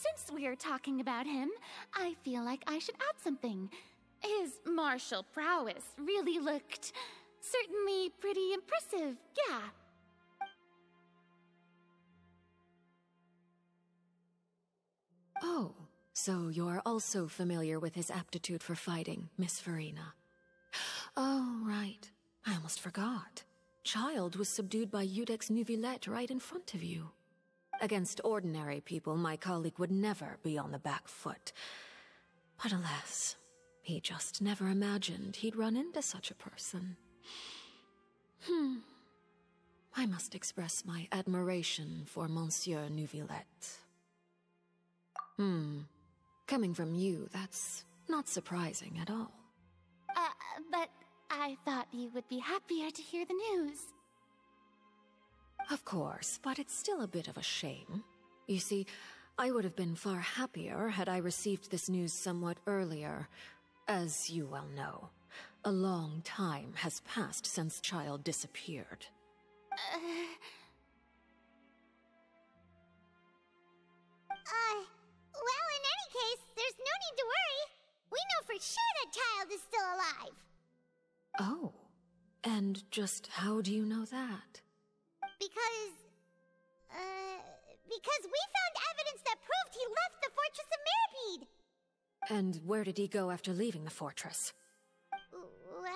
Since we're talking about him, I feel like I should add something. His martial prowess really looked certainly pretty impressive, yeah. Oh, so you're also familiar with his aptitude for fighting, Miss Furina. Oh, right. I almost forgot. Childe was subdued by Iudex Neuvillette right in front of you. Against ordinary people, my colleague would never be on the back foot. But alas, he just never imagined he'd run into such a person. Hmm. I must express my admiration for Monsieur Neuvillette. Hmm. Coming from you, that's not surprising at all. Uh, but I thought you would be happier to hear the news. Of course, but it's still a bit of a shame. You see, I would have been far happier had I received this news somewhat earlier. As you well know, a long time has passed since Childe disappeared. Uh... Uh, well, in any case, there's no need to worry. We know for sure that Childe is still alive. Oh, and just how do you know that? Because. Uh. Because we found evidence that proved he left the Fortress of Meropide! And where did he go after leaving the fortress? Well.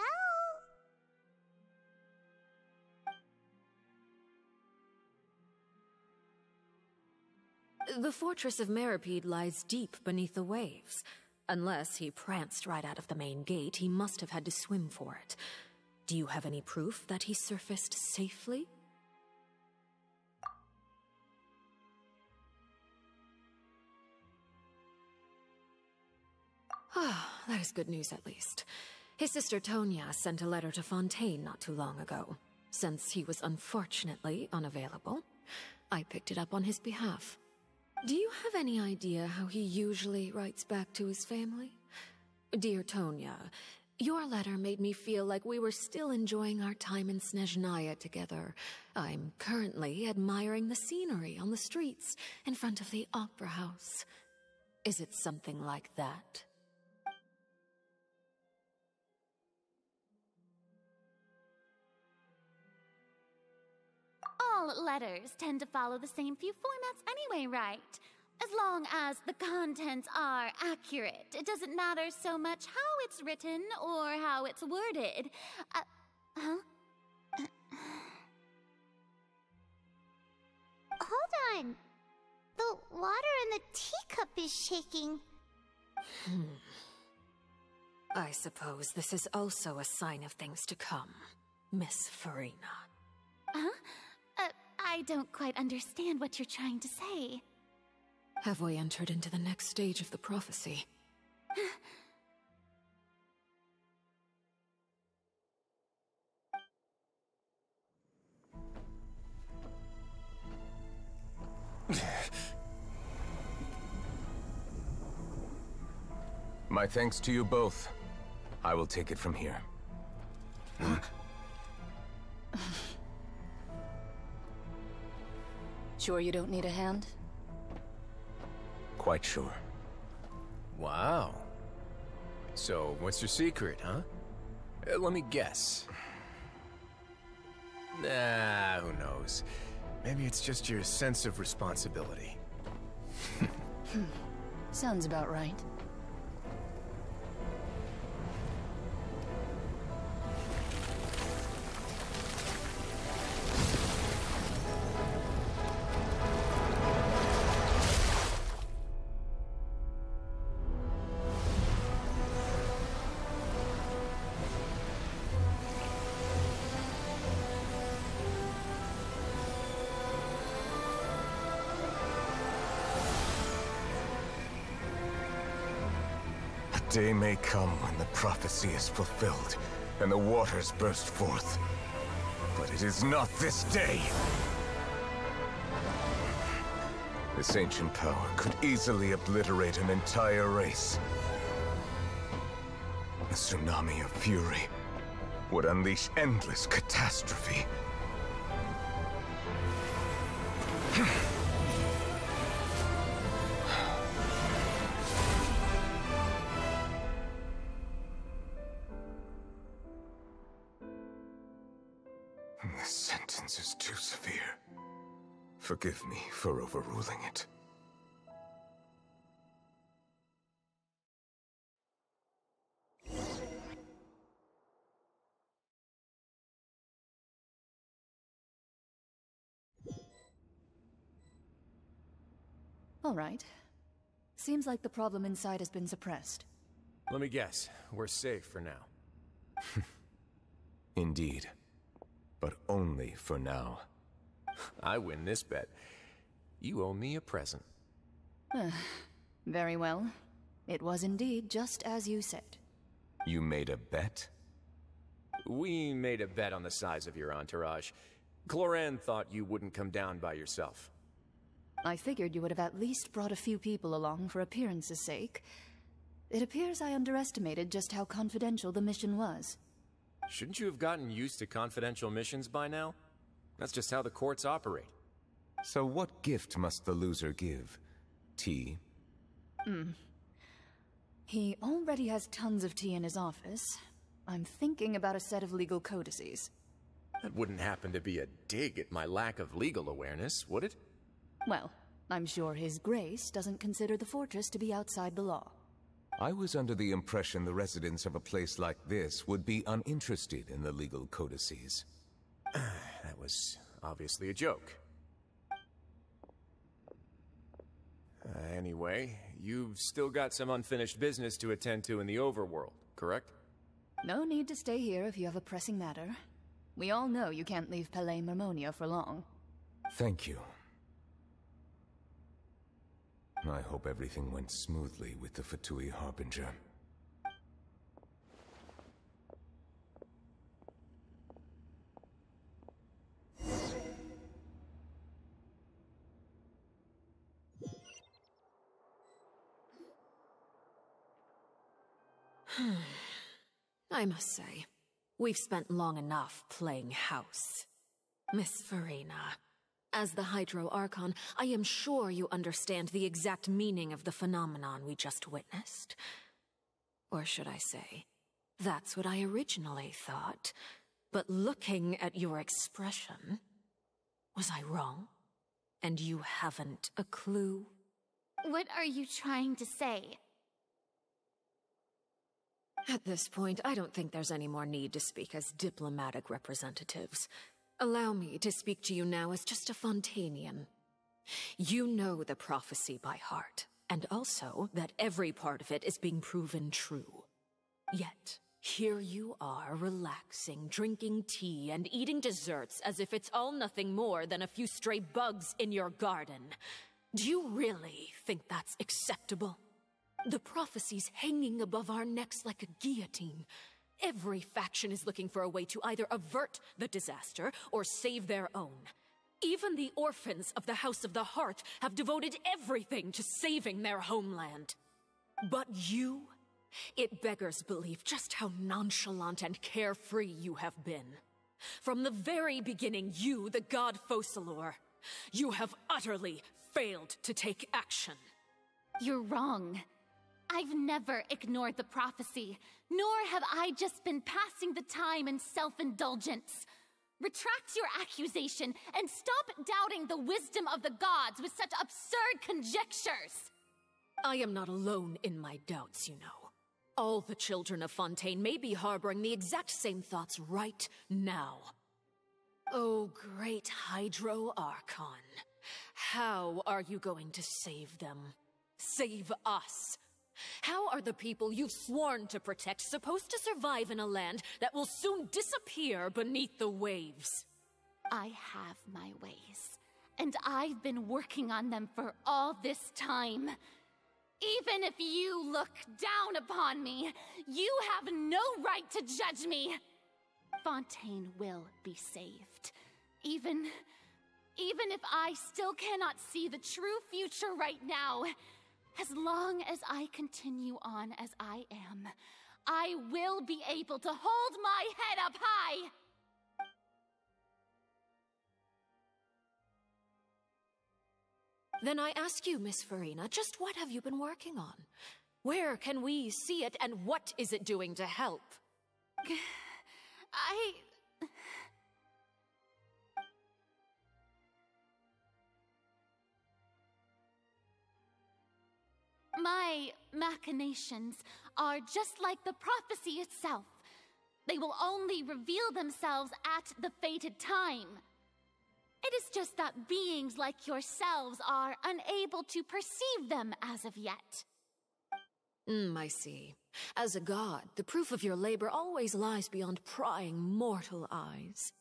The Fortress of Meropide lies deep beneath the waves. Unless he pranced right out of the main gate, he must have had to swim for it. Do you have any proof that he surfaced safely? Ah, that is good news at least. His sister Tonia sent a letter to Fontaine not too long ago. Since he was unfortunately unavailable, I picked it up on his behalf. Do you have any idea how he usually writes back to his family? Dear Tonia, Your letter made me feel like we were still enjoying our time in Snezhnaya together. I'm currently admiring the scenery on the streets in front of the Opera House. Is it something like that? All letters tend to follow the same few formats anyway, right? As long as the contents are accurate, it doesn't matter so much how it's written or how it's worded. Uh, huh? Hold on. The water in the teacup is shaking. Hmm. I suppose this is also a sign of things to come, Miss Furina. Huh? Uh, I don't quite understand what you're trying to say. Have we entered into the next stage of the prophecy? My thanks to you both. I will take it from here. Sure you don't need a hand? Quite sure. Wow. So, what's your secret, huh? Uh, let me guess. Nah, who knows? Maybe it's just your sense of responsibility. Sounds about right. Day may come when the prophecy is fulfilled, and the waters burst forth. But it is not this day! This ancient power could easily obliterate an entire race. A tsunami of fury would unleash endless catastrophe. Overruling it. All right. Seems like the problem inside has been suppressed. Let me guess. We're safe for now. Indeed. But only for now. I win this bet. You owe me a present. Ah, very well. It was indeed just as you said. You made a bet? We made a bet on the size of your entourage. Clorinde thought you wouldn't come down by yourself. I figured you would have at least brought a few people along for appearance's sake. It appears I underestimated just how confidential the mission was. Shouldn't you have gotten used to confidential missions by now? That's just how the courts operate. So what gift must the loser give? Tea? Hmm. He already has tons of tea in his office. I'm thinking about a set of legal codices. That wouldn't happen to be a dig at my lack of legal awareness, would it? Well, I'm sure His Grace doesn't consider the fortress to be outside the law. I was under the impression the residents of a place like this would be uninterested in the legal codices. that was obviously a joke. Uh, anyway, you've still got some unfinished business to attend to in the overworld, correct? No need to stay here if you have a pressing matter. We all know you can't leave Palais Mermonia for long. Thank you. I hope everything went smoothly with the Fatui Harbinger. I must say, we've spent long enough playing house. Miss Furina, as the Hydro Archon, I am sure you understand the exact meaning of the phenomenon we just witnessed. Or should I say, that's what I originally thought. But looking at your expression, was I wrong? And you haven't a clue? What are you trying to say? At this point, I don't think there's any more need to speak as diplomatic representatives. Allow me to speak to you now as just a Fontainian. You know the prophecy by heart, and also that every part of it is being proven true. Yet, here you are, relaxing, drinking tea, and eating desserts as if it's all nothing more than a few stray bugs in your garden. Do you really think that's acceptable? The prophecy's hanging above our necks like a guillotine. Every faction is looking for a way to either avert the disaster or save their own. Even the orphans of the House of the Hearth have devoted everything to saving their homeland. But you? It beggars belief just how nonchalant and carefree you have been. From the very beginning, you, the god Focalors, you have utterly failed to take action. You're wrong. I've never ignored the prophecy, nor have I just been passing the time in self-indulgence. Retract your accusation and stop doubting the wisdom of the gods with such absurd conjectures! I am not alone in my doubts, you know. All the children of Fontaine may be harboring the exact same thoughts right now. Oh, great Hydro Archon. How are you going to save them? Save us? How are the people you've sworn to protect supposed to survive in a land that will soon disappear beneath the waves? I have my ways, and I've been working on them for all this time. Even if you look down upon me, you have no right to judge me. Fontaine will be saved. Even. even if I still cannot see the true future right now. As long as I continue on as I am, I will be able to hold my head up high! Then I ask you, Miss Furina, just what have you been working on? Where can we see it, and what is it doing to help? I... My machinations are just like the prophecy itself. They will only reveal themselves at the fated time. It is just that beings like yourselves are unable to perceive them as of yet. Hmm, I see. As a god, the proof of your labor always lies beyond prying mortal eyes.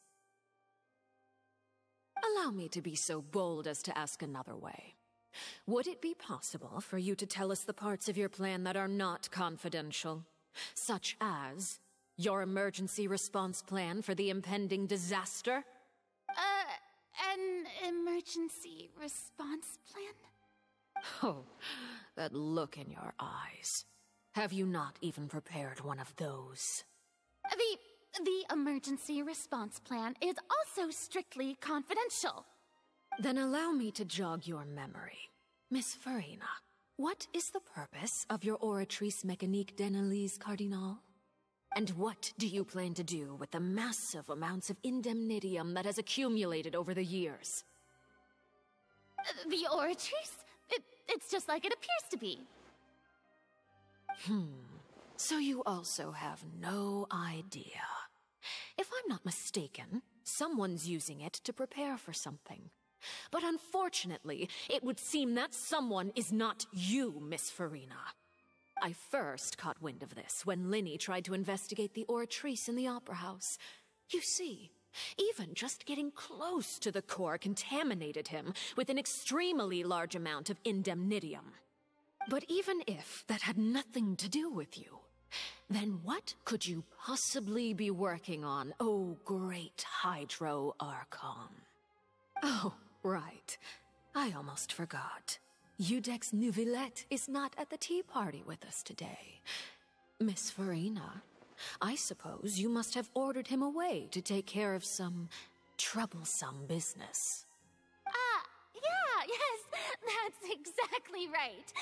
Allow me to be so bold as to ask another way. Would it be possible for you to tell us the parts of your plan that are not confidential? Such as your emergency response plan for the impending disaster? Uh, an emergency response plan? Oh, that look in your eyes. Have you not even prepared one of those? The the emergency response plan is also strictly confidential. Then allow me to jog your memory. Miss Furina, what is the purpose of your Oratrice Mécanique d'Analyse Cardinal? And what do you plan to do with the massive amounts of indemnitium that has accumulated over the years? The Oratrice? It, it's just like it appears to be. Hmm. So you also have no idea. If I'm not mistaken, someone's using it to prepare for something. But unfortunately, it would seem that someone is not you, Miss Furina. I first caught wind of this when Lyney tried to investigate the Oratrice in the Opera House. You see, even just getting close to the core contaminated him with an extremely large amount of indemnitium. But even if that had nothing to do with you, then what could you possibly be working on, oh great Hydro Archon? Oh, right. I almost forgot. Iudex Neuvillette is not at the tea party with us today. Miss Furina, I suppose you must have ordered him away to take care of some troublesome business. Ah, yeah, yes, that's exactly right.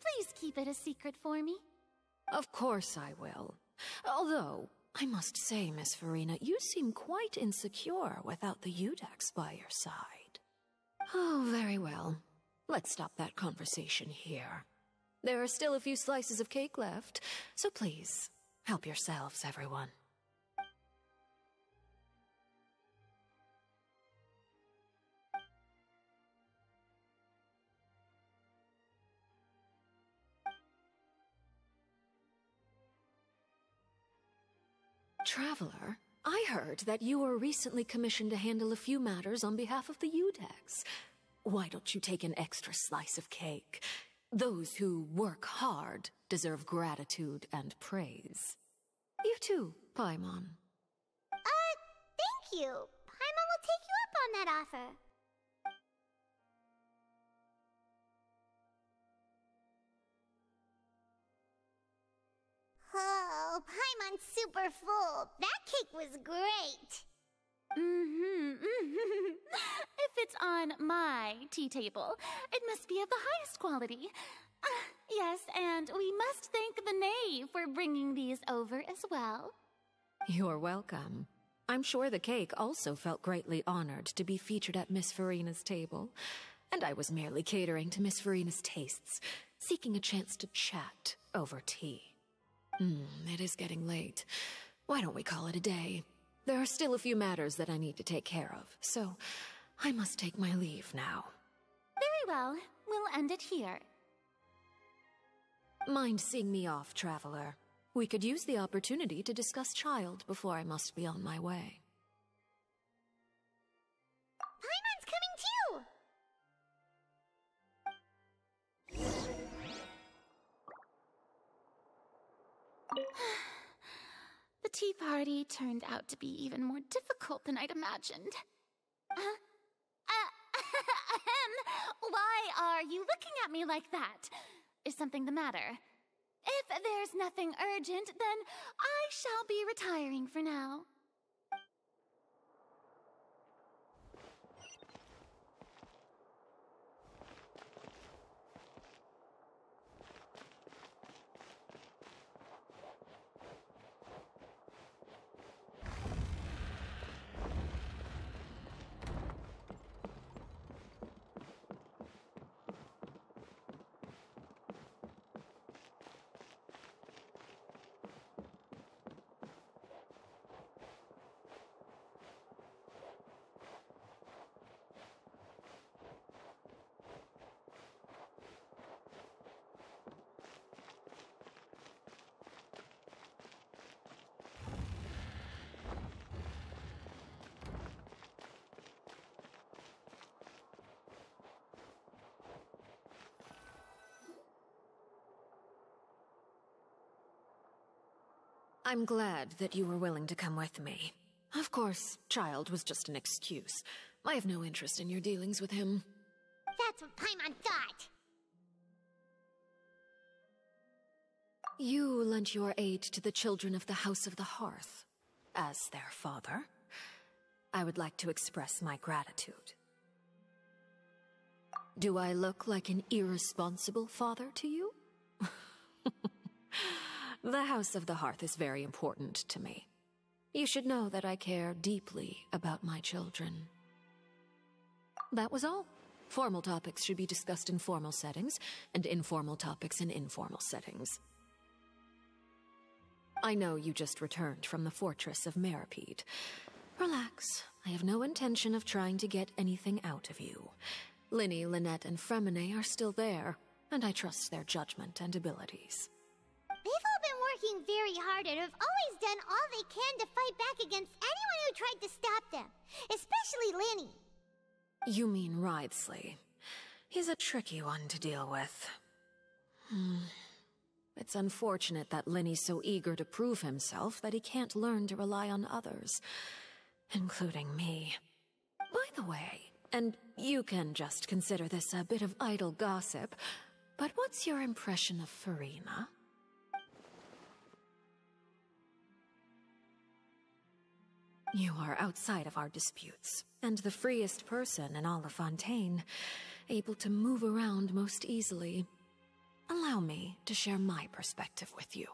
Please keep it a secret for me. Of course I will. Although, I must say, Miss Furina, you seem quite insecure without the Iudex by your side. Oh, very well. Let's stop that conversation here. There are still a few slices of cake left, so please, help yourselves, everyone. Traveler, I heard that you were recently commissioned to handle a few matters on behalf of the Iudex. Why don't you take an extra slice of cake? Those who work hard deserve gratitude and praise. You too, Paimon. Uh, thank you. Paimon will take you up on that offer. Oh, Paimon's super full. That cake was great. Mm-hmm. if it's on my tea table, it must be of the highest quality. Uh, yes, and we must thank the knave for bringing these over as well. You're welcome. I'm sure the cake also felt greatly honored to be featured at Miss Furina's table. And I was merely catering to Miss Furina's tastes, seeking a chance to chat over tea. Hmm, it is getting late. Why don't we call it a day? There are still a few matters that I need to take care of, so I must take my leave now. Very well. We'll end it here. Mind seeing me off, traveler? We could use the opportunity to discuss Childe before I must be on my way. Paimon's coming too! the tea party turned out to be even more difficult than I'd imagined. Uh, uh, why are you looking at me like that? Is something the matter? If there's nothing urgent, then I shall be retiring for now. I'm glad that you were willing to come with me. Of course, Childe was just an excuse. I have no interest in your dealings with him. That's what Paimon thought. You lent your aid to the children of the House of the Hearth. As their father, I would like to express my gratitude. Do I look like an irresponsible father to you? The House of the Hearth is very important to me. You should know that I care deeply about my children. That was all. Formal topics should be discussed in formal settings, and informal topics in informal settings. I know you just returned from the fortress of Meropide. Relax. I have no intention of trying to get anything out of you. Lyney, Lynette, and Freminet are still there, and I trust their judgment and abilities. Working very hard and have always done all they can to fight back against anyone who tried to stop them, especially Lyney. You mean Wriothesley. He's a tricky one to deal with. Hmm. It's unfortunate that Lyney's so eager to prove himself that he can't learn to rely on others, including me. By the way, and you can just consider this a bit of idle gossip, but what's your impression of Furina? You are outside of our disputes, and the freest person in all of Fontaine, able to move around most easily. Allow me to share my perspective with you.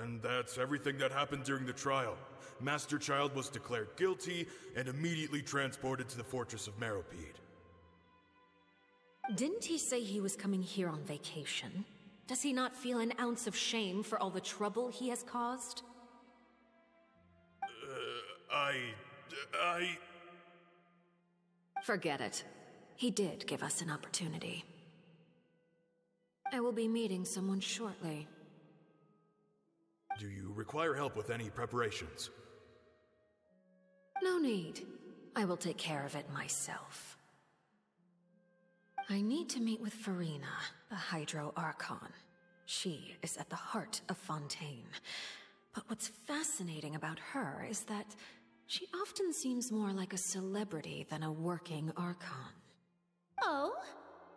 And that's everything that happened during the trial. Master Childe was declared guilty and immediately transported to the Fortress of Meropide. Didn't he say he was coming here on vacation? Does he not feel an ounce of shame for all the trouble he has caused? I. I. Forget it. He did give us an opportunity. I will be meeting someone shortly. Do you require help with any preparations? No need. I will take care of it myself. I need to meet with Furina, the Hydro Archon. She is at the heart of Fontaine. But what's fascinating about her is that she often seems more like a celebrity than a working Archon. Oh?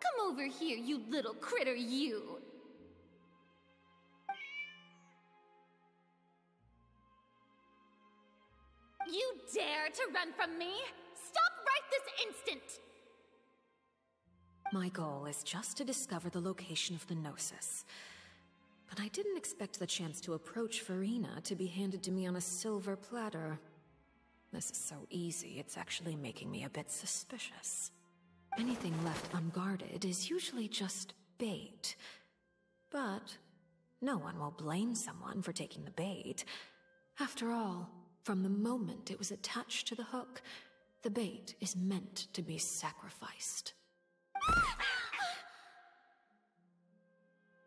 Come over here, you little critter, you! You dare to run from me? Stop right this instant! My goal is just to discover the location of the Gnosis. But I didn't expect the chance to approach Furina to be handed to me on a silver platter. This is so easy, it's actually making me a bit suspicious. Anything left unguarded is usually just bait. But no one will blame someone for taking the bait. After all, from the moment it was attached to the hook, the bait is meant to be sacrificed.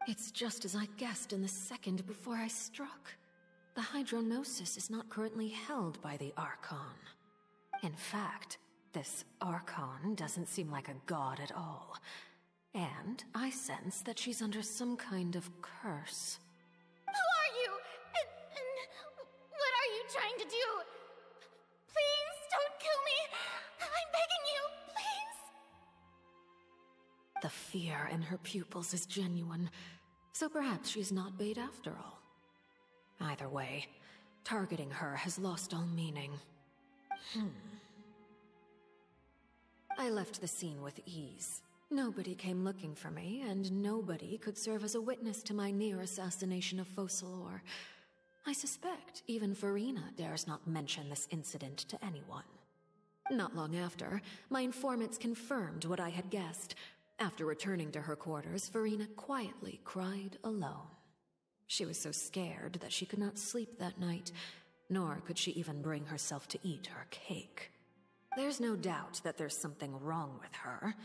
It's just as I guessed in the second before I struck. The Hydro Gnosis is not currently held by the Archon. In fact, this Archon doesn't seem like a god at all. And I sense that she's under some kind of curse. Who are you? And, and what are you trying to do? Please don't kill me! I'm begging you, please! The fear in her pupils is genuine, so perhaps she's not bait after all. Either way, targeting her has lost all meaning. Hmm. I left the scene with ease. Nobody came looking for me, and nobody could serve as a witness to my near assassination of Focalor. I suspect even Furina dares not mention this incident to anyone. Not long after, my informants confirmed what I had guessed. After returning to her quarters, Furina quietly cried alone. She was so scared that she could not sleep that night, nor could she even bring herself to eat her cake. There's no doubt that there's something wrong with her.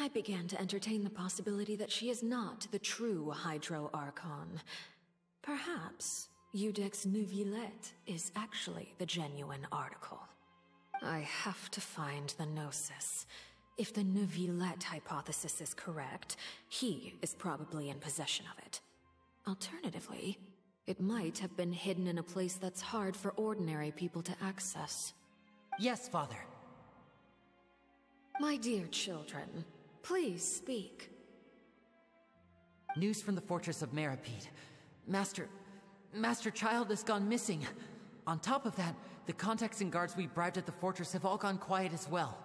I began to entertain the possibility that she is not the true Hydro Archon. Perhaps Iudex Neuvillette is actually the genuine article. I have to find the Gnosis. If the Neuvillette hypothesis is correct, he is probably in possession of it. Alternatively, it might have been hidden in a place that's hard for ordinary people to access. Yes, Father. My dear children, please speak. News from the Fortress of Meropide. Master... Master Childe has gone missing. On top of that, the contacts and guards we bribed at the fortress have all gone quiet as well.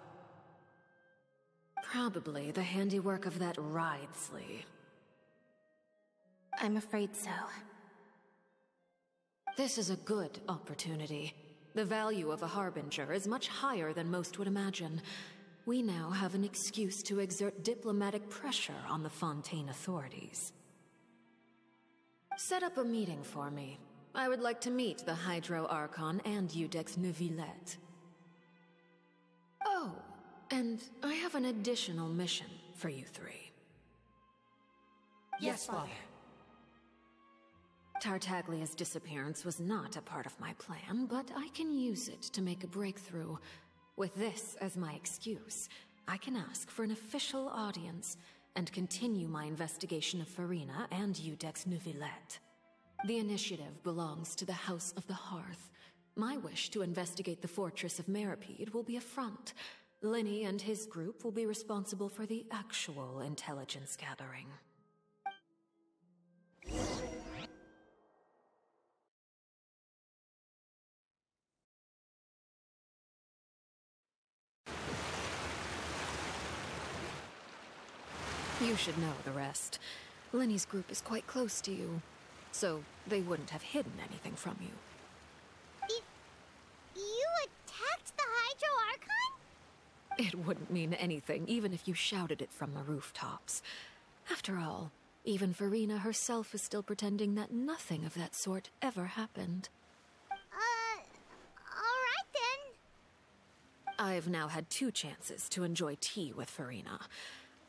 Probably the handiwork of that Wriothesley. I'm afraid so. This is a good opportunity. The value of a Harbinger is much higher than most would imagine. We now have an excuse to exert diplomatic pressure on the Fontaine authorities. Set up a meeting for me. I would like to meet the Hydro Archon and Iudex Neuvillette. Oh, and I have an additional mission for you three. Yes, Father. Tartaglia's disappearance was not a part of my plan, but I can use it to make a breakthrough. With this as my excuse, I can ask for an official audience and continue my investigation of Furina and Iudex Neuvillette. The initiative belongs to the House of the Hearth. My wish to investigate the fortress of Meropide will be a front. Lyney and his group will be responsible for the actual intelligence gathering. You should know the rest. Lyney's group is quite close to you, so they wouldn't have hidden anything from you. You attacked the Hydro Archon? It wouldn't mean anything, even if you shouted it from the rooftops. After all, even Furina herself is still pretending that nothing of that sort ever happened. Uh, alright then. I've now had two chances to enjoy tea with Furina.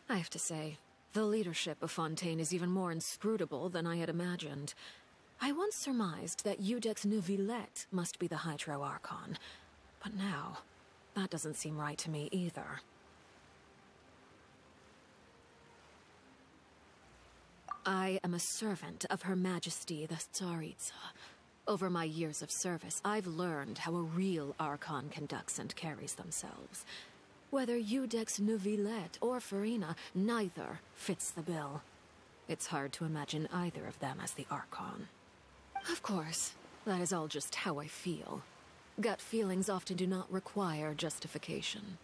I have to say, the leadership of Fontaine is even more inscrutable than I had imagined. I once surmised that Iudex Neuvillette must be the Hydro Archon, but now, that doesn't seem right to me either. I am a servant of Her Majesty the Tsaritsa. Over my years of service, I've learned how a real Archon conducts and carries themselves. Whether Iudex Neuvillette or Furina, neither fits the bill. It's hard to imagine either of them as the Archon. Of course, that is all just how I feel. Gut feelings often do not require justification.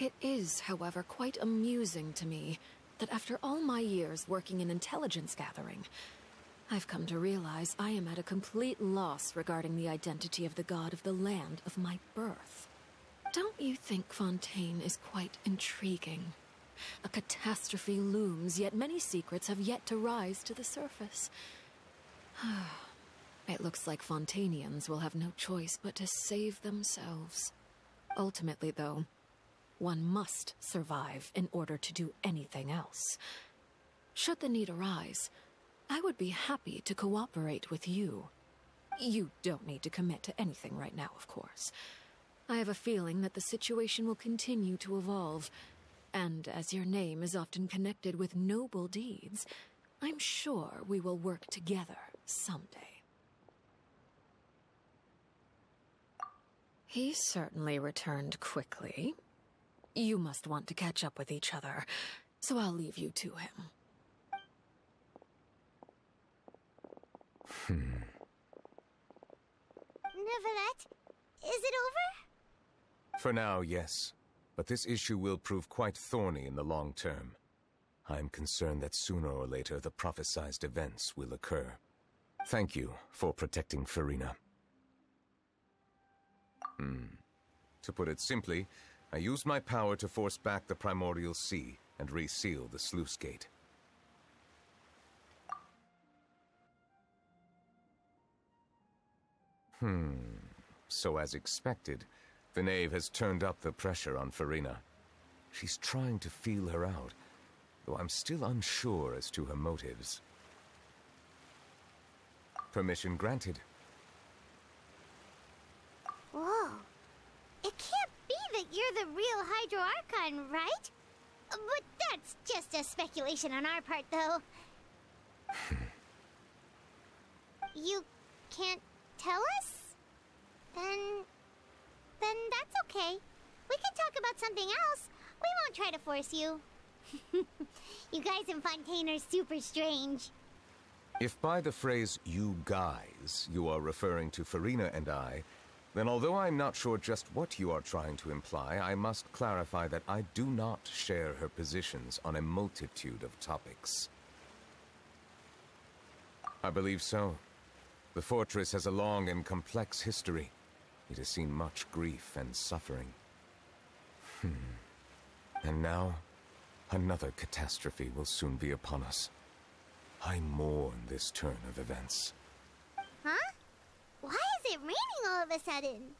It is, however, quite amusing to me that after all my years working in intelligence gathering, I've come to realize I am at a complete loss regarding the identity of the god of the land of my birth. Don't you think Fontaine is quite intriguing? A catastrophe looms, yet many secrets have yet to rise to the surface. it looks like Fontainians will have no choice but to save themselves. Ultimately, though, one must survive in order to do anything else. Should the need arise, I would be happy to cooperate with you. You don't need to commit to anything right now, of course. I have a feeling that the situation will continue to evolve, and as your name is often connected with noble deeds, I'm sure we will work together someday. He certainly returned quickly. You must want to catch up with each other, so I'll leave you to him. Hmm. Neuvillette, is it over? For now, yes. But this issue will prove quite thorny in the long term. I'm concerned that sooner or later the prophesized events will occur. Thank you for protecting Furina. Hmm. To put it simply, I used my power to force back the Primordial Sea and reseal the sluice gate. Hmm. So as expected, the knave has turned up the pressure on Furina. She's trying to feel her out, though I'm still unsure as to her motives. Permission granted. Whoa. It can't be that you're the real Hydro Archon, right? But that's just a speculation on our part, though. you can't tell us? Then... then that's okay. We can talk about something else. We won't try to force you. you guys in Fontaine are super strange. If by the phrase, you guys, you are referring to Furina and I, then although I'm not sure just what you are trying to imply, I must clarify that I do not share her positions on a multitude of topics. I believe so. The fortress has a long and complex history. It has seen much grief and suffering. Hmm. And now, another catastrophe will soon be upon us. I mourn this turn of events. Huh? Why is it raining all of a sudden?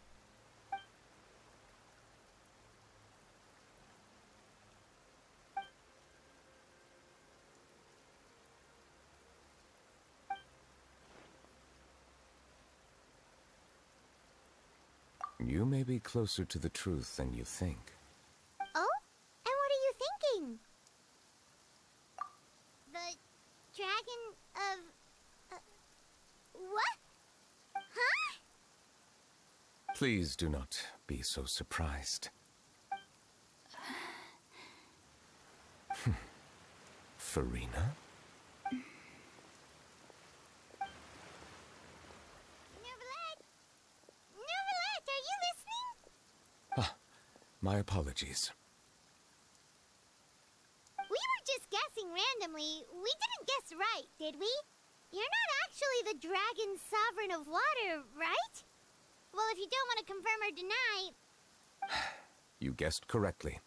You may be closer to the truth than you think. Oh? And what are you thinking? The dragon of... Uh, what? Huh? Please do not be so surprised. Furina? Neuvillette! Neuvillette, are you listening? Ah, my apologies. We were just guessing randomly, we didn't guess right, did we? You're not actually the Dragon Sovereign of Water, right? Well, if you don't want to confirm or deny... You guessed correctly.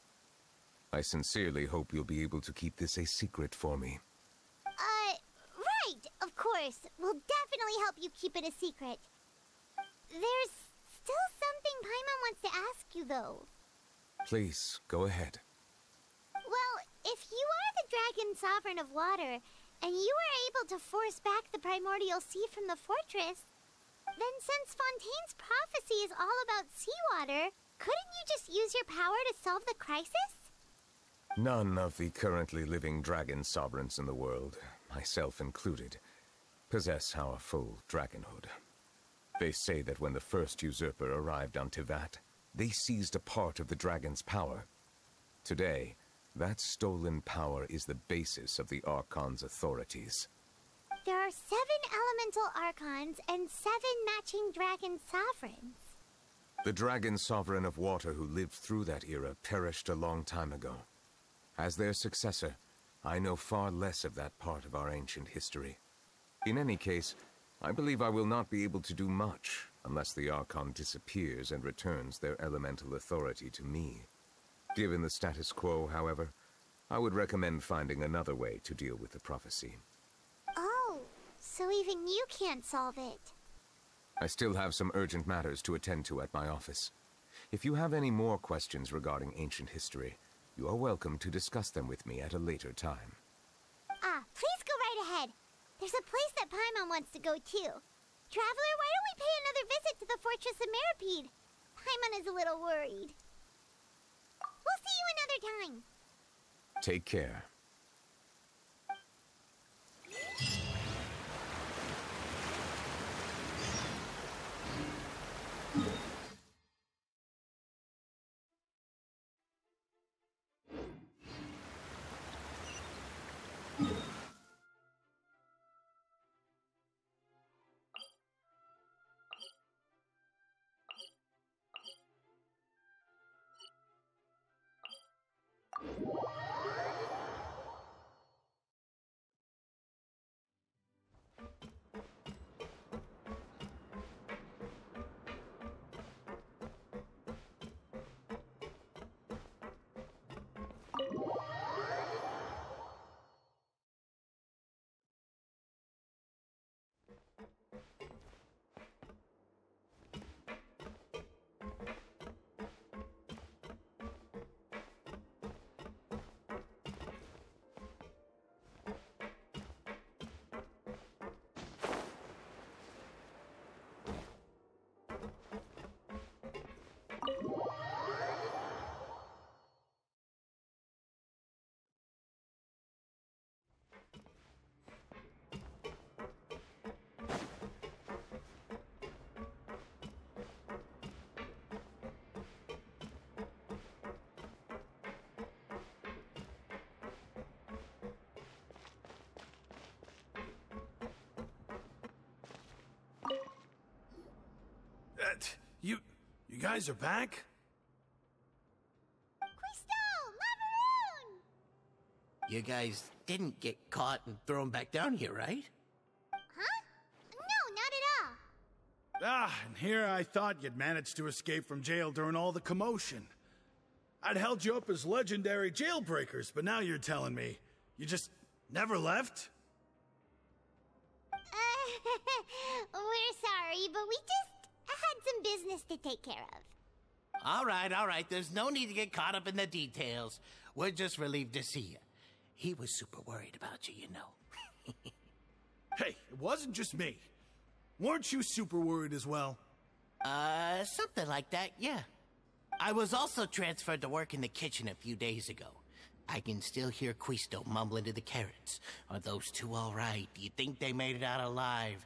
I sincerely hope you'll be able to keep this a secret for me. Uh, right, of course. We'll definitely help you keep it a secret. There's still something Paimon wants to ask you, though. Please, go ahead. Well, if you are the Dragon Sovereign of Water, and you were able to force back the Primordial Sea from the fortress, then since Fontaine's prophecy is all about seawater, couldn't you just use your power to solve the crisis? None of the currently living dragon sovereigns in the world, myself included, possess our full dragonhood. They say that when the first usurper arrived on Teyvat, they seized a part of the dragon's power. Today, that stolen power is the basis of the Archon's authorities. There are seven elemental archons and seven matching dragon sovereigns. The dragon sovereign of water who lived through that era perished a long time ago. As their successor, I know far less of that part of our ancient history. In any case, I believe I will not be able to do much unless the Archon disappears and returns their elemental authority to me. Given the status quo, however, I would recommend finding another way to deal with the prophecy. Oh, so even you can't solve it. I still have some urgent matters to attend to at my office. If you have any more questions regarding ancient history, you are welcome to discuss them with me at a later time. Ah, please go right ahead. There's a place that Paimon wants to go too. Traveler, why don't we pay another visit to the Fortress of Meropide? Paimon is a little worried. We'll see you another time. Take care. You guys are back? You guys didn't get caught and thrown back down here, right? Huh? No, not at all. Ah, and here I thought you'd managed to escape from jail during all the commotion. I'd held you up as legendary jailbreakers, but now you're telling me you just never left? Business to take care of. All right, all right. There's no need to get caught up in the details. We're just relieved to see you. He was super worried about you, you know. hey, it wasn't just me. Weren't you super worried as well? Uh, something like that, yeah. I was also transferred to work in the kitchen a few days ago. I can still hear Quisto mumbling to the carrots. Are those two all right? Do you think they made it out alive?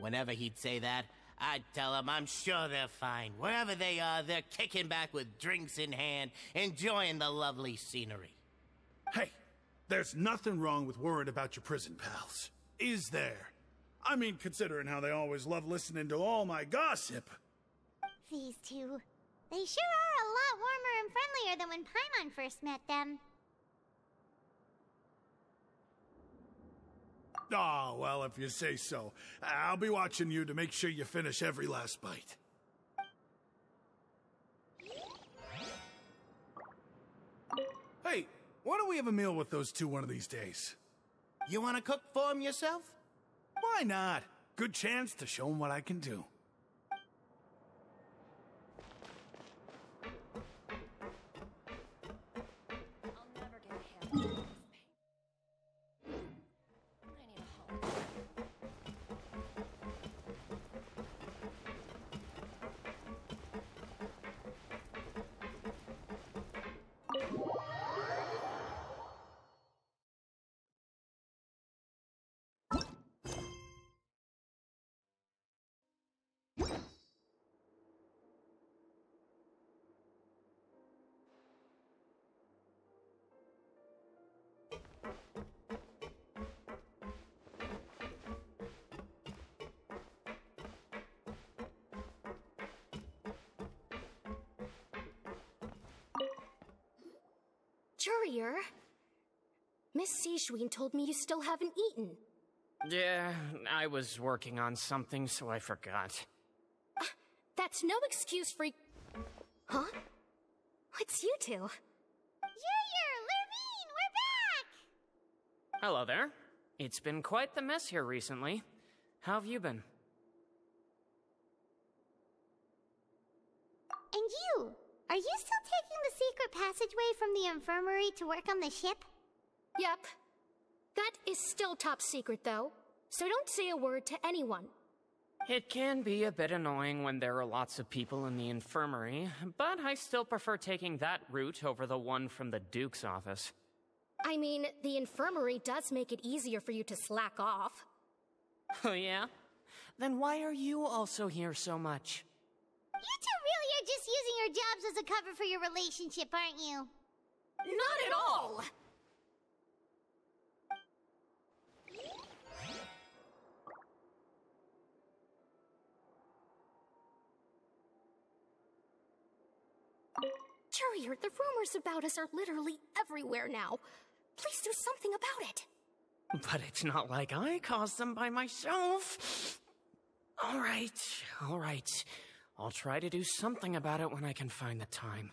Whenever he'd say that, I'd tell him I'm sure they're fine. Wherever they are, they're kicking back with drinks in hand, enjoying the lovely scenery. Hey, there's nothing wrong with worrying about your prison pals. Is there? I mean, considering how they always love listening to all my gossip. These two. They sure are a lot warmer and friendlier than when Paimon first met them. Oh, well, if you say so. I'll be watching you to make sure you finish every last bite. Hey, why don't we have a meal with those two one of these days? You want to cook for them yourself? Why not? Good chance to show them what I can do. Jurier, Miss Sigewinne told me you still haven't eaten. Yeah, I was working on something, so I forgot. Uh, that's no excuse for. Huh? What's you two. Junior, Lurvine, we're back! Hello there. It's been quite the mess here recently. How have you been? And you? Are you still taking the secret passageway from the infirmary to work on the ship? Yep. That is still top secret, though. So don't say a word to anyone. It can be a bit annoying when there are lots of people in the infirmary, but I still prefer taking that route over the one from the Duke's office. I mean, the infirmary does make it easier for you to slack off. Oh, yeah? Then why are you also here so much? You two really are just using your jobs as a cover for your relationship, aren't you? Not at all! Jurier, the rumors about us are literally everywhere now. Please do something about it. But it's not like I caused them by myself. All right, all right. I'll try to do something about it when I can find the time.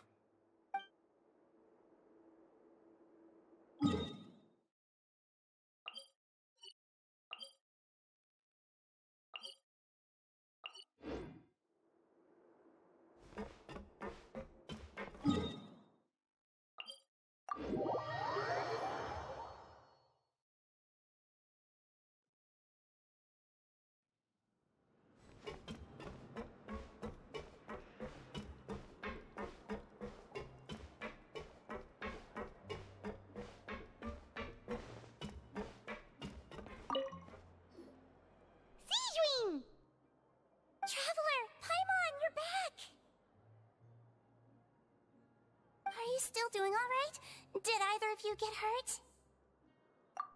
You get hurt?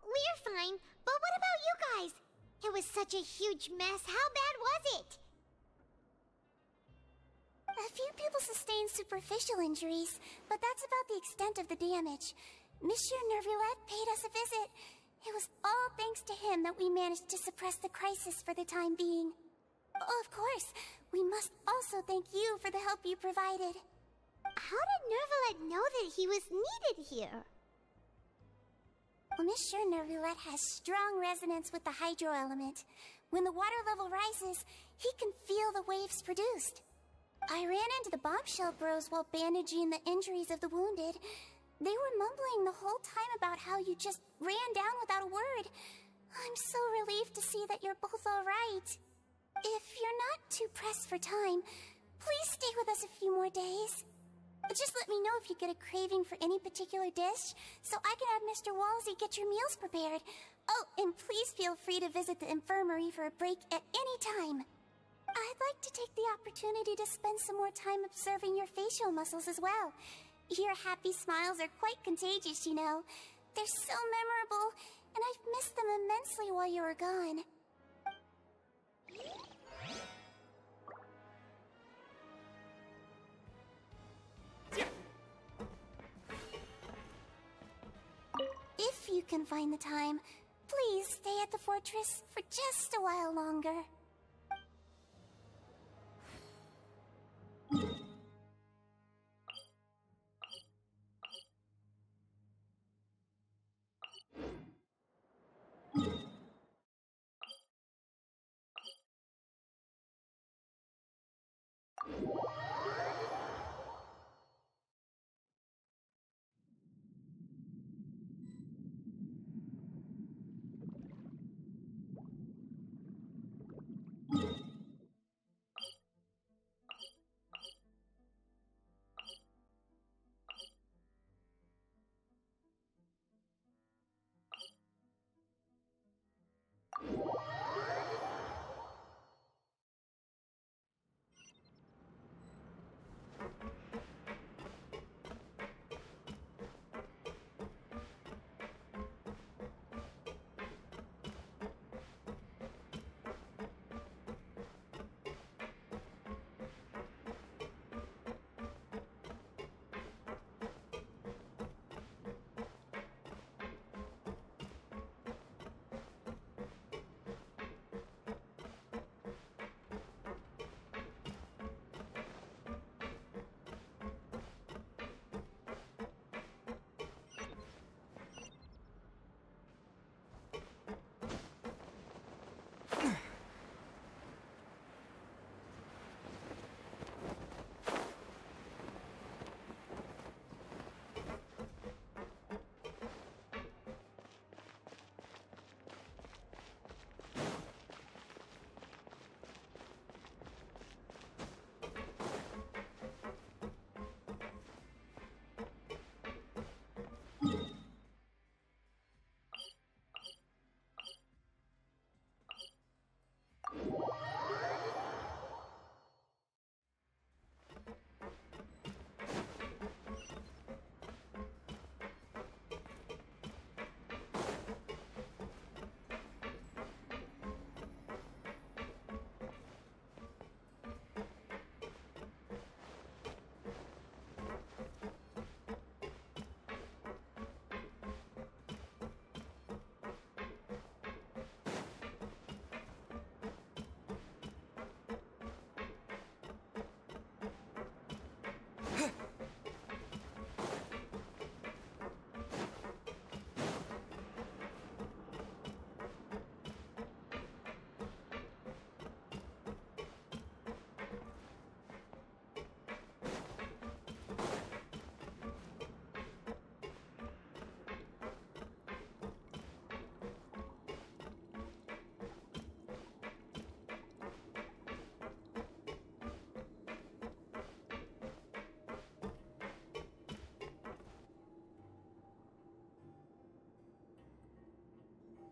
We're fine, but what about you guys? It was such a huge mess. How bad was it? A few people sustained superficial injuries, but that's about the extent of the damage. Monsieur Neuvillette paid us a visit. It was all thanks to him that we managed to suppress the crisis for the time being. Oh, of course, we must also thank you for the help you provided. How did Neuvillette know that he was needed here? Well, Monsieur Neuvillette has strong resonance with the hydro element. When the water level rises, he can feel the waves produced. I ran into the bombshell bros while bandaging the injuries of the wounded. They were mumbling the whole time about how you just ran down without a word. I'm so relieved to see that you're both alright. If you're not too pressed for time, please stay with us a few more days. Just let me know if you get a craving for any particular dish, so I can have Mr. Wriothesley get your meals prepared. Oh, and please feel free to visit the infirmary for a break at any time. I'd like to take the opportunity to spend some more time observing your facial muscles as well. Your happy smiles are quite contagious, you know. They're so memorable, and I've missed them immensely while you were gone. You can find the time, Please stay at the fortress for just a while longer.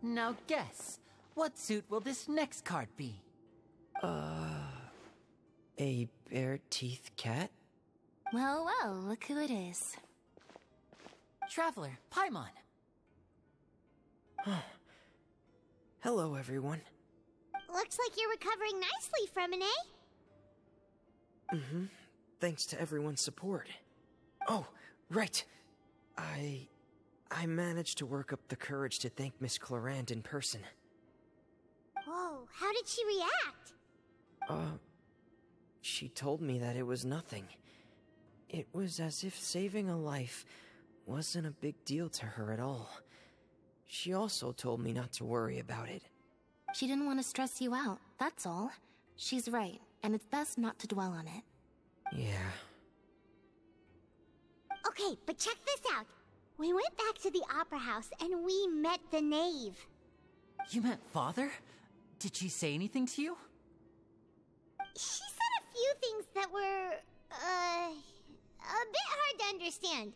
Now guess, what suit will this next card be? Uh. A bare teeth cat? Well, well, look who it is. Traveler, Paimon. Hello, everyone. Looks like you're recovering nicely from an A. Mm hmm. Thanks to everyone's support. Oh, right. I. I managed to work up the courage to thank Miss Clorinde in person. Whoa, how did she react? Uh. She told me that it was nothing. It was as if saving a life wasn't a big deal to her at all. She also told me not to worry about it. She didn't want to stress you out, that's all. She's right, and it's best not to dwell on it. Yeah. Okay, but check this out. We went back to the Opera House and we met the knave. You met Father? Did she say anything to you? She said a few things that were, uh, a bit hard to understand.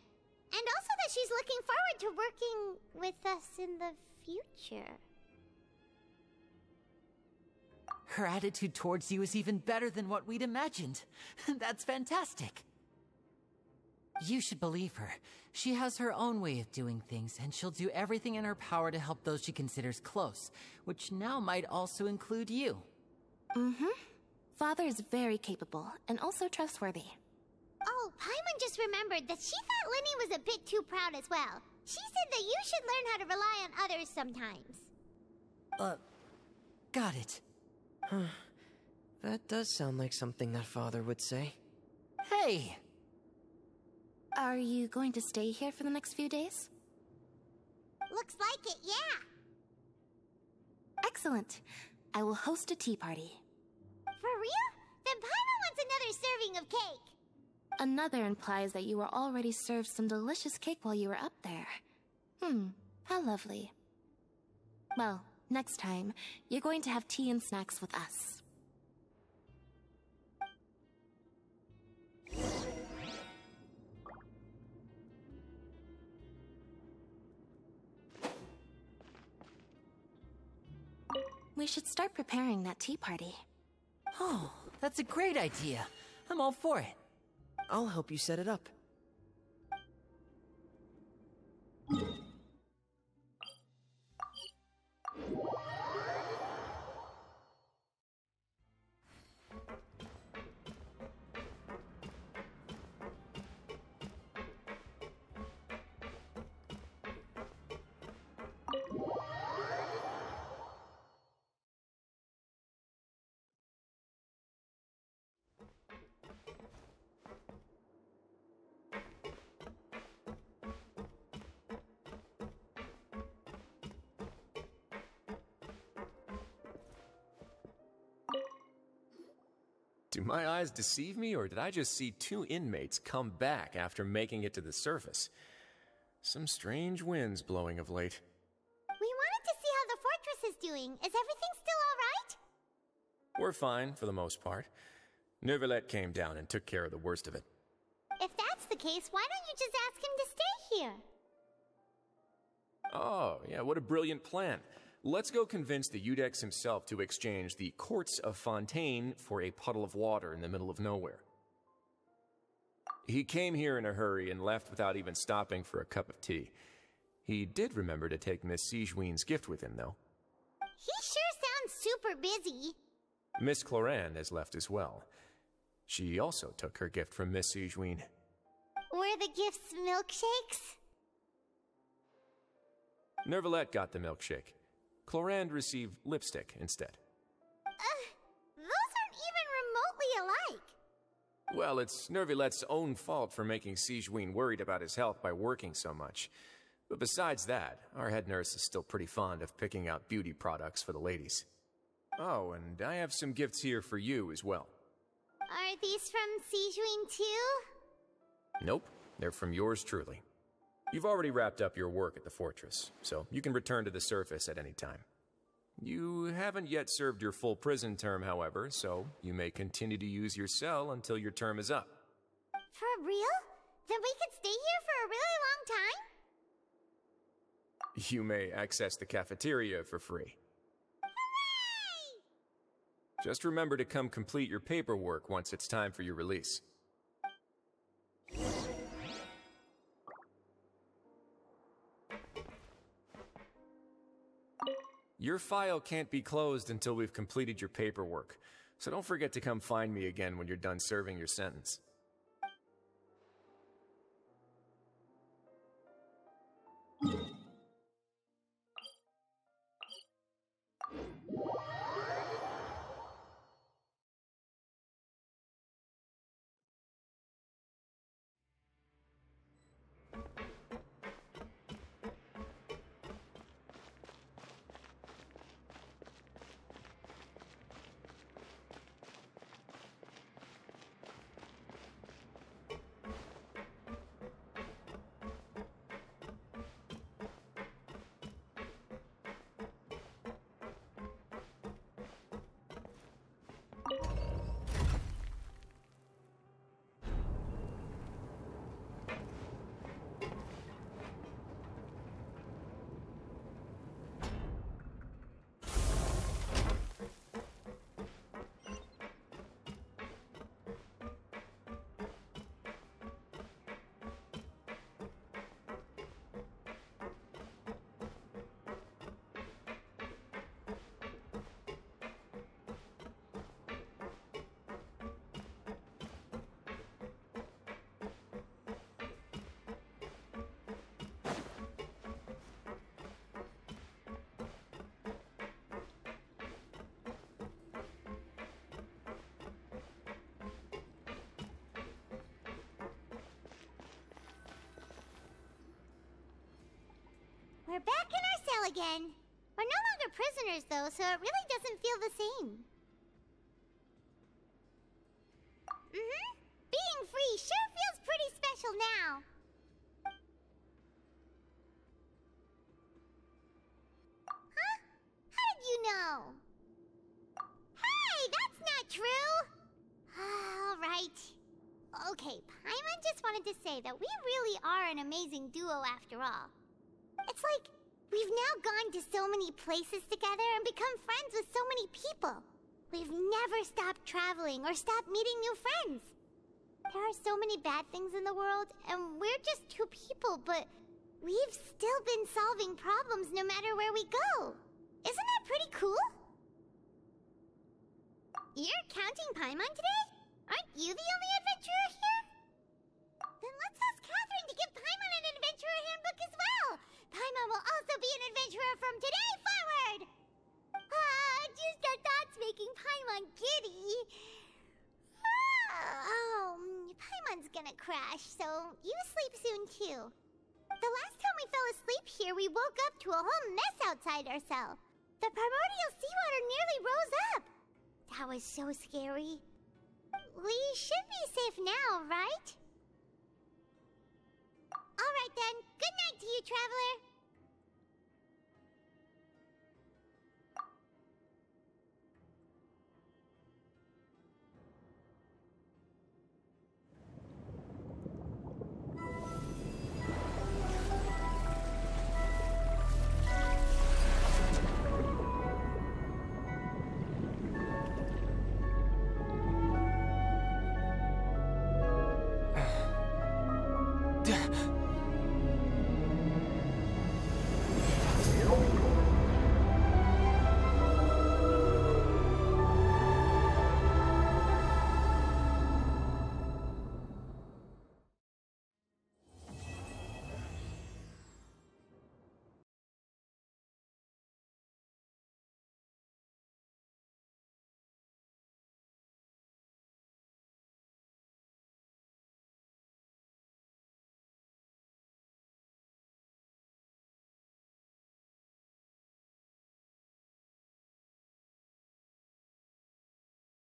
And also that she's looking forward to working with us in the future. Her attitude towards you is even better than what we'd imagined. That's fantastic. You should believe her. She has her own way of doing things, and she'll do everything in her power to help those she considers close, which now might also include you. Mm-hmm. Father is very capable, and also trustworthy. Oh, Paimon just remembered that she thought Lyney was a bit too proud as well. She said that you should learn how to rely on others sometimes. Uh, got it. Huh. That does sound like something that father would say. Hey! Are you going to stay here for the next few days? Looks like it, yeah. Excellent. I will host a tea party. For real? Then Paimon wants another serving of cake. Another implies that you were already served some delicious cake while you were up there. Hmm, how lovely. Well, next time, you're going to have tea and snacks with us. We should start preparing that tea party. Oh, that's a great idea. I'm all for it. I'll help you set it up. Do my eyes deceive me, or did I just see two inmates come back after making it to the surface? Some strange winds blowing of late. We wanted to see how the fortress is doing. Is everything still alright? We're fine, for the most part. Neuvillette came down and took care of the worst of it. If that's the case, why don't you just ask him to stay here? Oh, yeah, what a brilliant plan. Let's go convince the Iudex himself to exchange the quartz of Fontaine for a puddle of water in the middle of nowhere. He came here in a hurry and left without even stopping for a cup of tea. He did remember to take Miss Sigewinne's gift with him, though. He sure sounds super busy. Miss Clorinde has left as well. She also took her gift from Miss Sigewinne. Were the gifts milkshakes? Neuvillette got the milkshake. Clorinde received lipstick instead. Uh, those aren't even remotely alike. Well, it's Neuvillette's own fault for making Sigewinne worried about his health by working so much. But besides that, our head nurse is still pretty fond of picking out beauty products for the ladies. Oh, and I have some gifts here for you as well. Are these from Sigewinne too? Nope, they're from yours truly. You've already wrapped up your work at the fortress, so you can return to the surface at any time. You haven't yet served your full prison term, however, so you may continue to use your cell until your term is up. For real? Then we could stay here for a really long time? You may access the cafeteria for free. Hooray! Just remember to come complete your paperwork once it's time for your release. Your file can't be closed until we've completed your paperwork, so don't forget to come find me again when you're done serving your sentence. Again. We're no longer prisoners, though, so it really doesn't feel the same. Mm-hmm. Being free sure feels pretty special now. Huh? How did you know? Hey, that's not true! All right. Okay, Paimon just wanted to say that we really are an amazing duo after all. Now gone to so many places together and become friends with so many people. We've never stopped traveling or stopped meeting new friends. There are so many bad things in the world, and we're just two people, but we've still been solving problems no matter where we go. Isn't that pretty cool? You're counting Paimon today? Aren't you the only adventurer Paimon will also be an adventurer from today forward. Ah, just our thoughts making Paimon giddy. Oh, Paimon's gonna crash, so you sleep soon too. The last time we fell asleep here, we woke up to a whole mess outside our cell. The primordial seawater nearly rose up. That was so scary. We should be safe now, right? Alright then, good night to you, Traveler.